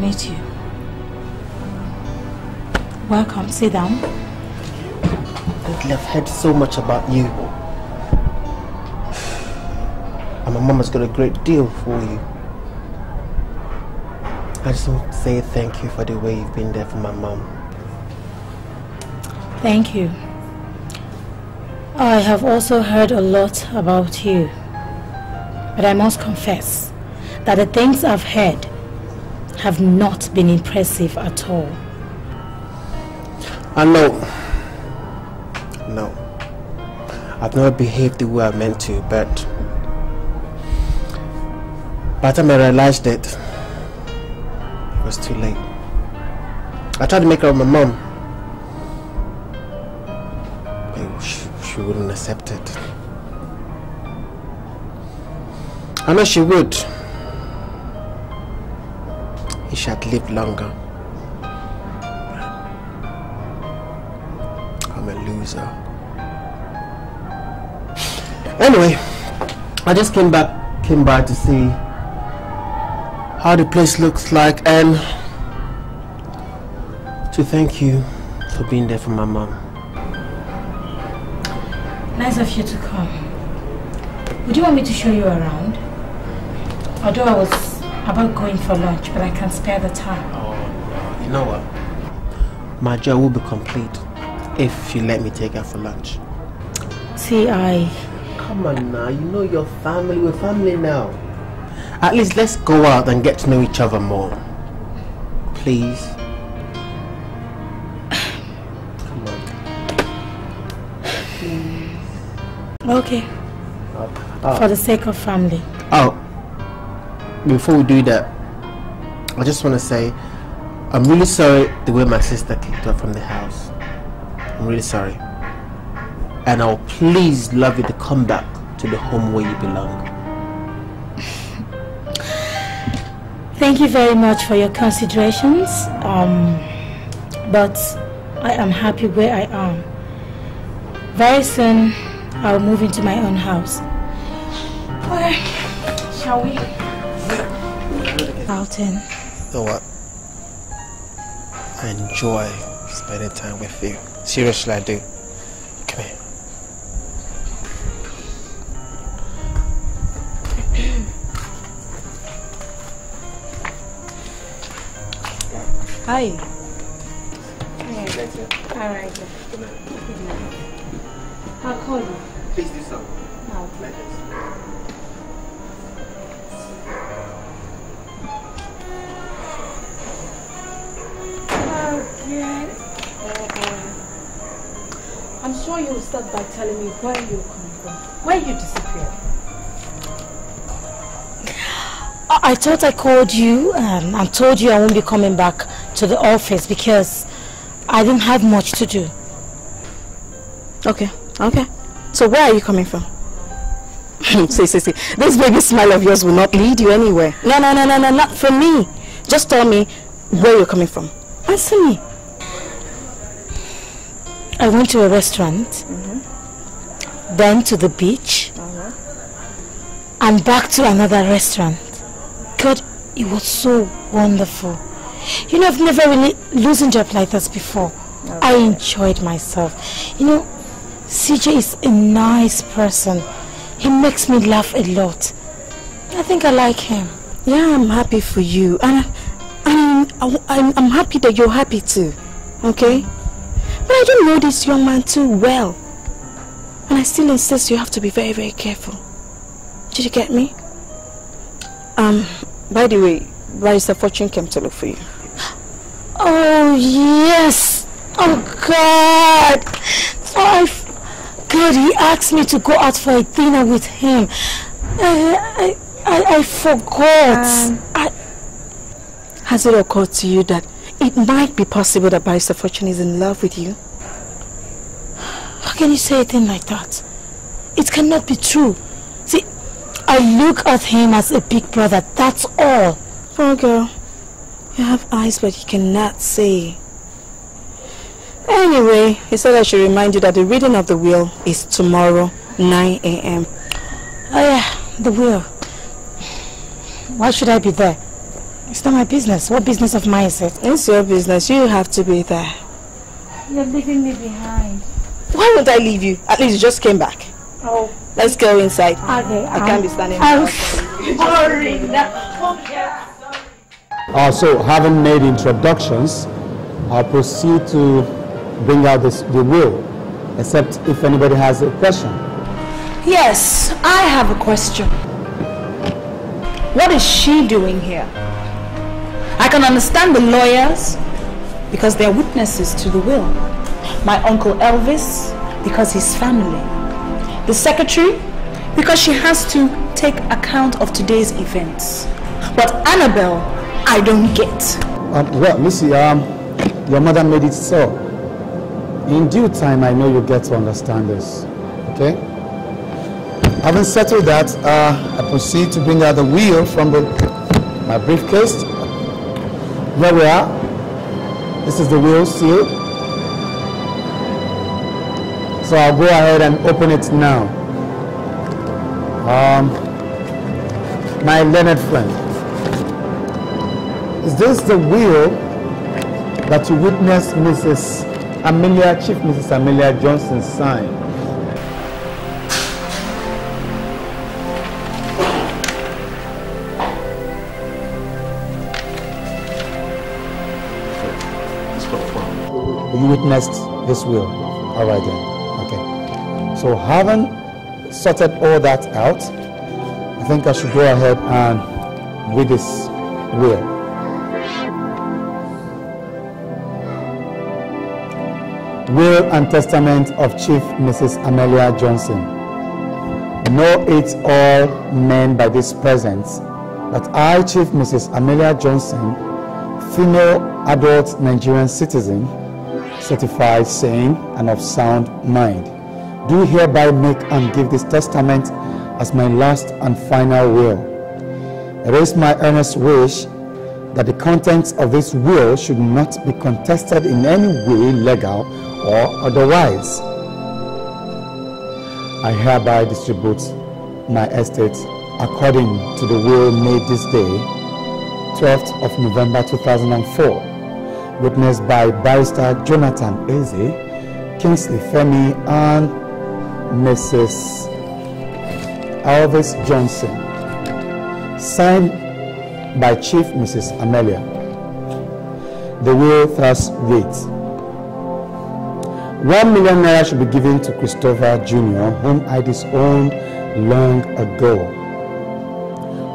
Meet you. Welcome. Sit down. Lately, I've heard so much about you. And my mom has got a great deal for you. I just want to say thank you for the way you've been there for my mom. Thank you. I have also heard a lot about you. But I must confess that the things I've heard have not been impressive at all. I know. No. I've never behaved the way I meant to, but by the time I realized it, it was too late. I tried to make her my mom. But she, she wouldn't accept it. I know she would. Lived longer. I'm a loser. Anyway, I just came back, came by to see how the place looks like and to thank you for being there for my mom. Nice of you to come. Would you want me to show you around? Although I was about going for lunch, but I can spare the time. Oh, you know what? My job will be complete if you let me take her for lunch. See, I... Come on now, you know your family, we're family now. At least let's go out and get to know each other more. Please. Come on. Okay. Uh, For the sake of family. Oh, before we do that, I just want to say I'm really sorry the way my sister kicked her from the house. I'm really sorry. And I'll please love you to come back to the home where you belong. Thank you very much for your considerations. Um, but I am happy where I am. Very soon, I'll move into my own house. Where shall we? Outing. You know what? I enjoy spending time with you. Seriously, I do. Come here. Hi. Alright. I'll call you. Please do so. Okay. I'm sure you'll start by telling me where you're coming from. Where you disappeared. I, I thought I called you um, and told you I won't be coming back to the office because I didn't have much to do. Okay, okay. So where are you coming from? see, see, see. This baby smile of yours will not lead you anywhere. No, no, no, no, no, not for me. Just tell me where you're coming from. Answer me. I went to a restaurant, then to the beach, and back to another restaurant. God, it was so wonderful. You know, I've never really loosened up like this before. I enjoyed myself. You know, CJ is a nice person. He makes me laugh a lot. I think I like him. Yeah, I'm happy for you. And I'm, I'm, I'm happy that you're happy too. Okay? But I don't know this young man too well. And I still insist you have to be very, very careful. Did you get me? Um, by the way, Barrister Fortune came to look for you. Oh, yes. Oh, God. Oh, I, God, he asked me to go out for a dinner with him. I, I, I, I forgot. I, Has it occurred to you that it might be possible that Barrister Fortune is in love with you? how can you say a thing like that? It cannot be true. See, I look at him as a big brother, that's all. Poor girl. You have eyes but you cannot see. Anyway, he said I should remind you that the reading of the will is tomorrow, 9 a.m. Oh yeah, the will. Why should I be there? It's not my business. What business of mine is it? It's your business. You have to be there. You're leaving me behind. Why won't I leave you? At least you just came back. Oh. Let's go inside. Okay. I can't be standing I'm here. sorry. Uh, so, having made introductions, I'll proceed to bring out this, the will, except if anybody has a question. Yes, I have a question. What is she doing here? I can understand the lawyers because they're witnesses to the will. My uncle Elvis because he's family. The secretary because she has to take account of today's events. But Annabel, I don't get. Um, well, Missy, um, your mother made it so. In due time, I know you'll get to understand this. Okay? Having settled that, uh, I proceed to bring out the wheel from the, my briefcase. Here we are. This is the wheel sealed. So I'll go ahead and open it now. Um, my learned friend, is this the wheel that you witnessed Mrs. Amelia, Chief Mrs. Amelia Johnson sign? Witnessed this will. All right then. Okay. So having sorted all that out, I think I should go ahead and read this will. Will and Testament of Chief Mrs. Amelia Johnson. Know it all men by this presence that I, Chief Mrs. Amelia Johnson, female adult Nigerian citizen, certified sane and of sound mind, do hereby make and give this testament as my last and final will. It is my earnest wish that the contents of this will should not be contested in any way legal or otherwise. I hereby distribute my estate according to the will made this day, 12th of November 2004, witnessed by Barrister Jonathan Eze, Kingsley Femi, and Mrs. Elvis Johnson, signed by Chief Mrs. Amelia. The will thus reads, 1 million naira should be given to Christopher Jr., whom I disowned long ago.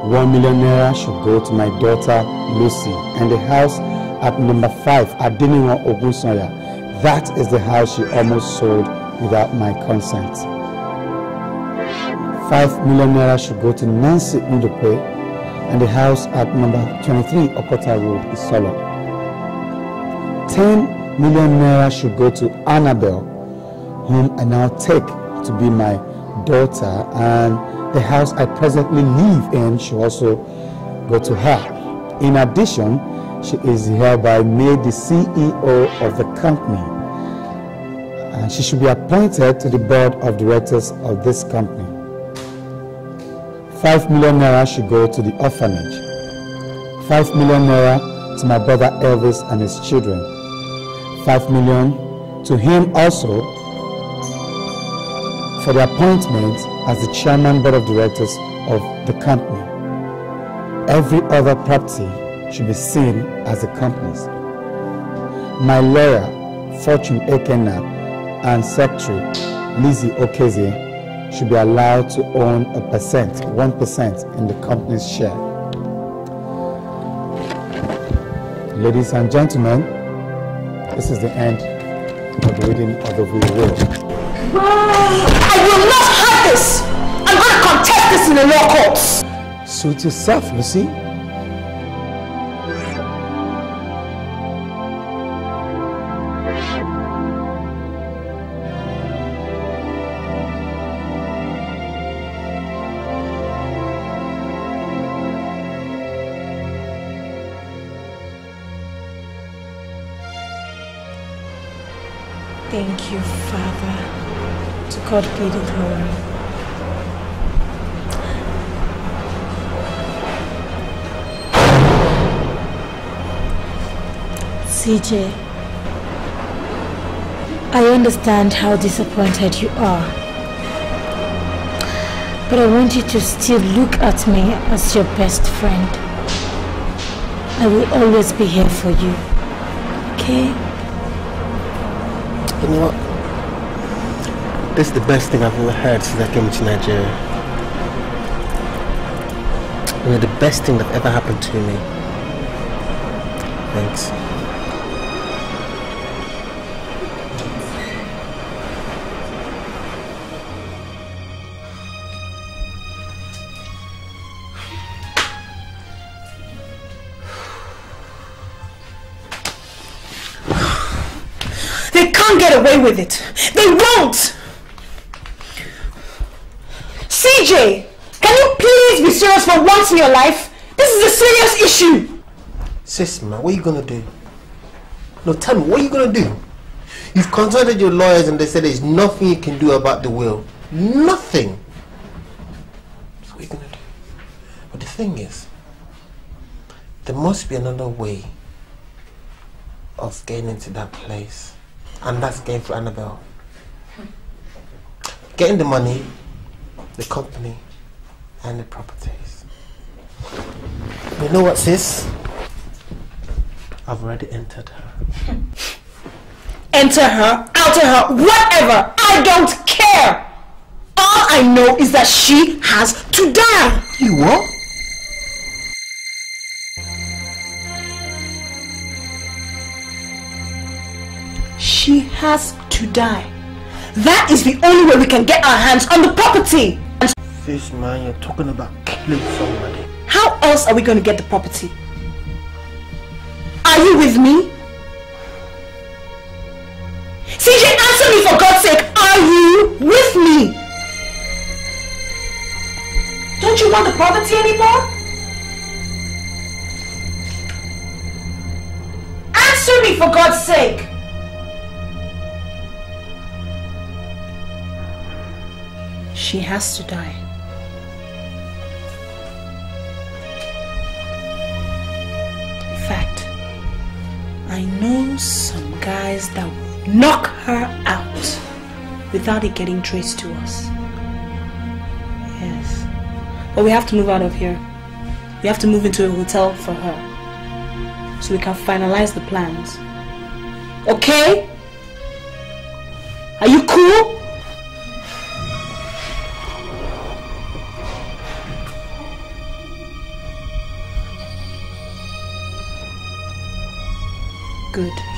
1 million naira should go to my daughter Lucy and the house at number 5 at Diniwa Ogunsanya. That is the house she almost sold without my consent. 5 million naira should go to Nancy Ndupe and the house at number 23 Okota Road, Isolo. 10 million naira should go to Annabel, whom I now take to be my daughter, and the house I presently live in should also go to her. In addition, she is hereby made the CEO of the company, and she should be appointed to the board of directors of this company. 5 million naira should go to the orphanage. 5 million naira to my brother Elvis and his children. 5 million to him also for the appointment as the chairman board of directors of the company. Every other property should be seen as the company's. My lawyer, Fortune Ekena, and secretary, Lizzie Okeze, should be allowed to own a percent, 1% in the company's share. Ladies and gentlemen, this is the end of the reading of the will. I will not have this! I'm going to contest this in the law courts! Suit yourself, Lucy. forty thousand. CJ, I understand how disappointed you are. But I want you to still look at me as your best friend. I will always be here for you. Okay? You know what? This is the best thing I've ever heard since I came to Nigeria. You're the best thing that ever happened to me. Thanks. They can't get away with it. They won't! CJ, can you please be serious for once in your life? This is a serious issue. Sis, man, what are you gonna do? No, tell me, what are you gonna do? You've consulted your lawyers and they said there's nothing you can do about the will. Nothing. So what are you gonna do? But the thing is, there must be another way of getting into that place. And that's getting for Annabel. Getting the money, the company, and the properties. You know what, sis? I've already entered her. Enter her, outer her, whatever. I don't care. All I know is that she has to die. You what? She has to die. That is the only way we can get our hands on the property. Sis, man, you're talking about killing somebody. how else are we going to get the property? Are you with me? CJ, answer me for God's sake. Are you with me? Don't you want the property anymore? Answer me for God's sake. She has to die. I know some guys that will knock her out without it getting traced to us. Yes. But we have to move out of here. We have to move into a hotel for her. So we can finalize the plans. Okay? Are you cool? Good.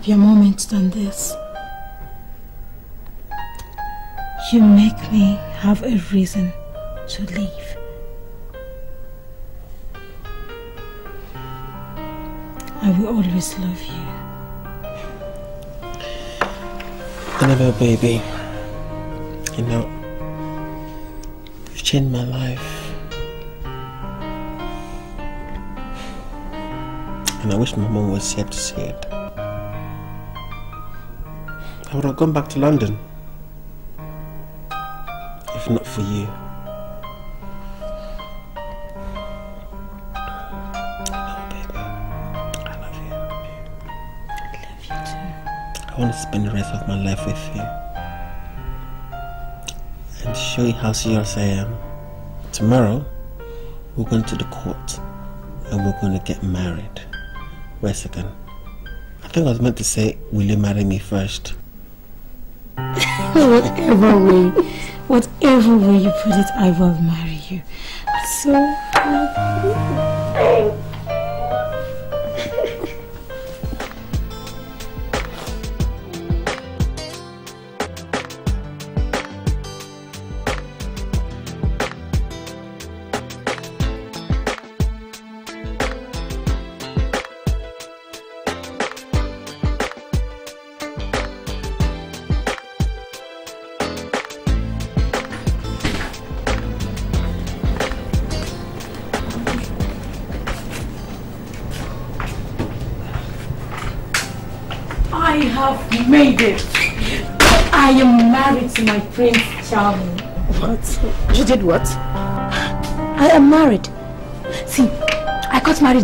Happier moment than this. You make me have a reason to leave. I will always love you. Annabel, baby, you know, you've changed my life. And I wish my mom was here to see it. I would have gone back to London. If not for you. I want to spend the rest of my life with you. And show you how serious I am. Tomorrow, we're going to the court and we're going to get married. Wait a second. I think I was meant to say, will you marry me first? Whatever way, whatever way you put it, I will marry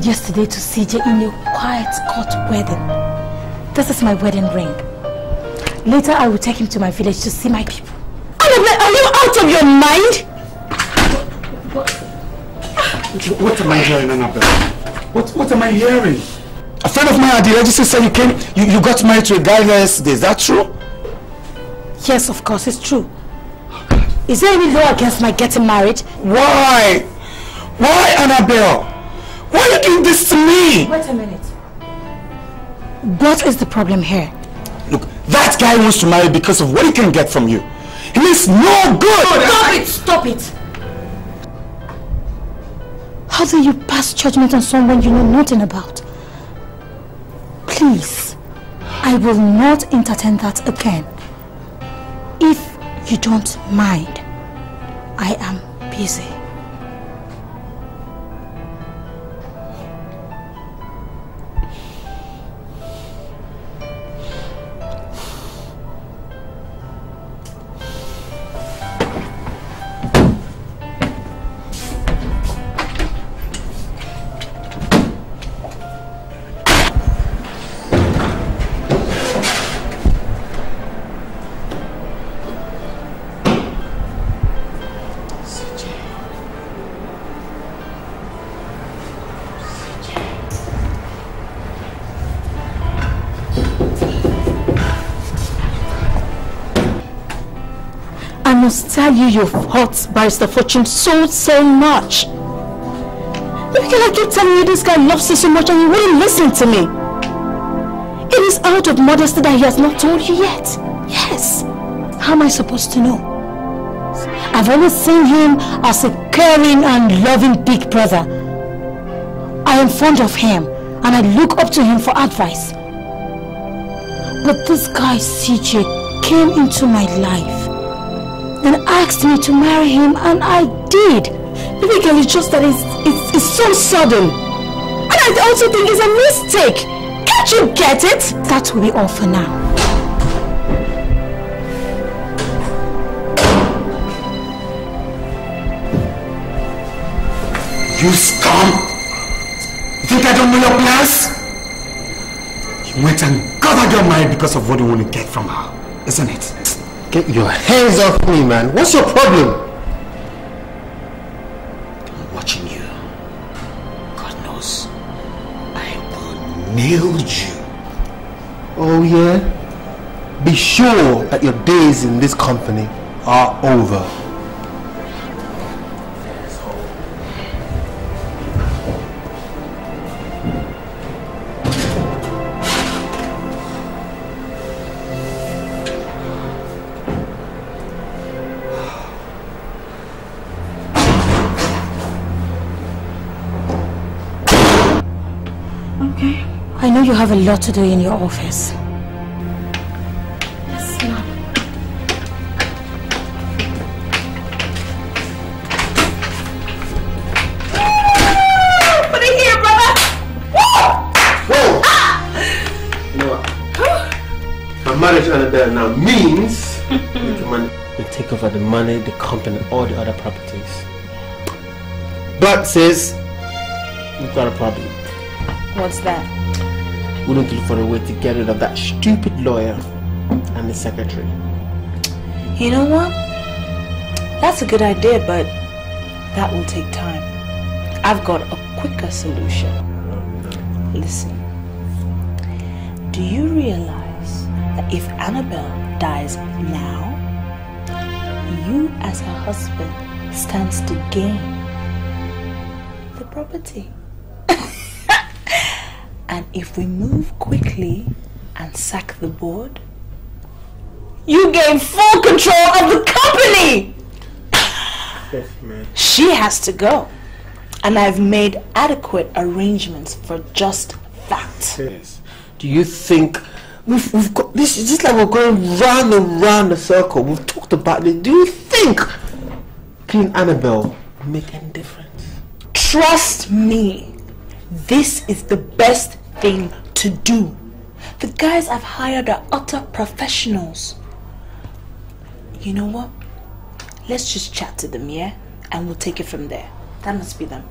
yesterday to CJ in a quiet court wedding. This is my wedding ring. Later, I will take him to my village to see my people. Annabel, are you out of your mind? What am I hearing, Annabel? What, what am I hearing? A friend of mine at the registry said you came, you, you got married to a guy yesterday. Is that true? Yes, of course, it's true. Is there any law against my getting married? Why? Why, Annabel? This to me? Wait a minute. What is the problem here? Look, that guy wants to marry because of what he can get from you. He means no good. Stop it! Stop it! How do you pass judgment on someone you know nothing about? Please, I will not entertain that again. If you don't mind, I am busy. Must tell you you've hurt Barrister Fortune so, so much. Because I keep telling you this guy loves you so much and you wouldn't listen to me. It is out of modesty that he has not told you yet. Yes. How am I supposed to know? I've always seen him as a caring and loving big brother. I am fond of him and I look up to him for advice. But this guy CJ came into my life asked me to marry him and I did. Baby girl, it's just that it's, it's, it's so sudden. And I also think it's a mistake. Can't you get it? That will be all for now. You scum! You think I don't know your plans? You went and that girl married because of what you want to get from her, isn't it? Get your hands off me, man. What's your problem? I'm watching you. God knows. I will nail you. Oh, yeah? Be sure that your days in this company are over. Have a lot to do in your office. Yes, ma'am. Put it here, brother! Whoa! Ah. You know what? My marriage Annabel now means we can we take over the money, the company, all the other properties. But sis, we've got a problem. What's that? We need to look for a way to get rid of that stupid lawyer and the secretary. You know what? That's a good idea, but that will take time. I've got a quicker solution. Listen. Do you realize that if Annabel dies now, you as her husband stands to gain the property? And if we move quickly and sack the board, you gain full control of the company! Yes, man. She has to go. And I've made adequate arrangements for just that. Yes. Do you think we've, we've got this? It's just like we're going round and round the circle. We've talked about it. Do you think Queen Annabel make any difference? Trust me, this is the best thing to do. The guys I've hired are utter professionals. You know what? Let's just chat to them, yeah? And we'll take it from there. That must be them.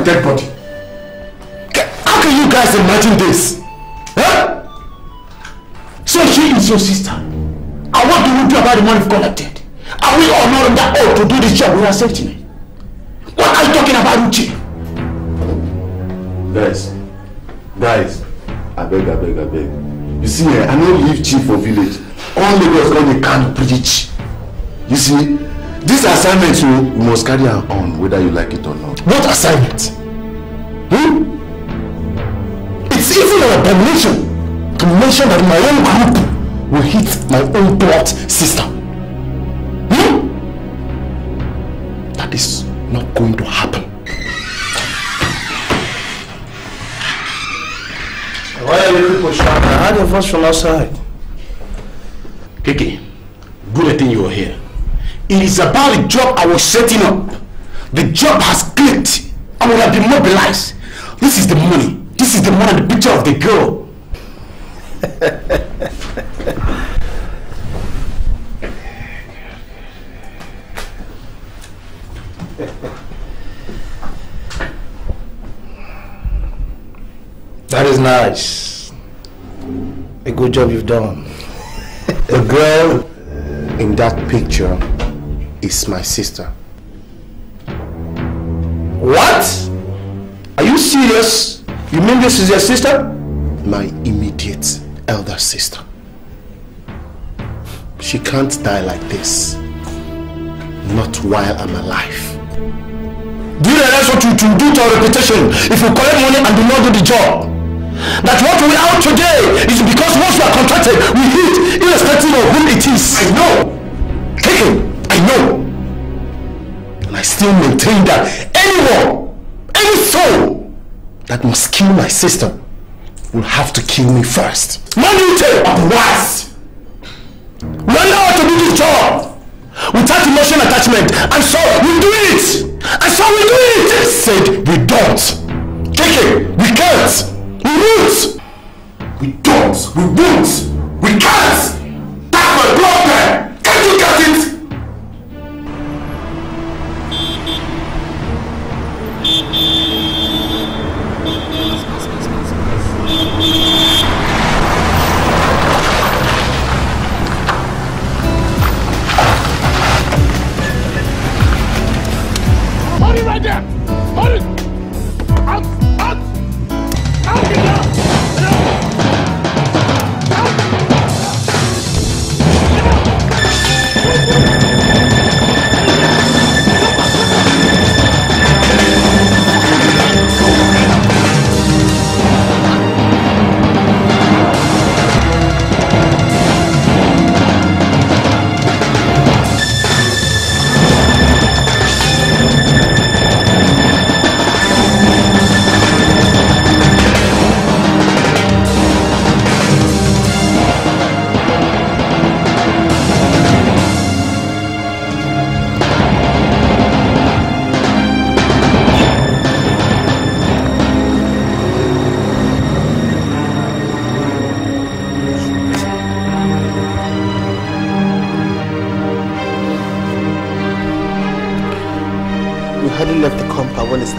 My dead body. How can you guys imagine this? Huh? So she is your sister. And what do we do about the money we've collected? Are we not under oath to do this job with our safety net? What are you talking about, Uche? Guys, guys, I beg, I beg, I beg. You see, eh, I no leave chief for village. All Lagos come dey can preach. You see, this assignment so we must carry on whether you like it or not. What assignment? Hmm? It's even an abomination to mention that my own group will hit my own blood sister. Hmm? That is not going to happen. Why are you people shouting? I heard your voice from outside. Kiki, good thing you are here. It is about the job I was setting up. The job has clicked and we have been mobilized. This is the money. This is the money, the picture of the girl. That is nice. A good job you've done. The girl in that picture is my sister. Are you serious? You mean this is your sister? My immediate elder sister. She can't die like this. Not while I'm alive. Do you realize what you do to our reputation if you collect money and do not do the job? That what we are today is because once we are contracted, we hit irrespective of whom it is. I know. Kiki, I know. And I still maintain that anyone, any soul that must kill my sister will have to kill me first. Manute, otherwise, we are now to do this job without emotional attachment, and so we do it. And so we do it. I said we don't. Kiki, we can't. We won't. We don't. We won't. We can't. That's my there. Can't you get it?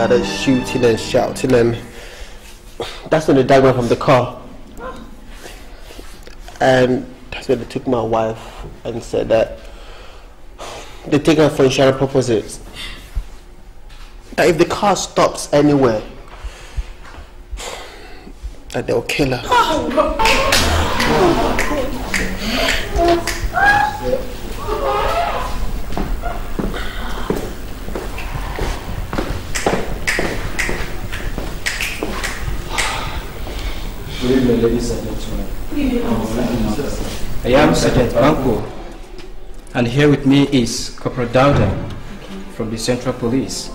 Started shooting and shouting and that's when they dragged me from the car. And that's when they took my wife and said that they take her for insurance purposes. That if the car stops anywhere, that they'll kill her. Oh, Good evening, ladies and gentlemen. I am Sergeant Banko, and here with me is Corporal Dauda from the Central Police.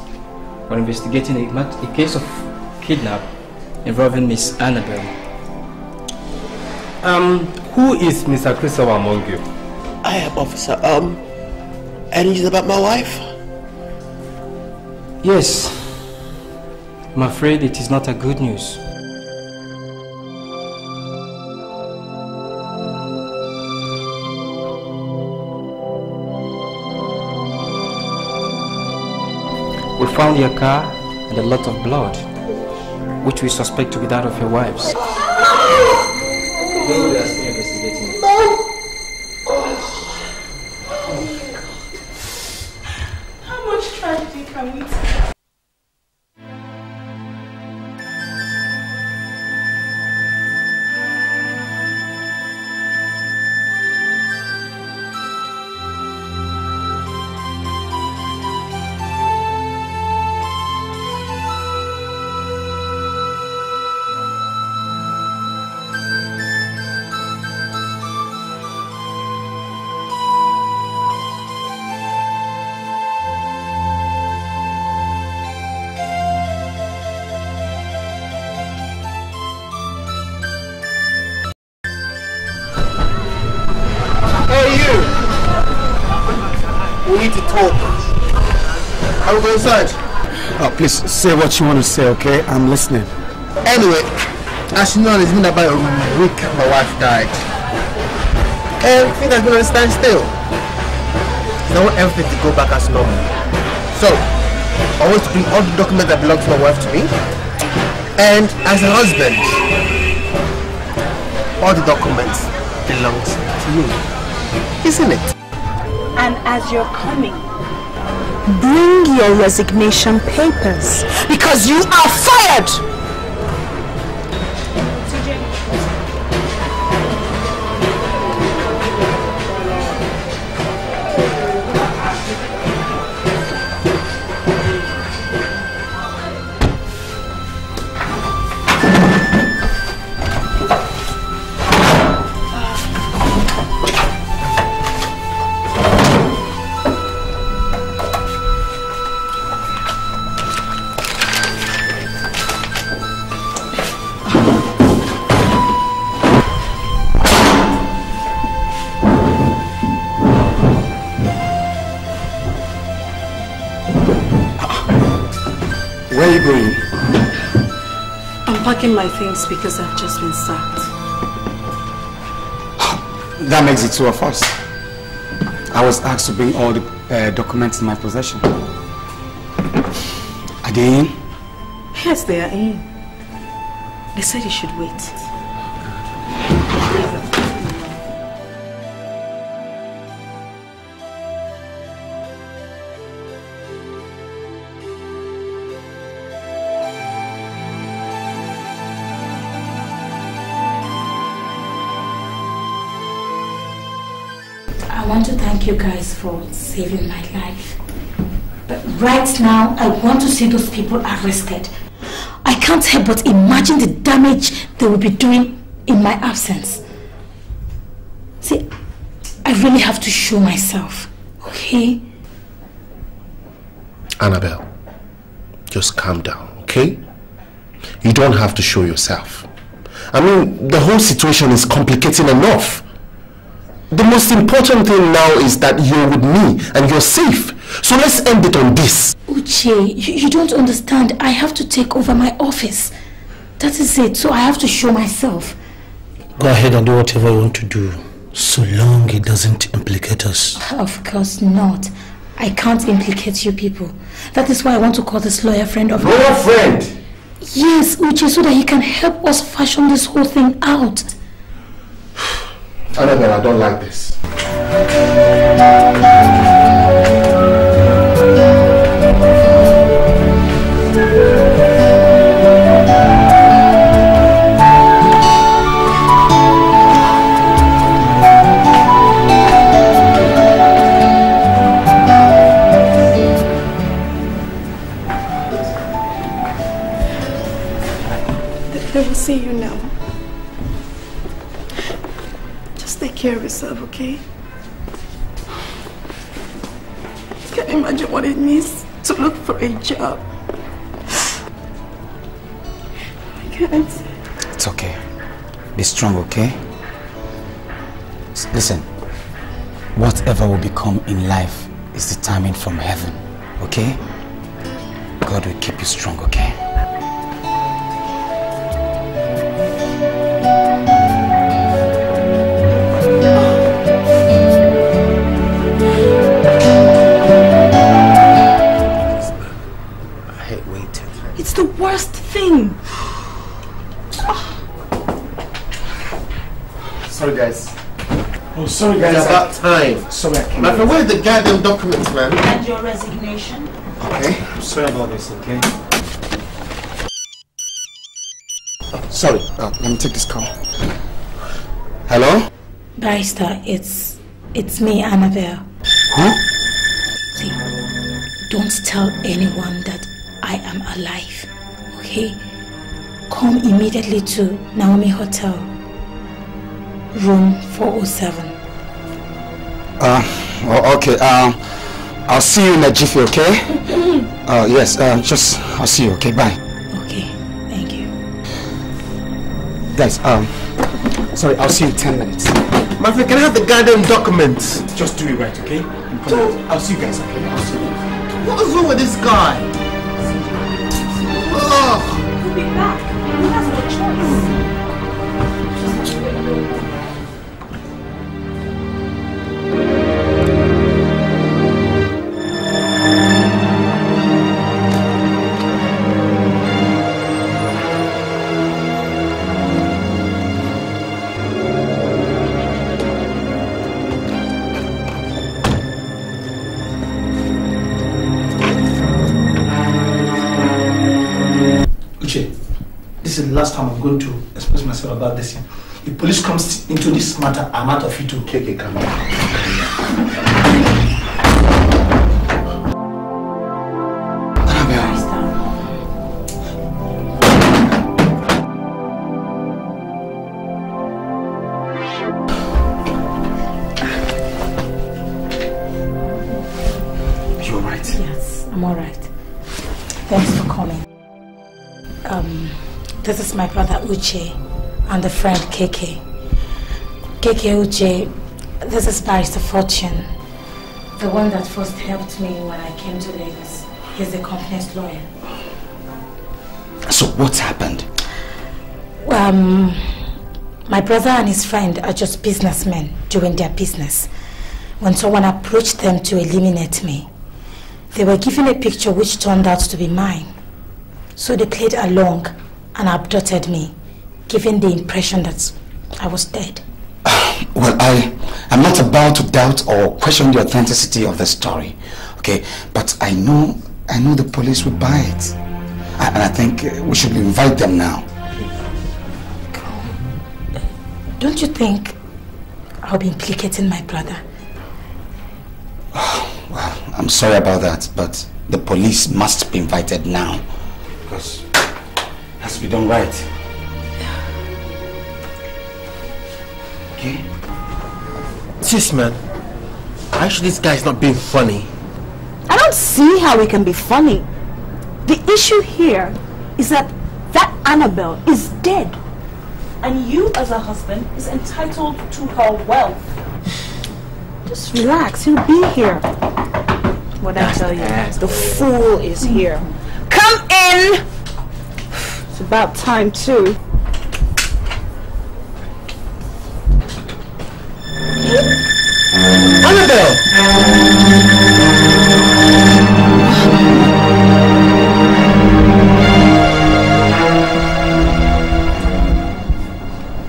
We're investigating a, a case of kidnap involving Miss Annabel. Um, who is Mr. Christopher among you? I am officer. Um, any news about my wife? Yes, I'm afraid it is not a good news. Found your car and a lot of blood, which we suspect to be that of your wife's. please say what you want to say, okay? I'm listening. Anyway, as you know, it's been about a week my wife died. Everything things has been on a standstill. I want everything to go back as normal. So, I want to bring all the documents that belong to my wife to me. And as a husband, all the documents belongs to you. Isn't it? And as you're coming, bring your resignation papers because you are fired. Packing my things because I've just been sacked. That makes it two of us. I was asked to bring all the uh, documents in my possession. Are they in? Yes, they are in. They said you should wait. You guys for saving my life. But right now, I want to see those people arrested. I can't help but imagine the damage they will be doing in my absence. See, I really have to show myself, okay? Annabel, just calm down, okay? You don't have to show yourself. I mean, the whole situation is complicating enough. The most important thing now is that you're with me and you're safe. So let's end it on this. Uche, you, you don't understand. I have to take over my office. That is it. So I have to show myself. Go ahead and do whatever you want to do, so long it doesn't implicate us. Of course not. I can't implicate you people. That is why I want to call this lawyer friend of Lawyer friend? Yes, Uche, so that he can help us fashion this whole thing out. Annabel, I don't like this. Care of yourself, okay? Can you imagine what it means to look for a job? I can't. It's okay. Be strong, okay? S- Listen, whatever will become in life is determined from heaven, okay? God will keep you strong, okay? Sorry, guys. It's about time. Sorry, I came My late. friend, where are the goddamn documents, man? And your resignation? Okay. I'm sorry about this, okay? Sorry. Uh, let me take this call. Hello? Barrister, it's it's me, Annabel. Huh? See, don't tell anyone that I am alive. Okay? Come immediately to Naomi Hotel, room 407. Uh, oh, okay, um, I'll see you in a jiffy, okay? Uh, yes, uh, just, I'll see you, okay? Bye. Okay, thank you. Guys, um, sorry, I'll see you in 10 minutes. My friend, can I have the goddamn documents? Just do it right, okay? I'll see you guys, okay? I'll see you. What is wrong with this guy? Ugh. Last time I'm going to express myself about this. If police comes into this matter, I'm out of it too. Okay, okay, come my brother Uche and the friend KK. KK Uche, this is Barrister Fortune, the one that first helped me when I came to Lagos. He's the company's lawyer. So what's happened? Um, my brother and his friend are just businessmen doing their business. When someone approached them to eliminate me, they were given a picture which turned out to be mine. So they played along and abducted me, giving the impression that I was dead. Well, I am not about to doubt or question the authenticity of the story, okay? But I know, I know the police will buy it. And I think uh, we should invite them now. Don't you think I'll be implicating my brother? Well, I'm sorry about that, but the police must be invited now. Because it has to be done right. Okay? Sis, man. Actually, this guy's not being funny. I don't see how it can be funny. The issue here is that that Annabel is dead. And you, as a husband, is entitled to her wealth. Just relax, he'll be here. What I tell you, the fool is here. Come in! It's about time too.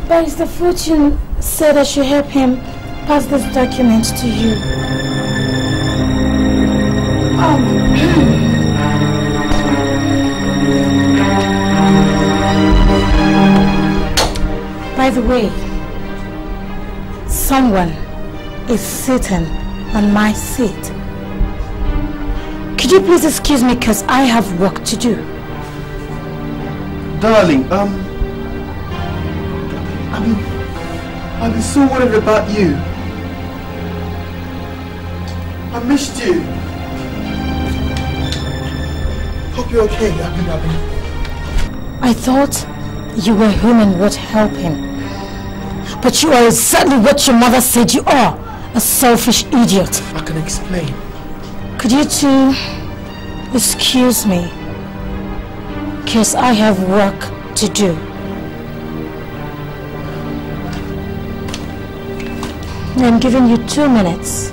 But the fortune said I should help him pass this document to you. Oh. By the way, someone is sitting on my seat. Could you please excuse me because I have work to do? Darling, um... I mean, I've been so worried about you. I missed you. Hope you're okay, Abby Abby. I thought you were human would help him. But you are exactly what your mother said you are. A selfish idiot. I can explain. Could you two excuse me? Because I have work to do. I'm giving you two minutes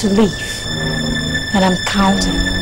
to leave. And I'm counting.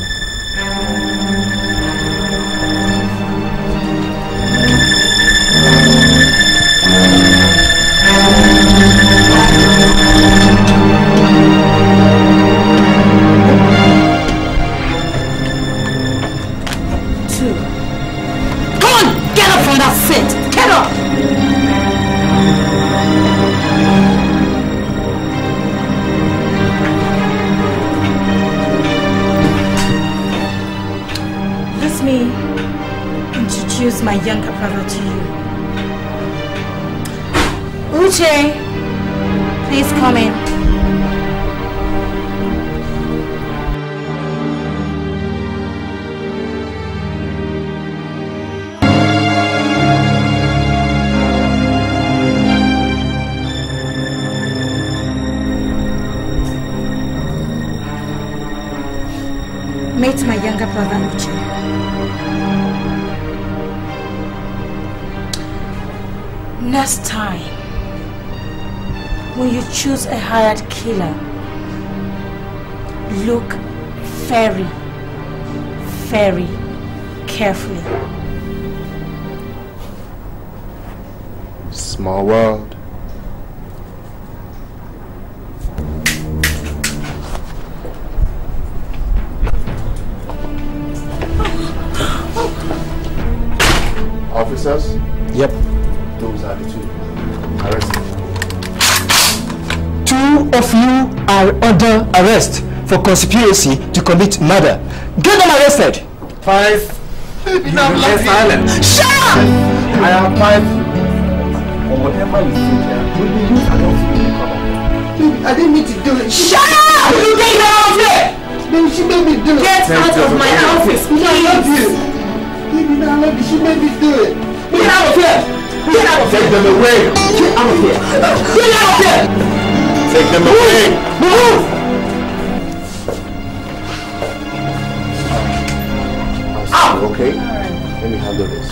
Introduce my younger brother to you. Uche, please come in. Meet my younger brother Uche. Next time, when you choose a hired killer, look very, very carefully. Small world. Under arrest for conspiracy to commit murder. Get them arrested. Five. You remain silent. Shut up! I am five. Or whatever you say there, will be used against you in Baby, I didn't mean to do it. Shut up! You get out of here! Baby, she made me do it. Get out of my office, Baby, I love please. you. Baby, I love you. She made me do it. Get out of here! Get out of here! Take them away! Get out of here! Get out of here! Take them away! Move! I'll see ah, okay? Let me handle this.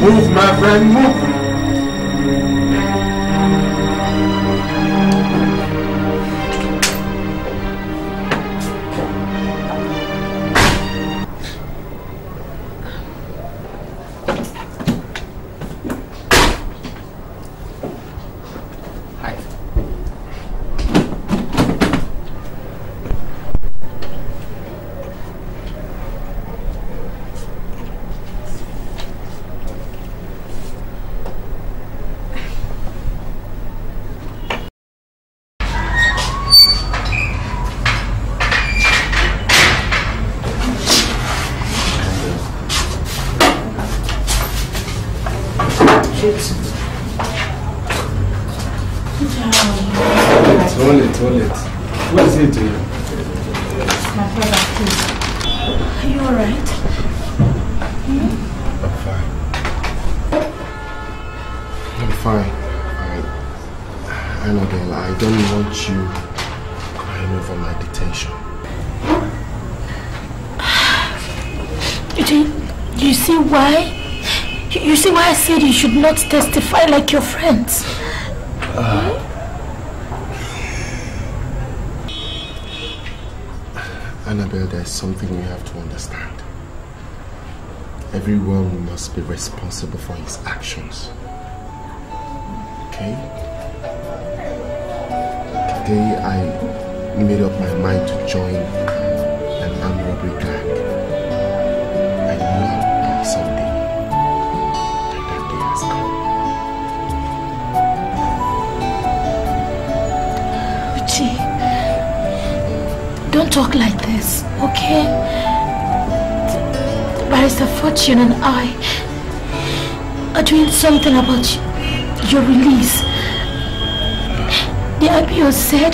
Move, my friend, move! Not testify like your friends? Uh, Annabel, there's something you have to understand. everyone must be responsible for his actions. Okay? Today I made up my mind to join talk like this, okay? Barrister Fortune and I are doing something about your release. The IPO said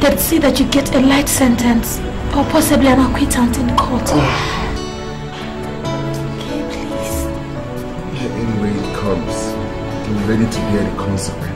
that see that you get a light sentence or possibly an acquittal in court. Oh. Okay, please. Here, any way it comes, I'm ready to bear the consequence.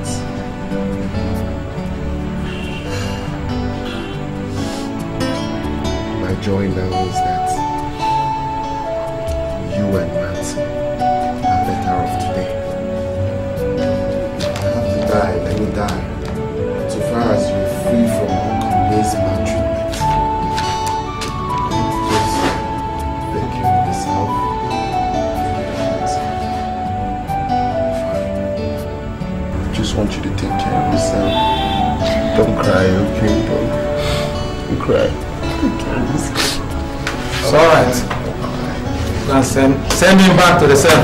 Back to the cell.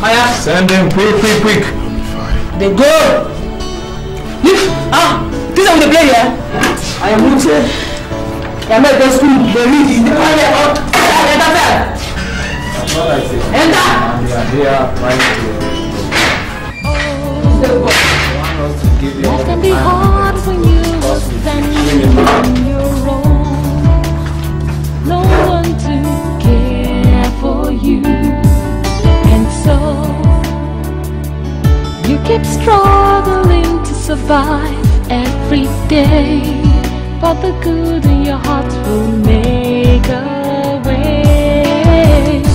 Maya. Send him quick, quick, quick. They go. Look, ah, this is how they play here. I am Uche. I am at the school. They read in the corner. Enter cell. That's what I say. Enter. We are here right here. I want us to give you all Life the can be time hard when you stand on struggling to survive every day. But the good in your heart will make a way.